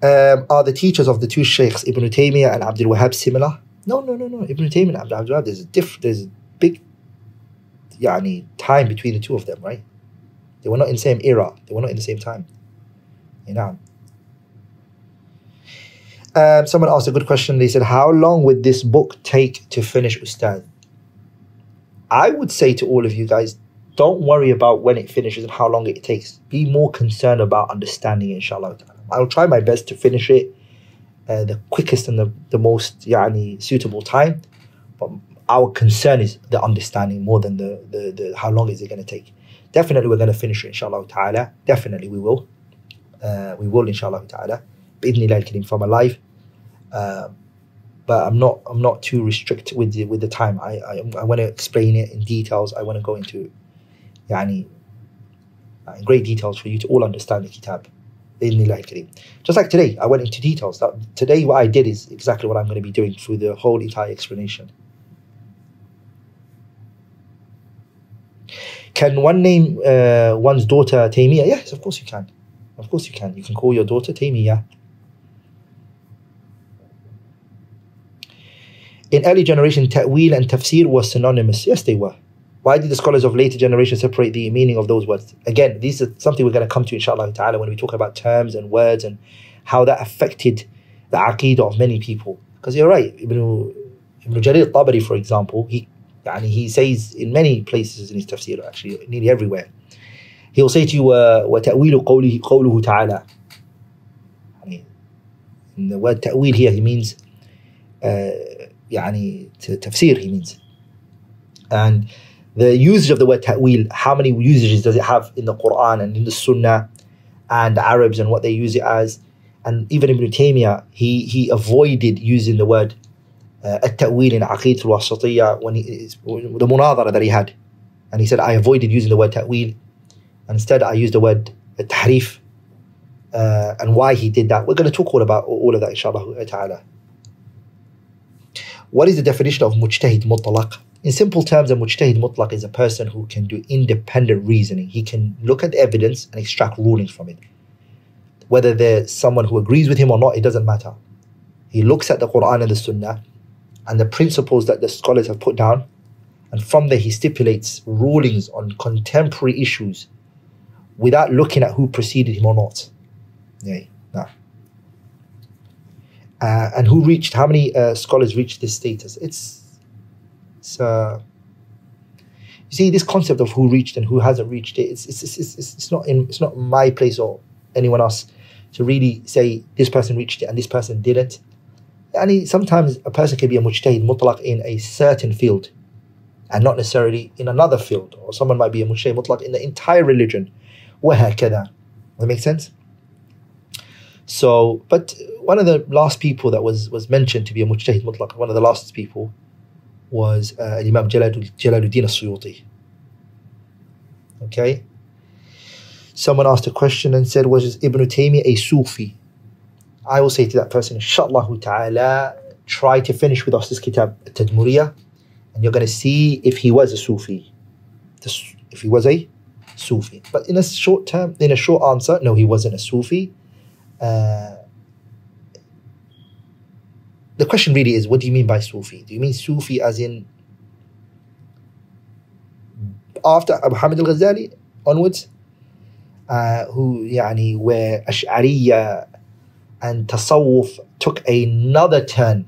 Um, are the teachers of the two sheikhs, Ibn Taymiyyah and Abdul Wahhab, similar? No, no, no, no. Ibn Taymiyyah and Abdul Wahhab, there's a diff, there's a big yani, time between the two of them, right? They were not in the same era. They were not in the same time. You know. Um, someone asked a good question. They said, How long would this book take to finish, Ustad? I would say to all of you guys, don't worry about when it finishes and how long it takes. Be more concerned about understanding inshallah. I'll try my best to finish it uh, the quickest and the, the most yani, suitable time. But our concern is the understanding more than the, the, the how long is it going to take. Definitely, we're going to finish it, inshallah ta'ala. Definitely, we will. Uh, we will, inshallah ta'ala. Bidnillah al-Kareem from alive. Uh, but I'm not I'm not too restricted with the with the time. I I, I want to explain it in details. I want to go into yani, in great details for you to all understand the kitab. Bidnillah al-Kareem. Just like today, I went into details. That today what I did is exactly what I'm going to be doing through the whole entire explanation. Can one name uh, one's daughter Taymiyyah? Yes, of course you can. Of course you can. You can call your daughter Taymiyyah. In early generation, ta'wil and tafsir were synonymous. Yes, they were. Why did the scholars of later generations separate the meaning of those words? Again, this is something we're going to come to, inshallah ta'ala, when we talk about terms and words and how that affected the aqidah of many people. Because you're right, Ibn, Ibn Jarir tabari for example, he, yani he says in many places in his tafsir, actually, nearly everywhere, he'll say to you, uh, وَتَأْوِيلُ قَوْلِهِ قَوْلُهُ تَعَالَى يعني, in the word ta'wil here, he means uh, يعني tafsir, he means. And the usage of the word ta'wil, how many usages does it have in the Quran and in the Sunnah and Arabs and what they use it as? And even Ibn Taymiyyah, he, he avoided using the word uh, at-ta'wil in Aqid al-Wasatiyya when he, the munadara that he had. And he said, I avoided using the word ta'wil. Instead, I used the word tahrif. Uh, and why he did that. We're going to talk all about all of that, inshallah ta'ala. What is the definition of mujtahid mutlaq? In simple terms, a mujtahid mutlaq is a person who can do independent reasoning. He can look at the evidence and extract rulings from it. Whether there's someone who agrees with him or not, it doesn't matter. He looks at the Quran and the Sunnah and the principles that the scholars have put down, and from there he stipulates rulings on contemporary issues without looking at who preceded him or not. Yeah, no. Uh, and who reached, how many uh, scholars reached this status? It's, it's uh, you see, this concept of who reached and who hasn't reached it, it's, it's, it's, it's, it's, not in, it's not my place or anyone else to really say this person reached it and this person didn't. And sometimes a person can be a mujtahid mutlaq in a certain field and not necessarily in another field. Or someone might be a mujtahid mutlaq in the entire religion. وهكذا. Does that make sense? So, but one of the last people that was was mentioned to be a mujtahid mutlaq, one of the last people was uh, Imam Jalaluddin al-Suyuti. Okay? Someone asked a question and said, was Ibn Taymiyyah a Sufi? I will say to that person, inshallah ta'ala, try to finish with us this kitab, Tadmuriyah, and you're going to see if he was a Sufi. If he was a Sufi. But in a short term, in a short answer, no, he wasn't a Sufi. Uh, the question really is, what do you mean by Sufi? Do you mean Sufi as in after Muhammad al-Ghazali onwards, uh, who يعني where Ash'ariyya and Tasawwuf took another turn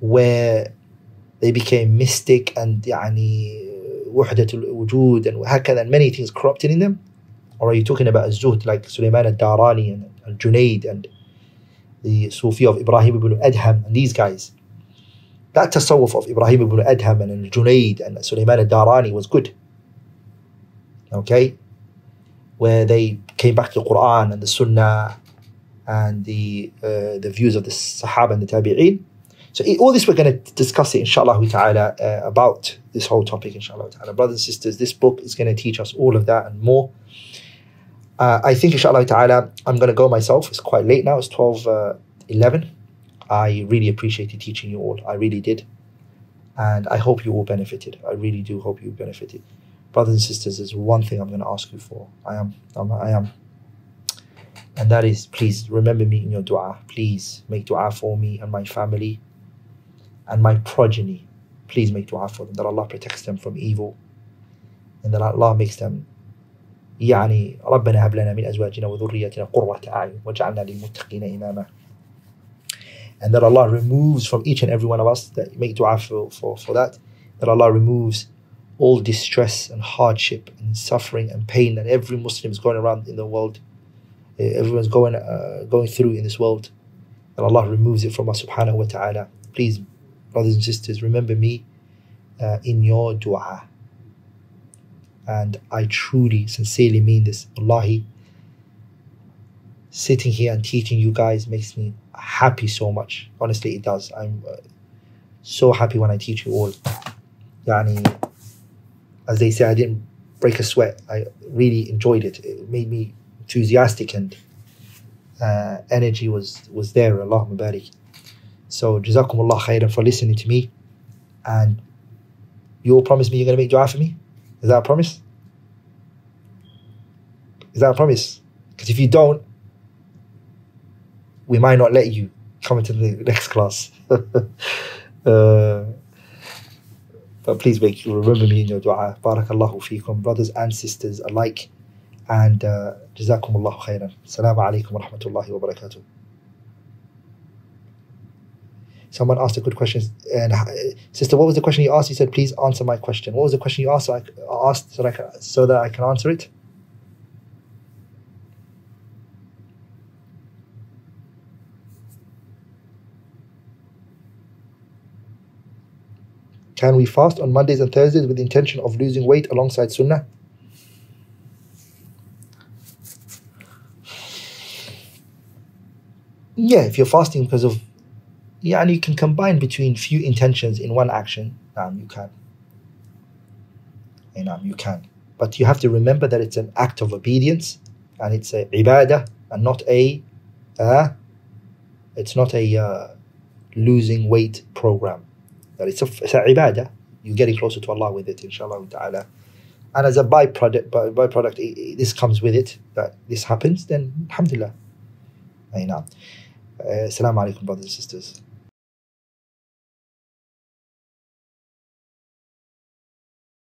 where they became mystic and يعني وحدة الوجود and وهكذا and many things corrupted in them? Or are you talking about Zuhd like Sulaiman al-Darani and al-Junaid and the Sufi of Ibrahim ibn Adham and these guys? That tasawwuf of Ibrahim ibn Adham and al-Junaid and Sulaiman al-Darani was good. Okay? Where they came back to the Quran and the Sunnah and the uh, the views of the Sahaba and the Tabi'een. So all this we're going to discuss it inshallah ta'ala uh, about this whole topic inshallah ta'ala. Brothers and sisters, this book is going to teach us all of that and more. Uh, I think inshallah ta'ala I'm going to go myself. It's quite late now. It's 12, uh, 11. I really appreciated teaching you all. I really did. And I hope you all benefited. I really do hope you benefited. Brothers and sisters, there's one thing I'm going to ask you for. I am, I'm, I am. And that is, please remember me in your dua. Please make dua for me and my family and my progeny. Please make dua for them that Allah protects them from evil and that Allah makes them يعني ربنا هب لنا من أزواجنا وذريتنا قرة أعين واجعلنا للمتقين إماما and that Allah removes from each and every one of us that make dua for, for, for that that Allah removes all distress and hardship and suffering and pain that every Muslim is going around in the world eh, everyone's going uh, going through in this world that Allah removes it from us subhanahu wa ta'ala please brothers and sisters, remember me uh, in your dua. And I truly, sincerely mean this. Wallahi, sitting here and teaching you guys makes me happy so much. Honestly, it does. I'm uh, so happy when I teach you all. Yani, as they say, I didn't break a sweat. I really enjoyed it. It made me enthusiastic and uh, energy was was there. Allahumma barik. So Jazakumullah khairan for listening to me. And you all promise me you're going to make dua for me? Is that a promise? Is that a promise? Because if you don't, we might not let you come into the [LAUGHS] next class. [LAUGHS] uh, but please make you remember me in your dua. Barakallahu feekum, brothers and sisters alike. And uh, Jazakumullah khairan. Assalamu alaikum wa rahmatullahi wa barakatuh. Someone asked a good question, and uh, sister, what was the question you asked? You said, "Please answer my question." What was the question you asked? So I asked so that I can, so that I can answer it. Can we fast on Mondays and Thursdays with the intention of losing weight alongside Sunnah? Yeah, if you're fasting because of yeah, and you can combine between few intentions in one action. Um, you can. And you can. But you have to remember that it's an act of obedience and it's a ibadah and not a uh, it's not a uh, losing weight program. That it's a, it's a ibadah You're getting closer to Allah with it, inshallah ta'ala. And as a byproduct, by, byproduct, i- i- this comes with it, that this happens, then alhamdulillah. Naam. Uh, Assalamu brothers and sisters.